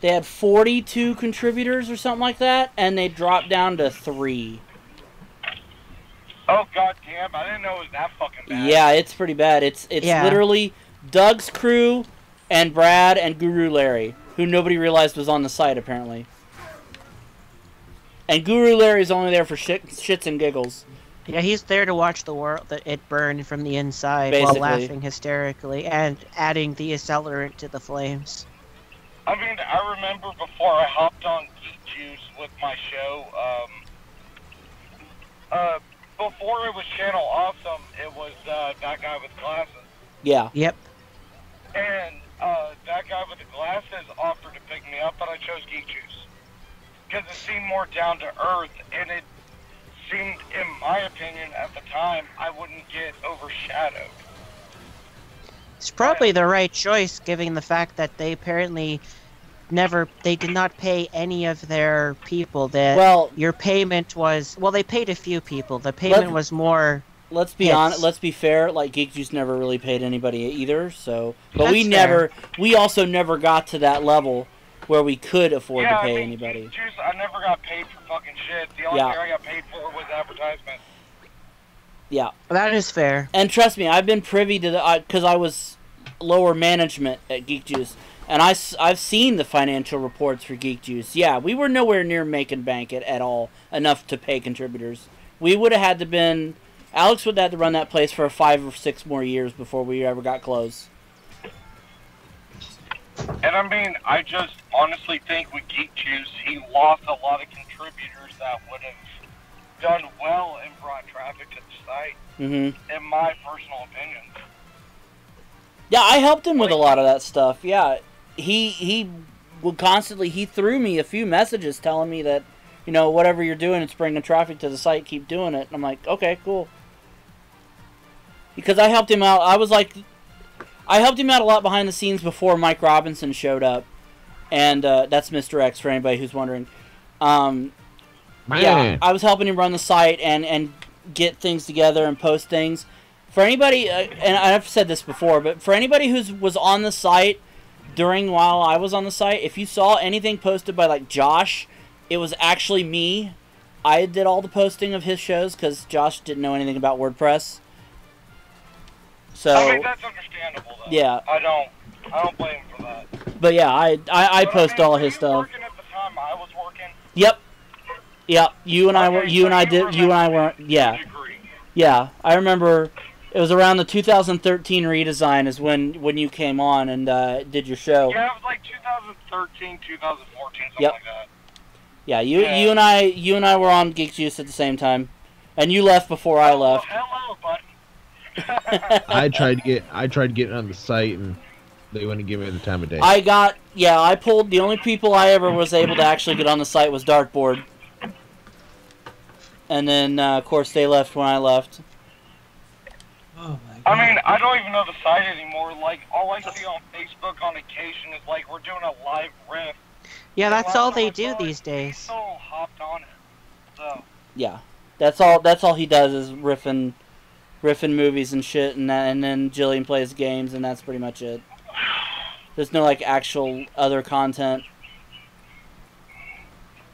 they had 42 contributors or something like that, and they dropped down to three. Oh goddamn! I didn't know it was that fucking bad. Yeah, it's pretty bad. It's it's Yeah. literally Doug's crew and Brad and Guru Larry, who nobody realized was on the site apparently. And Guru Larry's only there for shit, shits and giggles. yeah, he's there to watch the world that it burn from the inside Basically. while laughing hysterically and adding the accelerant to the flames. I mean, I remember before I hopped on Geek Juice with my show. Um, uh, before it was Channel Awesome, it was uh, that guy with glasses. Yeah. Yep. And uh, that guy with the glasses offered to pick me up, but I chose Geek Juice. Because it seemed more down to earth, and it seemed, in my opinion, at the time, I wouldn't get overshadowed. It's probably the right choice, given the fact that they apparently never they did not pay any of their people. That Well, your payment was well, they paid a few people. The payment Let- was more. let's be Yes. honest. Let's be fair. Like Geek Juice never really paid anybody either. So, but we That's never. We also never got to that level where we could afford yeah, to pay I mean, anybody. Juice, I never got paid for fucking shit. The only Yeah. thing I got paid for was advertisement. Yeah, That is fair. and trust me, I've been privy to the because I was lower management at Geek Juice, and I have seen the financial reports for Geek Juice. Yeah, we were nowhere near making bank at, at all enough to pay contributors. We would have had to been. Alex would have had to run that place for five or six more years before we ever got close. And I mean, I just honestly think with Geek Juice, he lost a lot of contributors that would have done well and brought traffic to the site, Mm-hmm. in my personal opinion. Yeah, I helped him with a lot of that stuff. Yeah, he he would constantly he threw me a few messages telling me that you know whatever you're doing, it's bringing traffic to the site. Keep doing it. And I'm like, okay, cool. Because I helped him out. I was like, I helped him out a lot behind the scenes before Mike Robinson showed up, and uh, that's Mr. X for anybody who's wondering. Um, yeah, I was helping him run the site and and get things together and post things. For anybody, uh, and I've said this before, but for anybody who's was on the site during while I was on the site, if you saw anything posted by like Josh, it was actually me. I did all the posting of his shows because Josh didn't know anything about WordPress. So, I mean, that's understandable, though. Yeah. I don't, I don't blame him for that. but yeah, I I, I But, post mean, all his stuff. Working at the time I was working. Yep, yep. You and I were Okay, you so and I did you and I weren't. Yeah. to a degree. Yeah, I remember it was around the 2013 redesign is when when you came on and uh, did your show. Yeah, it was like 2013, 2014, something Yep. like that. Yeah, you Yeah. you and I you and I were on Geek Juice at the same time, and you left before I Oh, left. hello, buddy. [laughs] I tried to get I tried to get on the site and they wouldn't give me the time of day. I got yeah, I pulled the only people I ever was able to actually get on the site was Dartboard, and then uh, of course they left when I left. Oh my God. I mean, I don't even know the site anymore. Like, all I see on Facebook on occasion is like we're doing a live riff. Yeah, that's all they do time it, these days. still hopped on it. So, Yeah, that's all. That's all he does is riffing, riffing movies and shit, and that, and then Jillian plays games, and that's pretty much it. There's no like actual other content.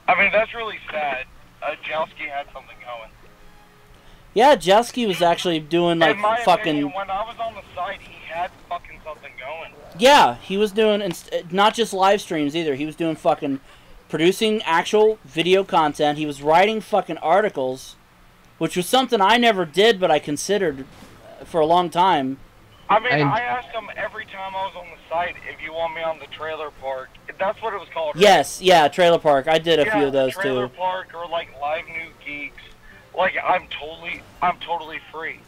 I mean, that's really sad. Uh, Jowski had something going. Yeah, Jesky was actually doing like In my fucking. opinion, when I was on the site, he had fucking something going. Yeah, he was doing inst- not just live streams either. He was doing fucking producing actual video content. He was writing fucking articles, which was something I never did, but I considered uh, for a long time. I mean, And- I asked him every time I was on the site if you want me on the trailer park. That's what it was called. right? Yes, yeah, Trailer Park. I did a yeah, few of those trailer too. Trailer Park or like live new geeks. Like I'm totally, I'm totally free.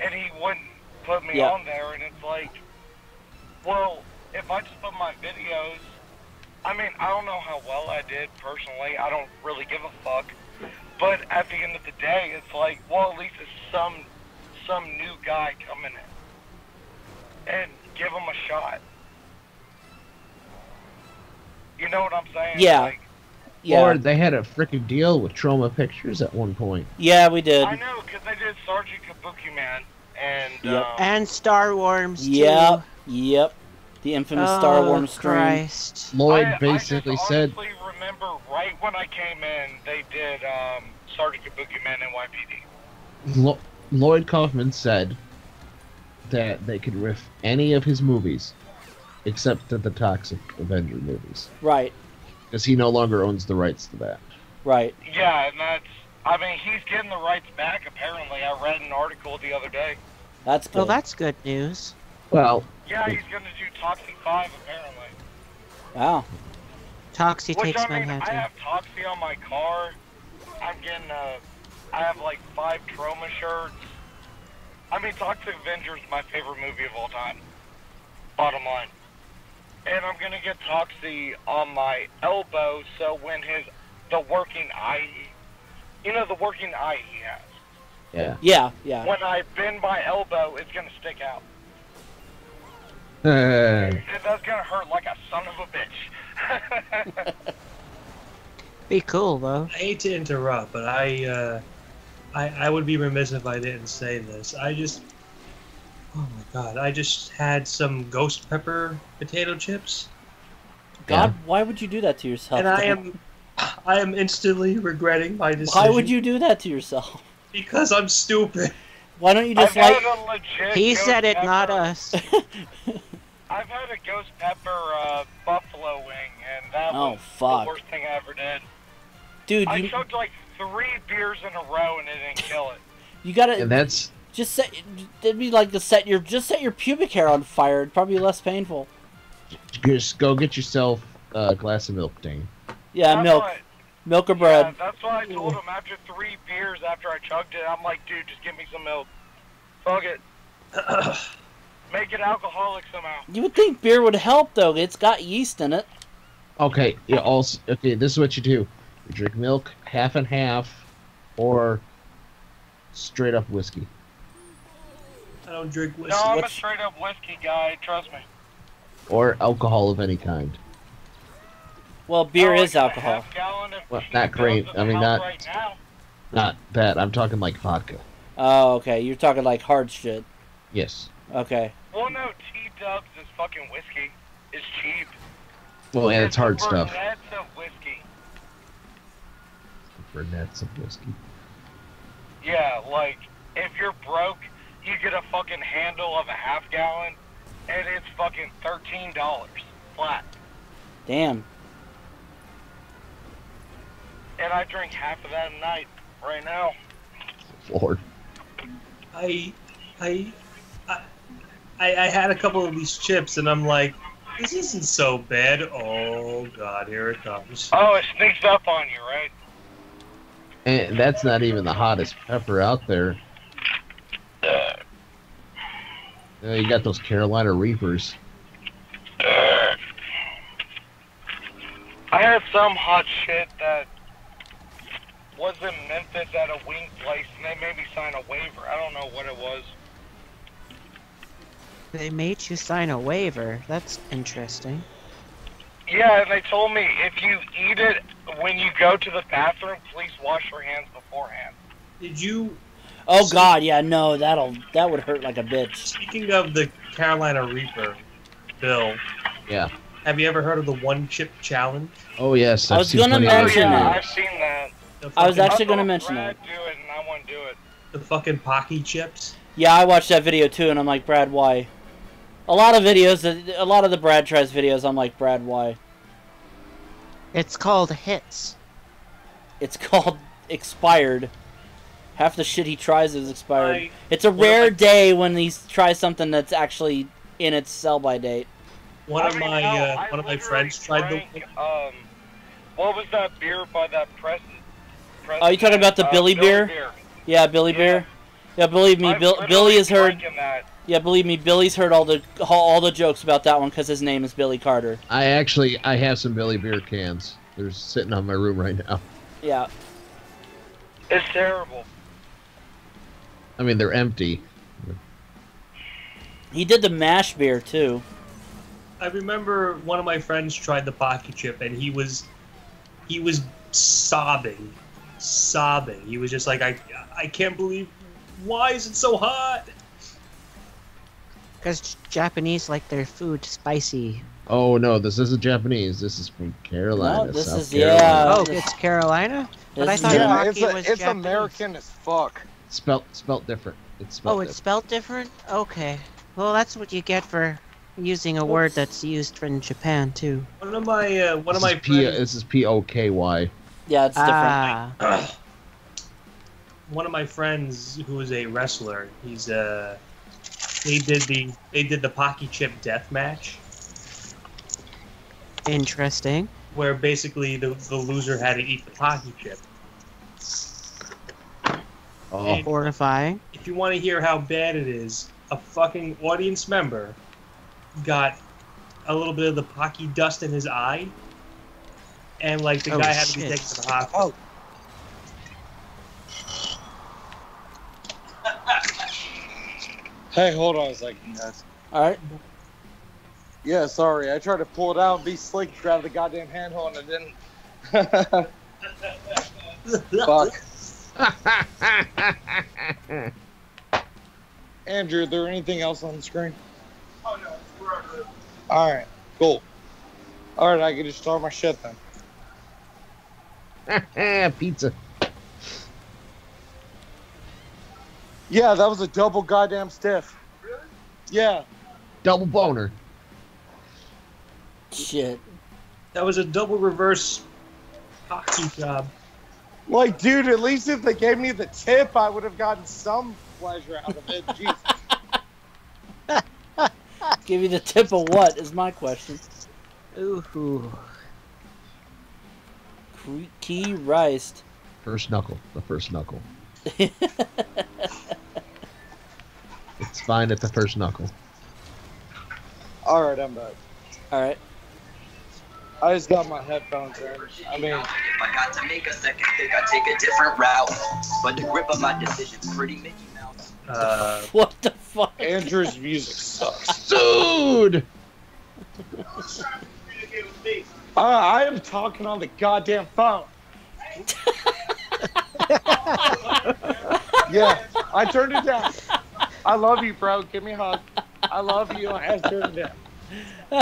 And he wouldn't put me Yeah. on there, and it's like, well, if I just put my videos, I mean, I don't know how well I did personally. I don't really give a fuck. But at the end of the day, it's like, well, at least it's some, some new guy coming in, and give him a shot. You know what I'm saying? Yeah. Like, Yeah, Or they had a freaking deal with Troma Pictures at one point. yeah, we did. I know, because they did Sergeant Kabuki Man, and Yep. um, And Star Wars too. Yep, yep. The infamous Star Oh, Wars stream. Christ. Lloyd I, basically I just said honestly remember right when I came in, they did um, Sergeant Kabuki Man NYPD. Lo- Lloyd Kaufman said that they could riff any of his movies except the, the Toxic Avenger movies Right, because he no longer owns the rights to that. right. Yeah, and that's. I mean, he's getting the rights back. Apparently, I read an article the other day. That's good. Well, that's good news. Well, Yeah, he's gonna do Toxic Five apparently. wow. Toxie Which takes I mean, I have Toxie on my car. I'm getting uh, I have like five Troma shirts. I mean, Toxic Avenger is my favorite movie of all time. Bottom line. And I'm gonna get Toxie on my elbow, so when his the working eye, you know, the working eye he has. yeah. Yeah, yeah. When I bend my elbow, it's gonna stick out. It does gonna hurt like a son of a bitch. [laughs] Be cool though. I hate to interrupt, but I, uh, I, I would be remiss if I didn't say this. I just, oh my god, I just had some ghost pepper potato chips, God, why would you do that to yourself? and I am, I am instantly regretting my decision. Why would you do that to yourself? Because I'm stupid. Why don't you I've just like? had a legit He said it, pepper, not us. [laughs] I've had a ghost pepper uh, buffalo wing, and that Oh, was fuck. the worst thing I ever did. Dude, I you chugged like three beers in a row, and it didn't kill it. you gotta and that's just set. It'd be like to set your just set your pubic hair on fire. It'd probably be less painful. just go get yourself a glass of milk, Dane. Yeah, That's milk, what- milk or Yeah, bread. that's why I told him after three beers after I chugged it. I'm like, dude, just give me some milk. Fuck it. [clears throat] Make it alcoholic somehow. You would think beer would help though. It's got yeast in it. Okay, yeah, also okay, this is what you do. You drink milk half and half or straight up whiskey. I don't drink whiskey. No, I'm a straight up whiskey guy. Trust me. Or alcohol of any kind. Well, beer Oh, is alcohol. half gallon of Well, not great. I mean, not- Right. Not that. I'm talking like vodka. Oh, okay. You're talking like hard shit. Yes. Okay. Well, no, T Dubs is fucking whiskey. It's cheap. Well, and it's hard the stuff. Burnett's of whiskey. Burnett's of whiskey. Yeah, like if you're broke, you get a fucking handle of a half gallon, and it's fucking thirteen dollars flat. Damn. And I drink half of that a night right now. Lord. I, I, I, I I had a couple of these chips, and I'm like, this isn't so bad. Oh god, here it comes. Oh, it sneaks up on you, right? And that's not even the hottest pepper out there. Uh, you got those Carolina Reapers. I had some hot shit that was in Memphis at a wing place, and they made me sign a waiver. I don't know what it was. They made you sign a waiver. That's interesting. Yeah, and they told me if you eat it when you go to the bathroom, please wash your hands beforehand. Did you? Oh So- God, yeah, no, that'll that would hurt like a bitch. Speaking of the Carolina Reaper, Bill, Yeah. have you ever heard of the one chip challenge? Oh yes. I I've was gonna plenty of mention yeah, that. I've seen that. I was actually gonna mention Brad that. do it, and I want to do it. the fucking Paqui chips. Yeah, I watched that video too, and I'm like, Brad, why? A lot of videos, a lot of the Brad tries videos, I'm like, Brad, why? It's called hits. It's [laughs] called expired. Half the shit he tries is expired. I- It's a rare my- day when he tries something that's actually in its sell by date. One I of mean, my no, uh, one of my literally friends tried the. Um, what was that beer by that president? Oh, you talking about the uh, Billy beer? Yeah, Billy Yeah. Beer. Yeah, believe me, Bill, Billy has heard. that. Yeah, believe me, Billy's heard all the all the jokes about that one because his name is Billy Carter. I actually I have some Billy Beer cans. They're sitting on my room right now. Yeah, It's terrible. I mean they're empty. he did the mash beer too. I remember one of my friends tried the Paqui chip, and he was he was sobbing, sobbing. He was just like, I I can't believe. Why is it so hot? Because Japanese like their food spicy. Oh no, this isn't Japanese. This is from Carolina. No, this South is- Carolina. yeah. oh, it's Carolina? But I thought is- Yeah, Yeah, Pocky it's, a, was it's Japanese. American as fuck. Spelt spelt different. It's spelt Oh, it's spelled different? Okay. Well, that's what you get for using a word that's used in Japan, too. One of my uh, one This of my P- friends, this is P O K Y. Yeah, it's different. Ah. one of my friends who is a wrestler. He's uh they did the they did the Paqui chip death match Interesting. where basically the, the loser had to eat the Paqui chip. Oh, Horrifying. If you want to hear how bad it is, a fucking audience member got a little bit of the Paqui dust in his eye, and like the Oh, guy had to be taken to the hospital. Oh. Hey, hold on a second, guys. All right. Yeah, sorry. I tried to pull it out and be slick, grab the goddamn handle, and it didn't. [laughs] Fuck. [laughs] Andrew, is there anything else on the screen? Oh no, we're good. All right, cool. All right, I can just start my shit then. [laughs] Pizza. Yeah, that was a double goddamn stiff. Really? Yeah. Double boner. Shit. That was a double reverse hockey job. Like, dude, at least if they gave me the tip, I would have gotten some pleasure out of it. Jesus. [laughs] Give you the tip of what is my question. Ooh. Cre- Key Rice. First knuckle. The first knuckle. [laughs] It's fine at the first knuckle. All right, I'm back. All right. I just got my headphones in. I mean, If I got to make a second pick, I'd take a different route. But the grip of my decision's pretty Mickey Mouse. Uh, What the fuck? Andrew's music sucks. Dude! Communicate with me. Uh, I am talking on the goddamn phone. [laughs] yeah, I turned it down. I love you, bro. Give me a hug. I love you. I turned it down.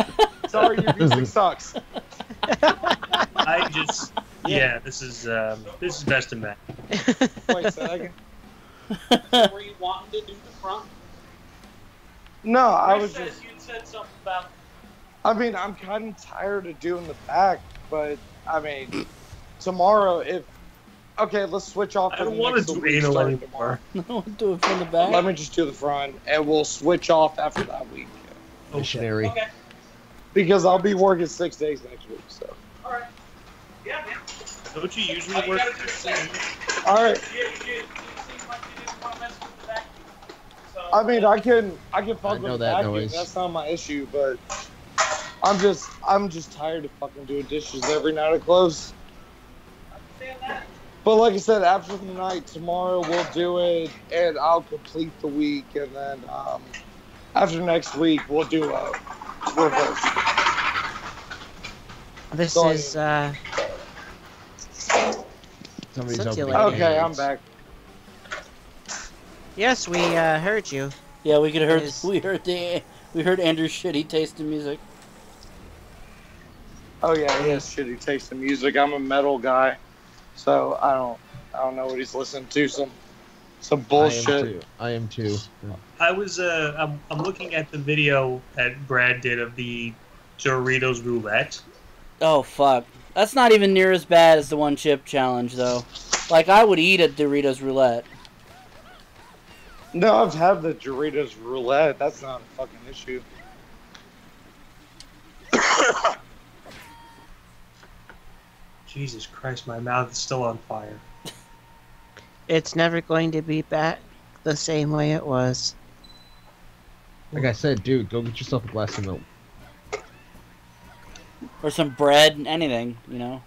[laughs] Sorry, your music sucks. [laughs] I just yeah, this is um, this is best in Matt. Wait a second. [laughs] Were you wanting to do the front? No, I was said just. you said something about I mean, I'm kind of tired of doing the back, but I mean, tomorrow if. Okay, let's switch off. I don't want to do week anal anymore. No, do it from the back. Let me just do the front, and we'll switch off after that week Missionary. okay. Because I'll be working six days next week. So, All right. Yeah, man. Don't you All usually you work? gotta do is say, all right. you, you, you seem like you didn't want to mess with the vacuum. So, I mean, I can I can fuck I with know that vacuum. noise. That's not my issue, but I'm just I'm just tired of fucking doing dishes every night I close. But like I said, after the night tomorrow we'll do it, and I'll complete the week, and then um, after next week we'll do a reverse. This Sorry. is uh Somebody's opening. Okay, I'm back. yes, we uh heard you. Yeah, we could heard Is- [laughs] we heard the we heard Andrew's shitty taste in music. Oh yeah, he has shitty taste in music. I'm a metal guy, so I don't I don't know what he's listening to. Some some I am bullshit. too. I am too. I was uh, I'm, I'm looking at the video that Brad did of the Doritos roulette. Oh fuck. That's not even near as bad as the one chip challenge though. Like I would eat a Doritos roulette. No, I've had the Doritos roulette. That's not a fucking issue. [coughs] Jesus Christ, my mouth is still on fire. It's never going to be back the same way it was. Like I said, dude, go get yourself a glass of milk. Or some bread, anything, you know.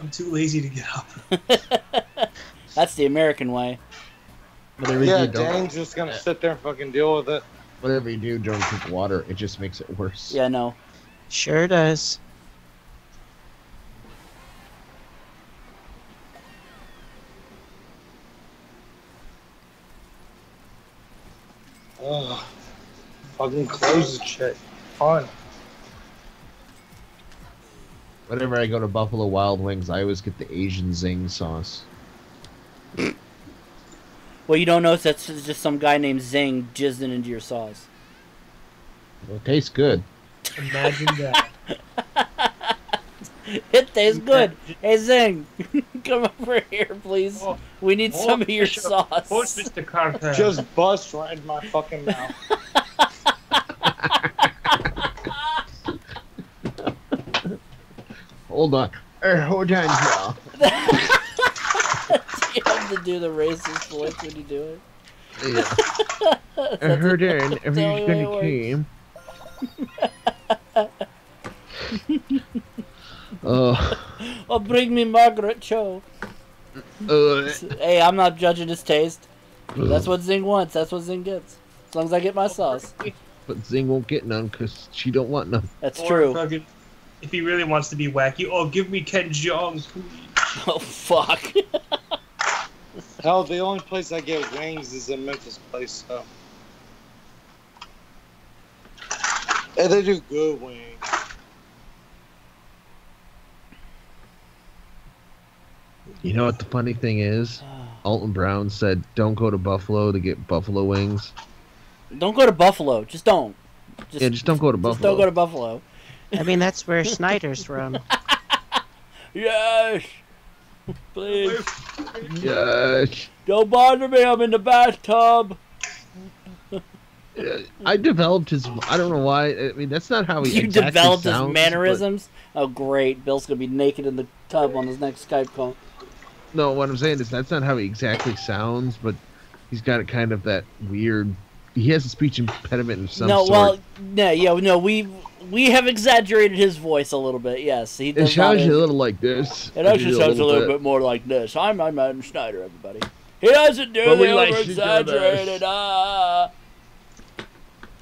I'm too lazy to get up. [laughs] That's the American way. Whatever yeah, you do, don't. Dane's just gonna sit there and fucking deal with it. Whatever you do, don't drink water. It just makes it worse. Yeah, no. Sure does. Ugh. Fucking close the shit. Fun. Whenever I go to Buffalo Wild Wings, I always get the Asian zing sauce. Well, you don't know if that's just some guy named Zing jizzing into your sauce. Well, it tastes good. Imagine that. [laughs] It tastes good. Hey Zing, [laughs] come over here, please. Oh, We need oh, some of your oh, sauce. What's Mr. Carter? Just bust right in my fucking mouth. [laughs] Hold on. Er, hold on, [laughs] y'all. [laughs] you have to do the racist voice when you do it. Yeah. [laughs] That's hold the- on. that's the only way it came. Oh. Oh, bring me Margaret Cho. Uh, Hey, I'm not judging his taste. That's what Zing wants. That's what Zing gets. As long as I get my sauce. but Zing won't get none because she don't want none. That's Or true. Fucking- if he really wants to be wacky, oh, give me Ken Jeong, please. [laughs] Oh fuck. [laughs] Hell, the only place I get wings is in Memphis Place, so. And they do good wings. You know what the funny thing is? Alton Brown said, "Don't go to Buffalo to get buffalo wings." don't go to Buffalo. Just don't. Just, yeah, just don't go to just Buffalo. don't go to Buffalo. I mean, that's where Snyder's from. [laughs] Yes. Please. Yes. Don't bother me. I'm in the bathtub. [laughs] I developed his. I don't know why. I mean, that's not how he. You exactly developed his sounds, but- mannerisms. Oh, great. Bill's gonna be naked in the tub on his next Skype call. No, what I'm saying is that's not how he exactly sounds, but he's got a kind of that weird. He has a speech impediment of some no, sort. well, no, yeah, no, we we have exaggerated his voice a little bit. Yes, he it does not sounds a have- little like this. It actually sounds a little bit more like this. I'm I'm Adam Schneider, everybody. He doesn't do But we the like over to do exaggerated. Ah.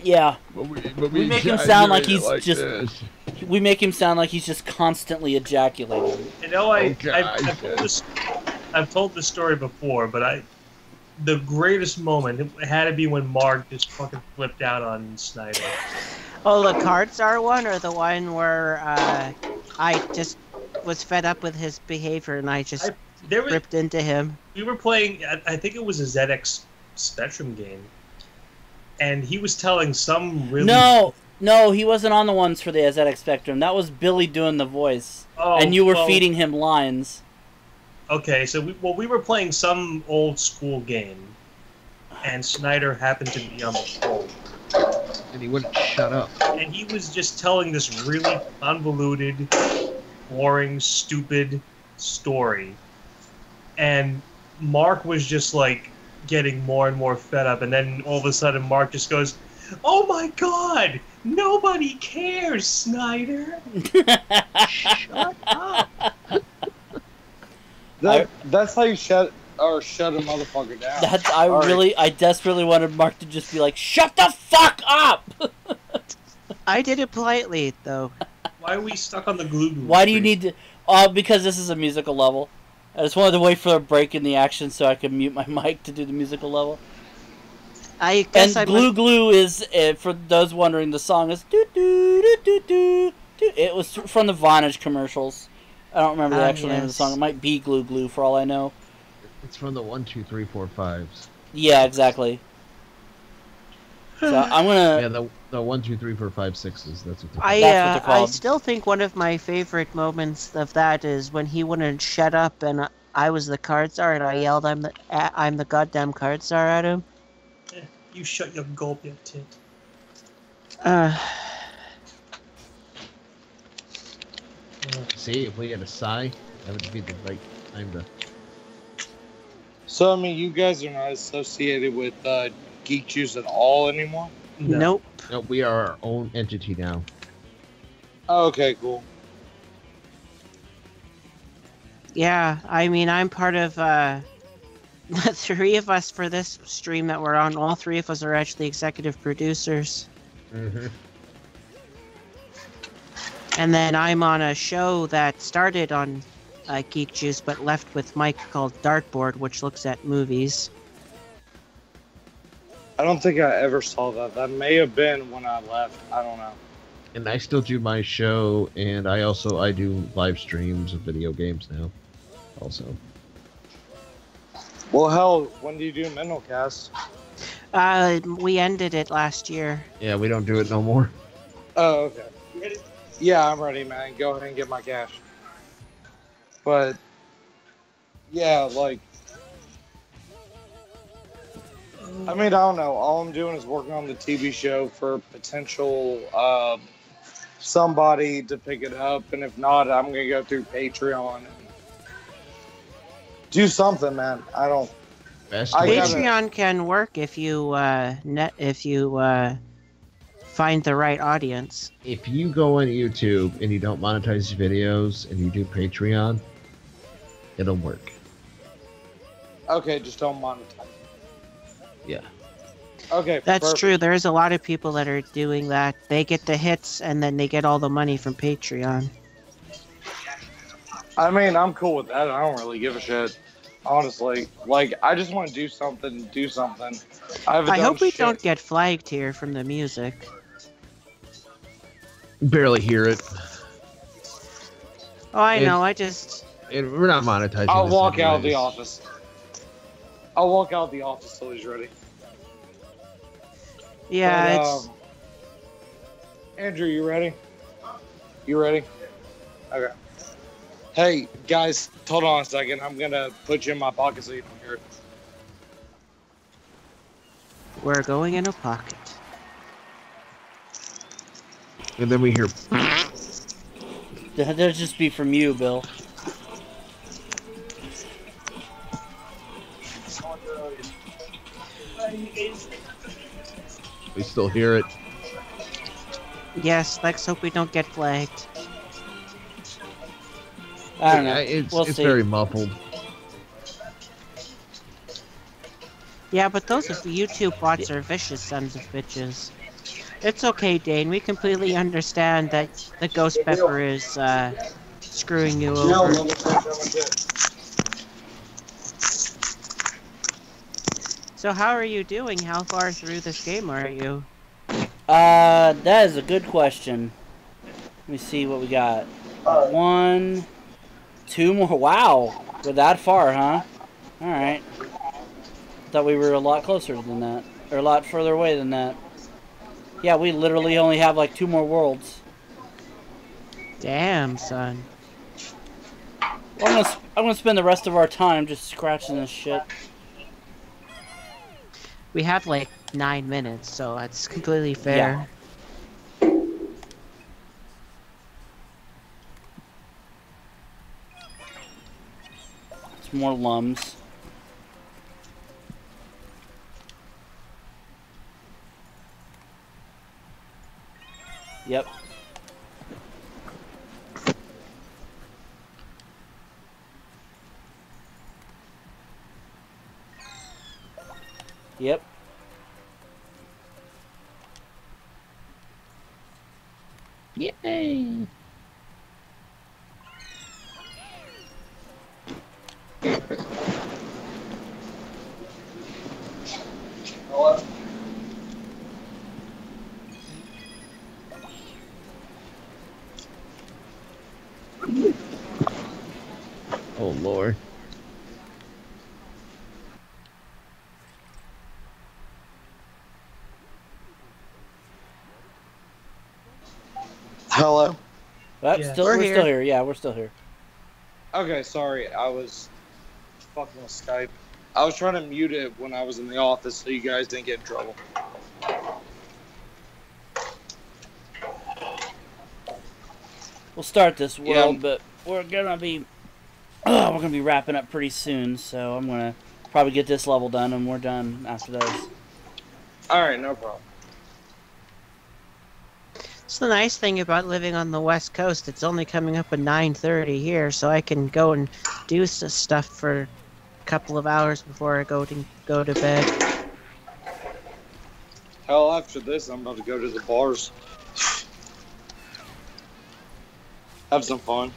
Yeah, But we, but We we make him sound like he's exaggerate it just- this. we make him sound like he's just constantly ejaculating. You know, I, Okay, I've, I've, told this, I've told this story before, but I, the greatest moment it had to be when Mark just fucking flipped out on Snyder. Oh, the cards are one, or the one where uh, I just was fed up with his behavior and I just I- There was, ripped into him. we were playing. I, I think it was a ZX Spectrum game, and he was telling some really No, no, he wasn't on the ones for the ZX Spectrum. That was Billy doing the voice, Oh, and you were well, feeding him lines. Okay, so we, well, we were playing some old school game, and Snyder happened to be on the phone. And he wouldn't shut up. and he was just telling this really convoluted, boring, stupid story. And Mark was just like getting more and more fed up. And then all of a sudden, Mark just goes, Oh my god! Nobody cares, Snyder! [laughs] Shut up. That, that's how you shut or shut a motherfucker down. That I All right. really, I desperately wanted Mark to just be like, "Shut the fuck up!" [laughs] I did it politely, though. Why are we stuck on the glue glue? Why do you need to? Uh, because this is a musical level. I just wanted to wait for a break in the action so I could mute my [laughs] mic to do the musical level. I guess And I Glue Glue is, uh, for those wondering, the song is doo doo doo doo doo. doo. It was from the Vonage commercials. I don't remember the Ah, actual name of the song. It might be Glue Glue for all I know. It's from the one, two, three, four, fives. Yeah, exactly. So [sighs] I'm gonna. Yeah, the the one, two, three, four, five, sixes. That's what. They're I That's what uh, they're I still think one of my favorite moments of that is when he wouldn't shut up and I was the card czar and I yelled I'm the I'm the goddamn card czar at him. You shut your gulp, you tit. Uh, [sighs] See, if we had a sigh, that would be the right time to. So I mean, you guys are not associated with uh, Geek Juice at all anymore. No. Nope. No, we are our own entity now. Oh, okay, cool. Yeah, I mean I'm part of uh, [laughs] the three of us for this stream that we're on. All three of us are actually executive producers. Mm-hmm. And then I'm on a show that started on uh, Geek Juice but left with Mike called Dartboard, which looks at movies. I don't think I ever saw that. That may have been when I left. I don't know. And I still do my show, and I also I do live streams of video games now. Also, Well, hell, when do you do Mental Cast? Uh, we ended it last year. yeah, we don't do it no more. Oh, okay. Yeah, I'm ready, man. Go ahead and get my cash. But yeah, like I mean, I don't know. All I'm doing is working on the TV show for potential um, somebody to pick it up, and if not, I'm gonna go through Patreon and do something, man. I don't. Best I Patreon can work if you uh, net if you uh, find the right audience. if you go on YouTube and you don't monetize your videos and you do Patreon, it'll work. Okay, just don't monetize. Yeah. Okay, That's perfect. true. There is a lot of people that are doing that. They get the hits and then they get all the money from Patreon. I mean, I'm cool with that. I don't really give a shit. Honestly, like I just want to do something. Do something. I, I hope we shit. don't get flagged here from the music. Barely hear it. Oh, I If- know. I just And we're not monetizing. I'll this walk out of the office. I'll walk out of the office till he's ready. yeah. But, it's um, Andrew, you ready? You ready? Okay. Hey guys, hold on a second. I'm gonna put you in my pocket so you don't hear it. we're going in a pocket. And then we hear. That'll just be from you, Bill. We still hear it. Yes. Let's hope we don't get flagged. I don't know. Yeah, It's, We'll it's see. very muffled. Yeah, but those of the YouTube bots are vicious sons of bitches. It's okay, Dane. We completely understand that the Ghost Pepper is uh, screwing you over. So how are you doing? How far through this game are you? Uh, that is a good question. Let me see what we got. One, two more. Wow, we're that far, huh? All right. Thought we were a lot closer than that, or a lot further away than that. Yeah, we literally only have like two more worlds. Damn, son. I'm gonna, I'm gonna spend the rest of our time just scratching this shit. We have like nine minutes, so that's completely fair. It's more lums. Yep. Yep. Yay! Oh lord. Hello. But Yeah. still, We're we're, here. still here. Yeah, we're still here. Okay, sorry. I was fucking with Skype. I was trying to mute it when I was in the office so you guys didn't get in trouble. We'll start this Yeah. world, but we're gonna be [clears throat] we're gonna be wrapping up pretty soon. So I'm gonna probably get this level done, and we're done after this. All right, no problem. It's the nice thing about living on the west coast. It's only coming up at 9:30 here, so I can go and do s- stuff for a couple of hours before I go to go to bed. Hell, after this, I'm about to go to the bars. Have some fun.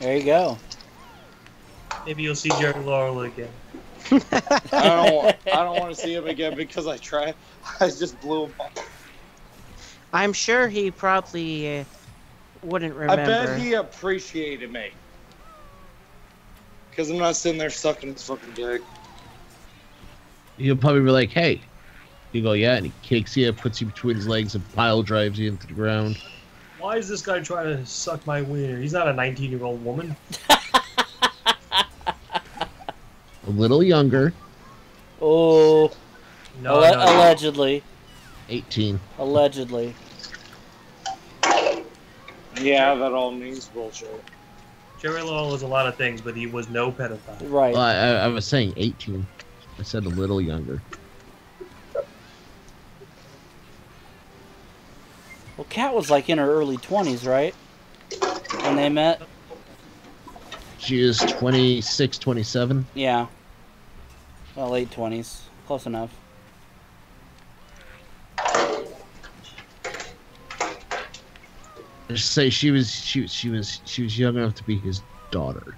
There you go. Maybe you'll see Jerry Lawler again. [laughs] I don't. wa- I don't [laughs] want to see him again because I tried. I just blew him off. I'm sure he probably uh, wouldn't remember. I bet he appreciated me. Because I'm not sitting there sucking his fucking dick. He'll probably be like, "Hey," you go, "Yeah," and he kicks you, puts you between his legs, and pile drives you into the ground. Why is this guy trying to suck my wiener? He's not a 19 year old woman. [laughs] A little younger, Oh, No, alle- no, no. allegedly, eighteen. allegedly. Yeah, that all means bullshit. Jerry Lawler was a lot of things, but he was no pedophile. Right. Well, I, I, I was saying eighteen. I said a little younger. Well, Kat was like in her early 20s, right? When they met. She is 26, 27. Yeah. Well, late 20s. Close enough. Say she was she she was she was young enough to be his daughter.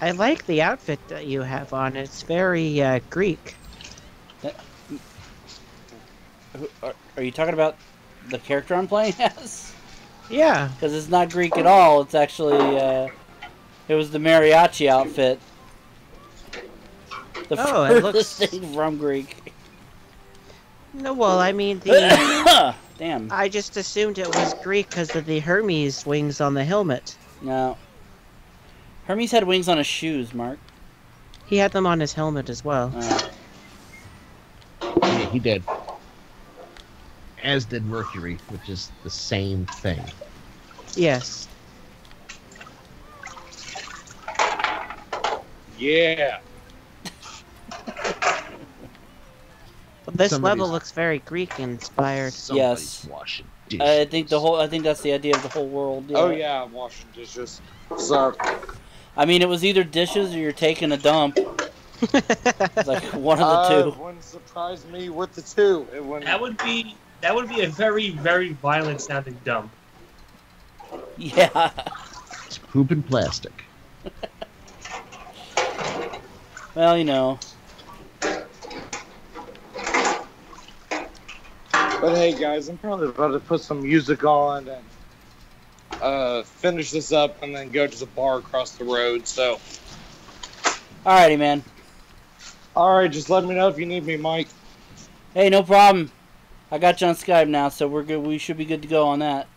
I like the outfit that you have on. It's very uh, Greek. Who- Are, are you talking about the character I'm playing [laughs] as? Yeah. Because it's not Greek at all. It's actually, uh, it was the mariachi outfit. The Oh, it looks- [laughs] thing from Greek. No, well, I mean the. [coughs] Damn. I just assumed it was Greek because of the Hermes wings on the helmet. No. Hermes had wings on his shoes, Mark. He had them on his helmet as well. Uh, Yeah, he did. As did Mercury, which is the same thing. Yes. Yeah. But this Somebody's- level looks very Greek inspired. Somebody's Yes. washing I think the whole. I think that's the idea of the whole world. Yeah. Oh yeah, I'm washing dishes. So I mean, it was either dishes or you're taking a dump. Like [laughs] one of uh, the it wouldn't surprise me with the two. It wouldn't. That would be that would be a very very violent sounding dump. Yeah. It's poop and plastic. [laughs] Well, you know. But hey, guys, I'm probably about to put some music on and uh, finish this up, and then go to the bar across the road. So, Alrighty, man. all right, just let me know if you need me, Mike. Hey, no problem. I got you on Skype now, so we're good. We should be good to go on that.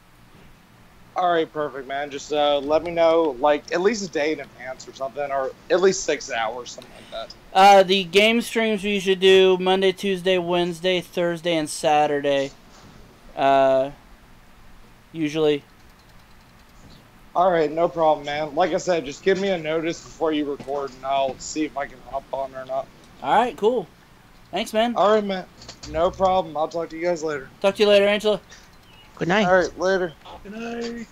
All right, perfect, man. Just uh, let me know, like at least a day in advance or something, or at least six hours, something like that. Uh, the game streams we usually do Monday, Tuesday, Wednesday, Thursday, and Saturday. Uh, usually. All right, no problem, man. Like I said, just give me a notice before you record, and I'll see if I can hop on or not. All right, cool. Thanks, man. All right, man. No problem. I'll talk to you guys later. Talk to you later, Angela. Good night. All right, later. Good night.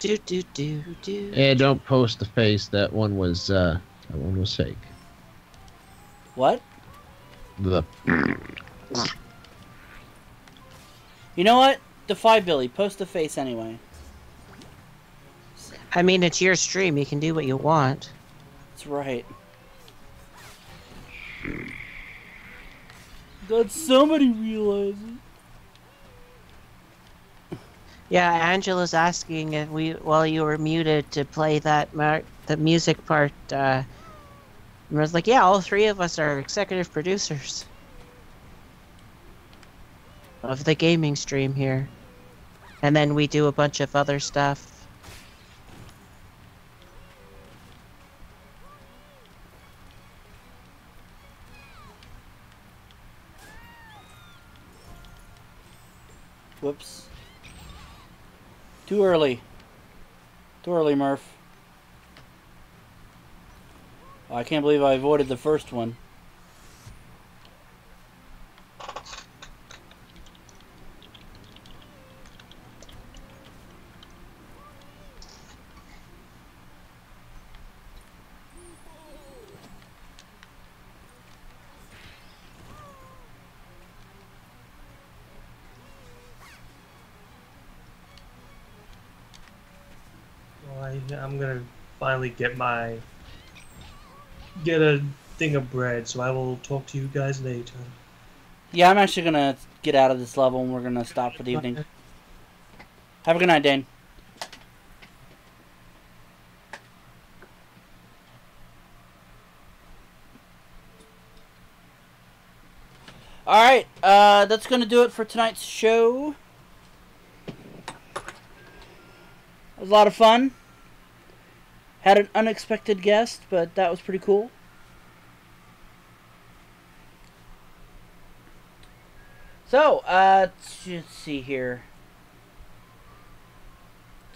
Do do do do. And don't post the face. That one was uh, that one was fake. What? The You know what? Defy Billy. Post the face anyway. I mean, it's your stream. You can do what you want. That's right. That somebody realizes. Yeah, Angela's asking if we, while you were muted, to play that mar- the music part. Uh, and I was like, yeah, all three of us are executive producers of the gaming stream here, and then we do a bunch of other stuff. Whoops. Too early. Too early, Murph. I can't believe I avoided the first one. Well, I, I'm gonna finally get my get a thing of bread, so I will talk to you guys later. Yeah, I'm actually gonna get out of this level and we're gonna stop for the evening. Have a good night, Dane. Alright, uh, that's gonna do it for tonight's show. It was a lot of fun. Had an unexpected guest, but that was pretty cool. So, uh, let's see here.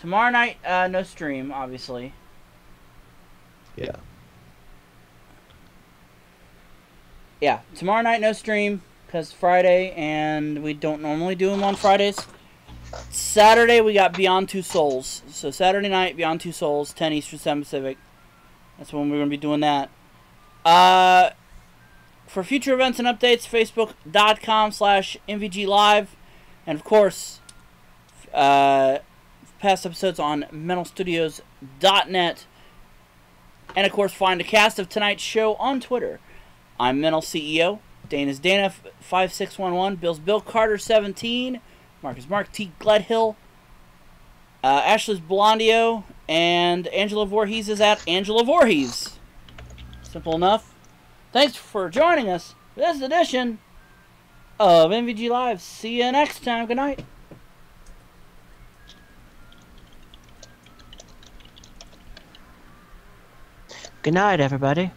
Tomorrow night, uh, no stream, obviously. Yeah. Yeah, tomorrow night, no stream, because Friday, and we don't normally do them on Fridays. Saturday we got Beyond Two Souls. So Saturday night, Beyond Two Souls, 10 Eastern, 7 Pacific. That's when we're gonna be doing that. Uh, for future events and updates, facebook.com slash MVG Live. And of course, uh, past episodes on mentalstudios.net. And of course, find a cast of tonight's show on Twitter. I'm Mental CEO. Dana's Dana five six one one. Bill's Bill Carter seventeen. Mark's Mark T Gledhill. Uh, Ashley's Blondio and Angela Voorhees is at Angela Voorhees. Simple enough. Thanks for joining us for this edition of MVG Live. See you next time. Good night. Good night, everybody.